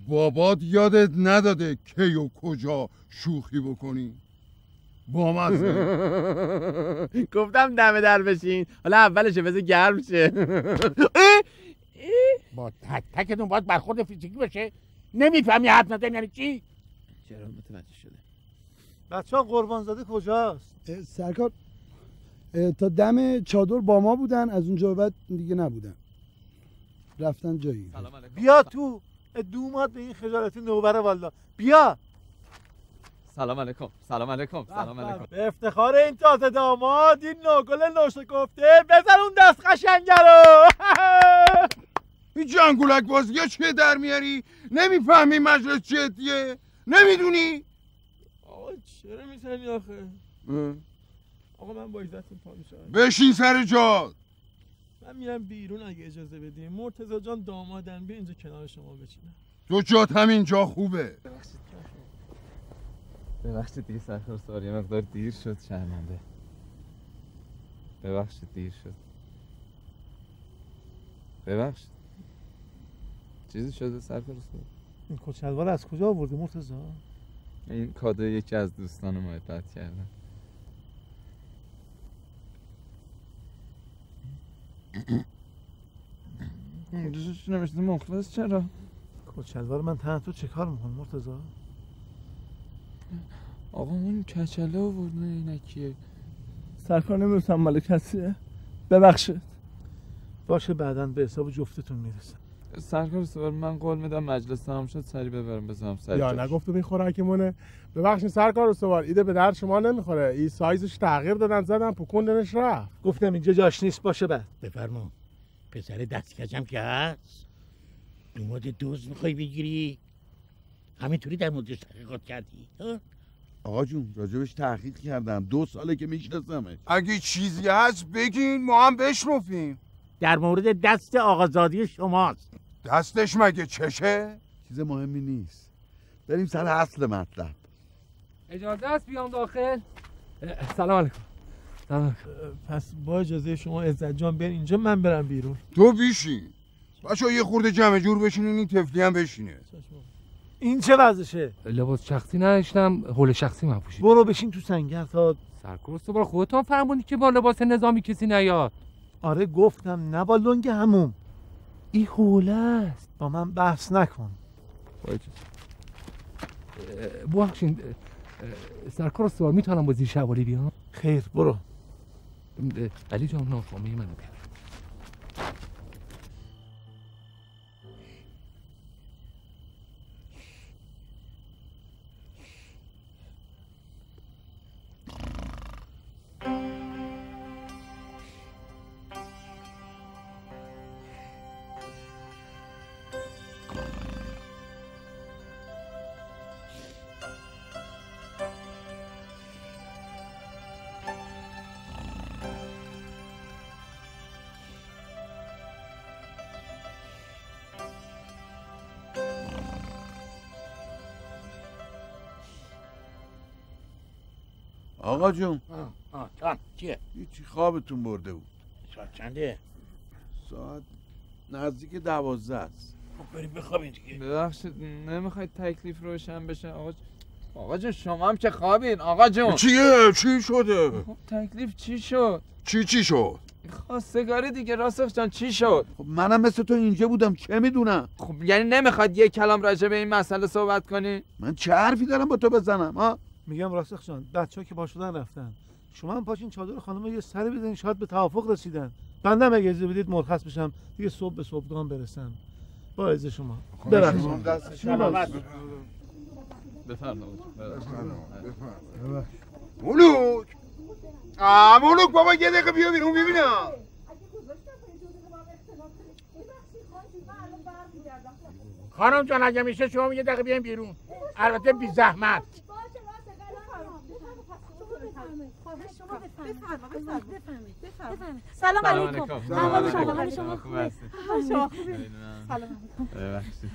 بابات یادت نداده کی و کجا شوخی بکنی. با مزه [laughs] گفتم دم در بشین. حالا اولش بذار گرم شه. [laughs] با تک تکتون باید برخورد فیزیکی بشه نمی‌فهمی حرف نزنی یعنی چی؟ چرا متوجه شده؟ بچه ها قربانزاده کجاست؟ اه، سرکار تا دم چادر با ما بودن از اونجا بعد دیگه نبودن. رفتن جایی. بیا تو. دومات به این خجالتی نوبره والا بیا. سلام علیکم. سلام علیکم. سلام علیکم. به افتخار این تازه داماد این نوگل نوشته گفته بزن اون دست قشنگه رو. این جنگولک بازی چیه در میاری؟ نمی‌فهمی مجلس جدیه؟ نمی‌دونی؟ آقا چرا می‌زنی آخه؟ آقا من با عزتون پا میشم بشین سر جاد. من میرم بیرون اگه اجازه بدیم مرتضی جان دامادن بیا اینجا کنار شما بچینم. تو جات همین جا خوبه. ببخشید دیگه سرکار سوار یه مقدار دیر شد شرمنده. ببخشید دیر شد. ببخش چیزی شده سرکار استاد این کچلوار از کجا آوردی مرتضی؟ این کادو یکی از دوستان محبت کردن. دوستش نوشته مخلص چرا؟ کچلوار من تن تو چه کار می‌کنم مرتضی؟ آقا اون کچله آورد نه اینکیه سرکار نمی‌دونستم مال کسیه. ببخشید. باشه بعدا به حساب جفتتون می‌رسم سرکار سوال من قول میدم مجلس تمام شد سری ببرم بزنم سری یا. نگفتم این خوراکمونه ببخشید سرکار استوار ایده به در شما نمی‌خوره. این سایزش تغییر دادن زدن پکوندنش رفت. گفتم اینجا جاش نیست باشه بعد. بفرما پسر دستکجم که هست. دوماد دوز می‌خوای بگیری. همینطوری در موردش تحقیقات کردی ها؟ آقا جون راجبش تحقیق کردم. دو ساله که میشناسمش. اگه چیزی هست بگین ما هم بشنفیم در مورد دست آقازادی شماست. دستش مگه چشه؟ چیز مهمی نیست. بریم سر اصل مطلب. اجازه است بیام داخل؟ سلام علیکم. سلام. پس با اجازه شما عزت جان بیان اینجا من برم بیرون. تو بیشین. بچه یه خورده جمع جور بشینین این تفلی هم بشینه. این چه وضعشه لباس شخصی نداشتم حول شخصی من پوشید برو بشین تو سنگر تا سرکار استوار خودتون فرمودی که با لباس نظامی کسی نیاد. آره گفتم نه با لنگ هموم. این حوله است. با من بحث نکن. ببخشید سرکار استوار می‌تونم با زیر شوالی بیام؟ خیر برو. علی جان ناکامه منو بیار. آقا جون. آه آه جان چیه؟ هیچی خوابتون برده بود. ساعت چنده؟ ساعت نزدیک دوازده است. خب بریم بخوابیم دیگه. ببخشید نمی‌خواید تکلیف روشن بشه؟ آقا جون آقا جون شما هم که خوابین آقا جون. چیه؟ چی شده؟ خب تکلیف چی شد؟ چی چی شد؟ خواستگاری دیگه راسخ جان چی شد؟ خب منم مثل تو اینجا بودم چه می‌دونم؟ خب یعنی نمی‌خواد یه کلام راجع به این مسئله صحبت کنی؟ من چه حرفی دارم با تو بزنم ها؟ میگم راسخ جان بچه که با شدن رفتن. شما هم پاشین چادر خانم یه سری بزنین شاید به توافق رسیدن. بنده اگه اجازه بدید مرخص بشم دیگه صبح به صبحگاه برسم. با عزت شما. ببخشید. بفرمایید. ملوک! آه ملوک بابا یه دقیقه بیا بیرون ببینم خانم جان اگه میشه شما یه دقیقه بیاین بیرون. البته بی زحمت. سلام سلام علیکم. علیکم. احوال سلام شما علیکم. حال شما خوبه شما خوبه. سلام علیکم. ببخشید.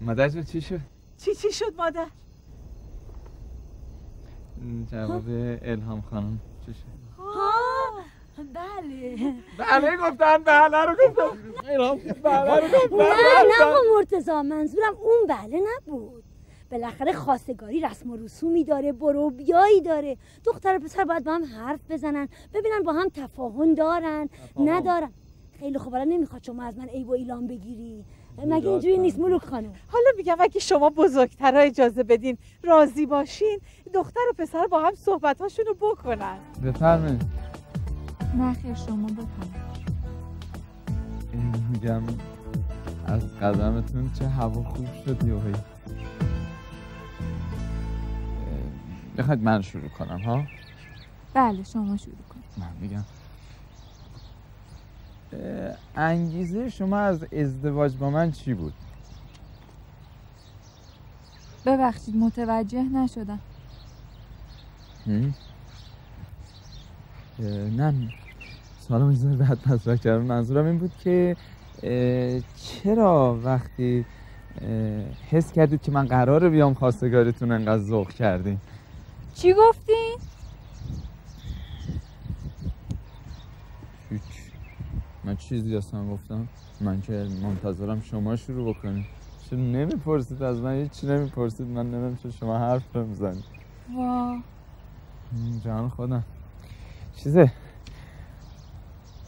مادر جون چی شد؟ چی چی شد مادر؟ جواب الهام خانم. چی شد؟ بله. بله گفتن بله رو گفتن. بله رو گفتن نه نه آقا مرتضا منظورم اون بله نبود. بالاخره خواستگاری رسم و رسومی داره برو بیایی داره. دختر و پسر باید با هم حرف بزنن ببینن با هم تفاهم دارن. ندارن. خیلی خوب الان نمی‌خواد شما از من عیب و ایلام بگیری. مگه اینجوری نیست ملوک خانم؟ حالا میگم اگه شما بزرگترها اجازه بدین راضی باشین دختر و پسر با هم صحبتاشونو بکنن. بفرمایید. نه خیر شما بفرمایید. میگم از قدمتون چه هوا خوب شد یوهی. بخواید من شروع کنم ها؟ بله شما شروع کنید. من میگم. انگیزه شما از ازدواج با من چی بود؟ ببخشید متوجه نشدم. نه. سوالم ایزای بعد مطرح کردم. منظورم این بود که چرا وقتی حس کردید که من قراره بیام خواستگاریتون انقدر ذوق کردین؟ چی گفتین؟ هیچ. من چیزی اصلا گفتم. من که منتظرم شما شروع بکنید چرا نمی‌پرسید از من؟ هیچی نمی‌پرسید. من نمی‌دونم چرا شما حرف نمی‌زنید. وا جان خودم. چیزه؟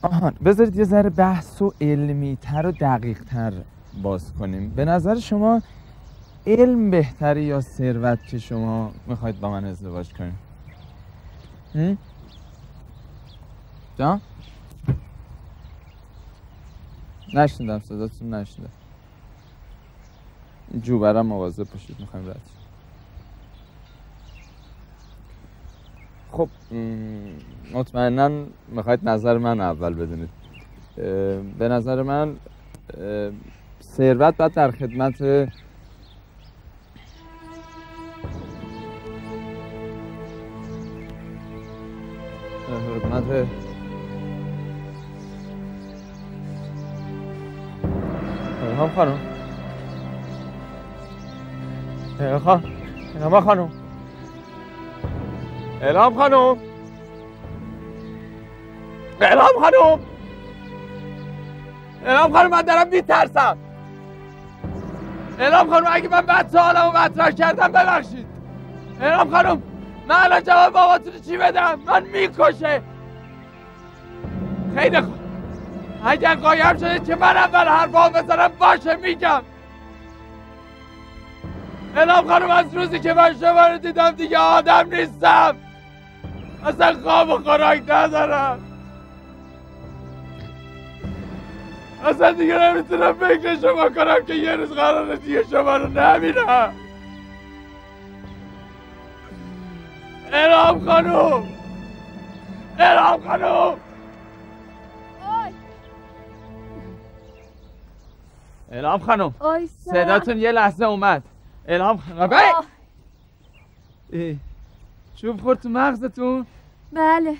آهان بذارید یه ذره بحث و علمی تر و دقیق تر باز کنیم. به نظر شما علم بهتری یا ثروت که شما می‌خواید با من ازدواج هم؟ جان نشنیدم صداتون جو برام مواظب باشید می‌خوایم رد. خب مطمئنا می‌خواید نظر من اول بدونید به نظر من ثروت باید در خدمت خدمت الهام خانم خانم خانم الهام خانم الهام خانم الهام خانم من دارم میترسم. الهام خانم اگه من بعد سوالمو مطرح کردم ببخشید. الهام خانم من الان جواب باباتون چی بدم؟ من می‌کشه. خیلی خوب. اگر قایم شده که من اول حرفا بزنم باشه میگم. الهام خانم از روزی که من شما رو دیدم دیگه آدم نیستم. اصلا خواب و خوراک ندارم. اصلا دیگه نمی‌تونم فکر شما کنم که یه روز قراره دیگه شما رو نبینم الهام خانم. الهام خانم. الهام خانم. صداتون یه لحظه اومد. الهام خانم. چوب خورد تو مغزتون؟ بله.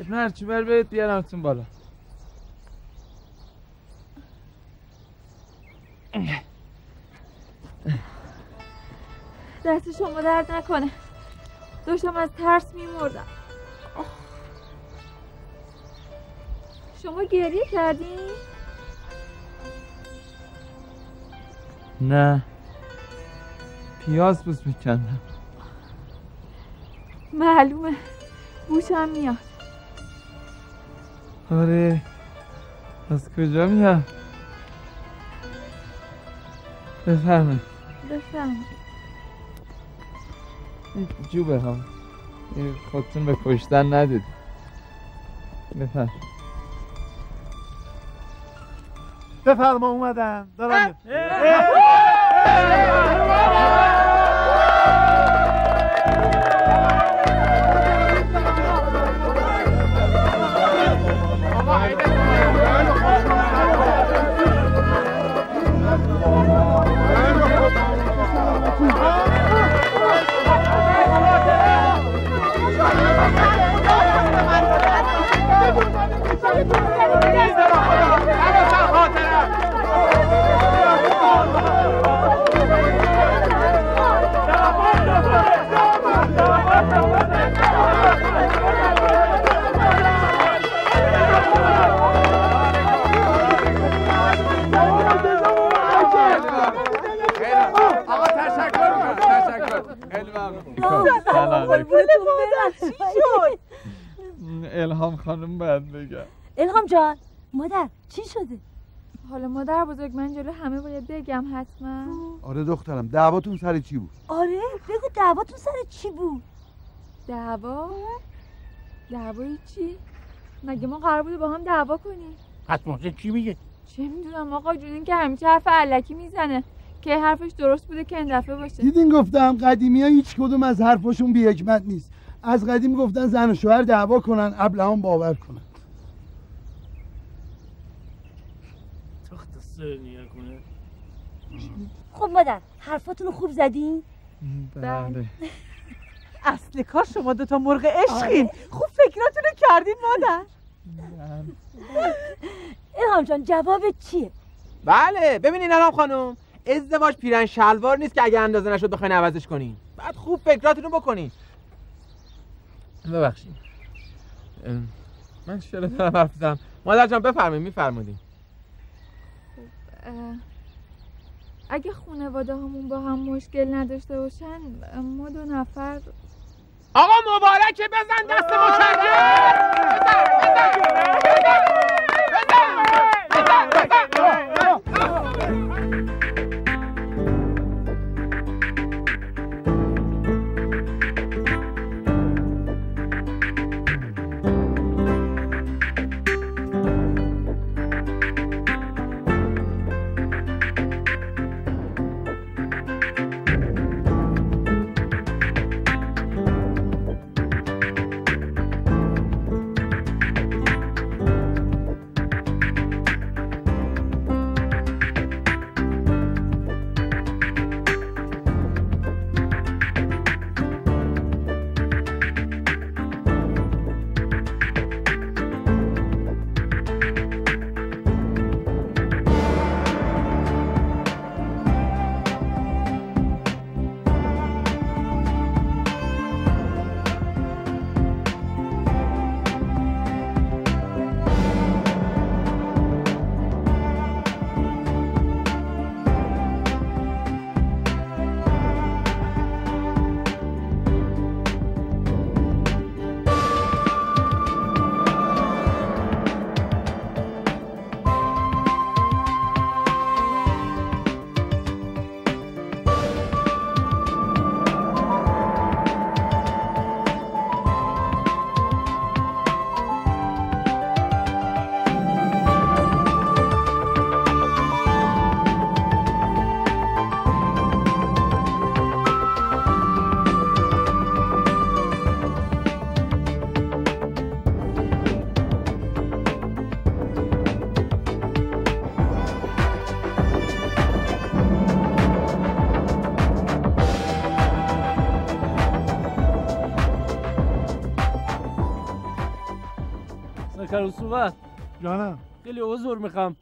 اتنا چوب بر برید بیارمتون بالا. دست شما درد نکنه. داشتم از ترس میمردم. شما گریه کردین؟ نه. پیاز بوس میکندم. معلومه. بوشم میاد. آره. از کجا میاد؟ بفهم این جوبه ها این خودتون به کشتن ندید بفرم بفرما اومدم دارم شد؟ الهام خانم باید بگم الهام جان مادر چی شده حالا مادر بزرگ من جلو همه باید بگم حتما آره دخترم دعواتون سر چی بود آره بگو دعواتون سر چی بود دعوا دعوای چی مگه ما قرار بوده با هم دعوا کنیم حتما چی میگه چه می‌دونم آقا جون این که همیشه حرف علکی می‌زنه که حرفش درست بوده که این دفعه باشه. دیدین گفتم قدیمی ها هیچ کدوم از حرفاشون بی حکمت نیست. از قدیم گفتن زن و شوهر دعوا کنن ابلهان باور کنن. خب مادر حرفاتون خوب زدین؟ بله. [laughs] اصل کار شما دوتا مرغ عشقین. خوب فکراتونو کردین مادر. [laughs] الهام جان جواب چیه؟ بله ببینین الان خانم. ازدواج پیرن شلوار نیست که اگه اندازه نشد بخواین عوضش کنین. بعد خوب فکراتونو رو بکنین. ببخشید. من چرا دارم حرف می‌زنم. مادر جان بفرمایید میفرمودیم اگه خانواده همون با هم مشکل نداشته باشن ما دو نفر آقا مبارکه بزن دست مشرف سرکار صحبت جانم. خیلی عذر می‌خوام.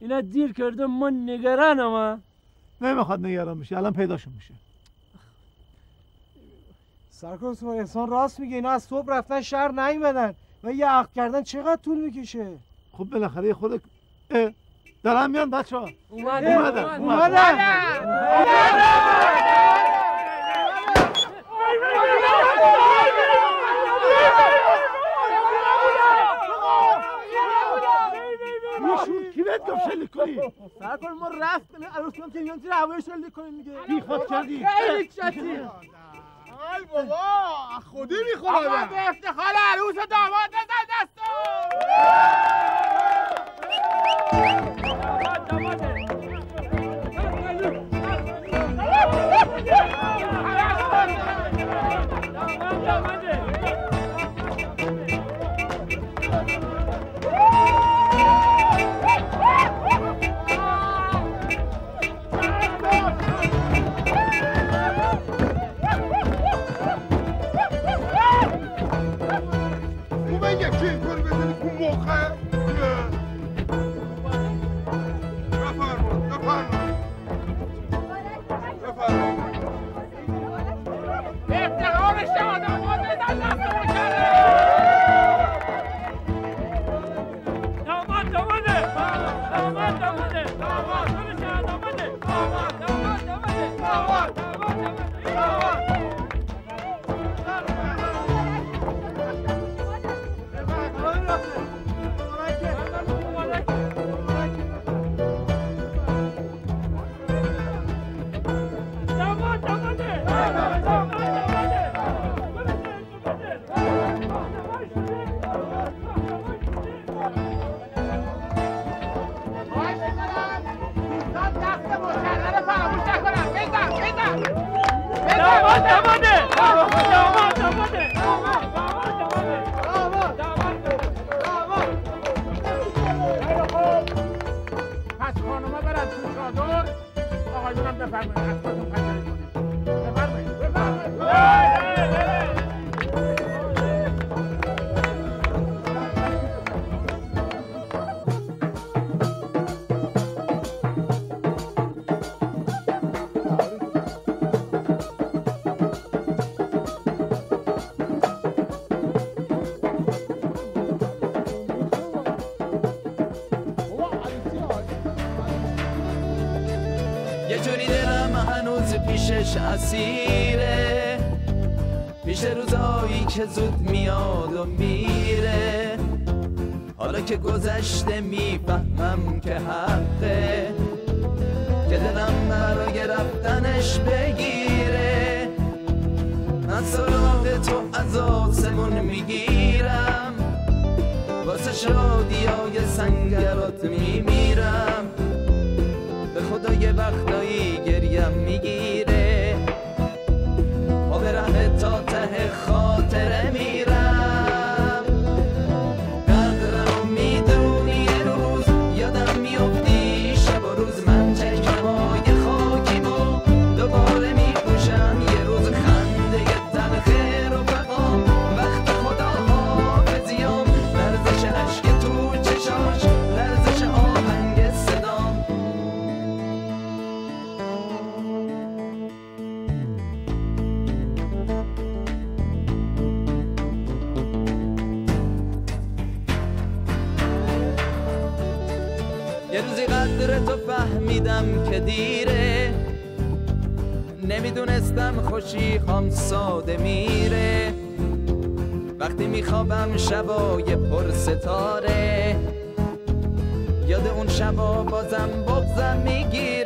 اینا دیر کرده من نگرانم ها. نمی‌خواد نگران بشه الان پیداشون میشه. سرکار تو احسان راست میگه اینا از صبح رفتن شهر نیومدن. و یه عقد کردن چقدر طول می‌کشه؟ خب بالاخره یه خود اه، دارن میان بچه ها اومدن اومدن. اومدن. میشون کی بهت گفت شلیک کنی. سرکار ما رفتیم عروس کنم که میان زیر هوای شلیک کنیم دیگه؟ بی خود کردی. خیلی چتی ای بابا خودی می‌خواد آقا به افتخار عروس و داماد بزن دستو خوبه بزنی داماد اسیره پیش روزایی که زود میاد و میره. حالا که گذشته می‌فهمم که حقه. که دلم برای رفتنش بگیره. من سراغ تو از آسمون می‌گیرم. واسه شادیای سنگرات میمیرم. به خدا یه وقتایی گریم می‌گیره شبای پر ستاره. یاد اون شبا بازم بغزم می‌گیره.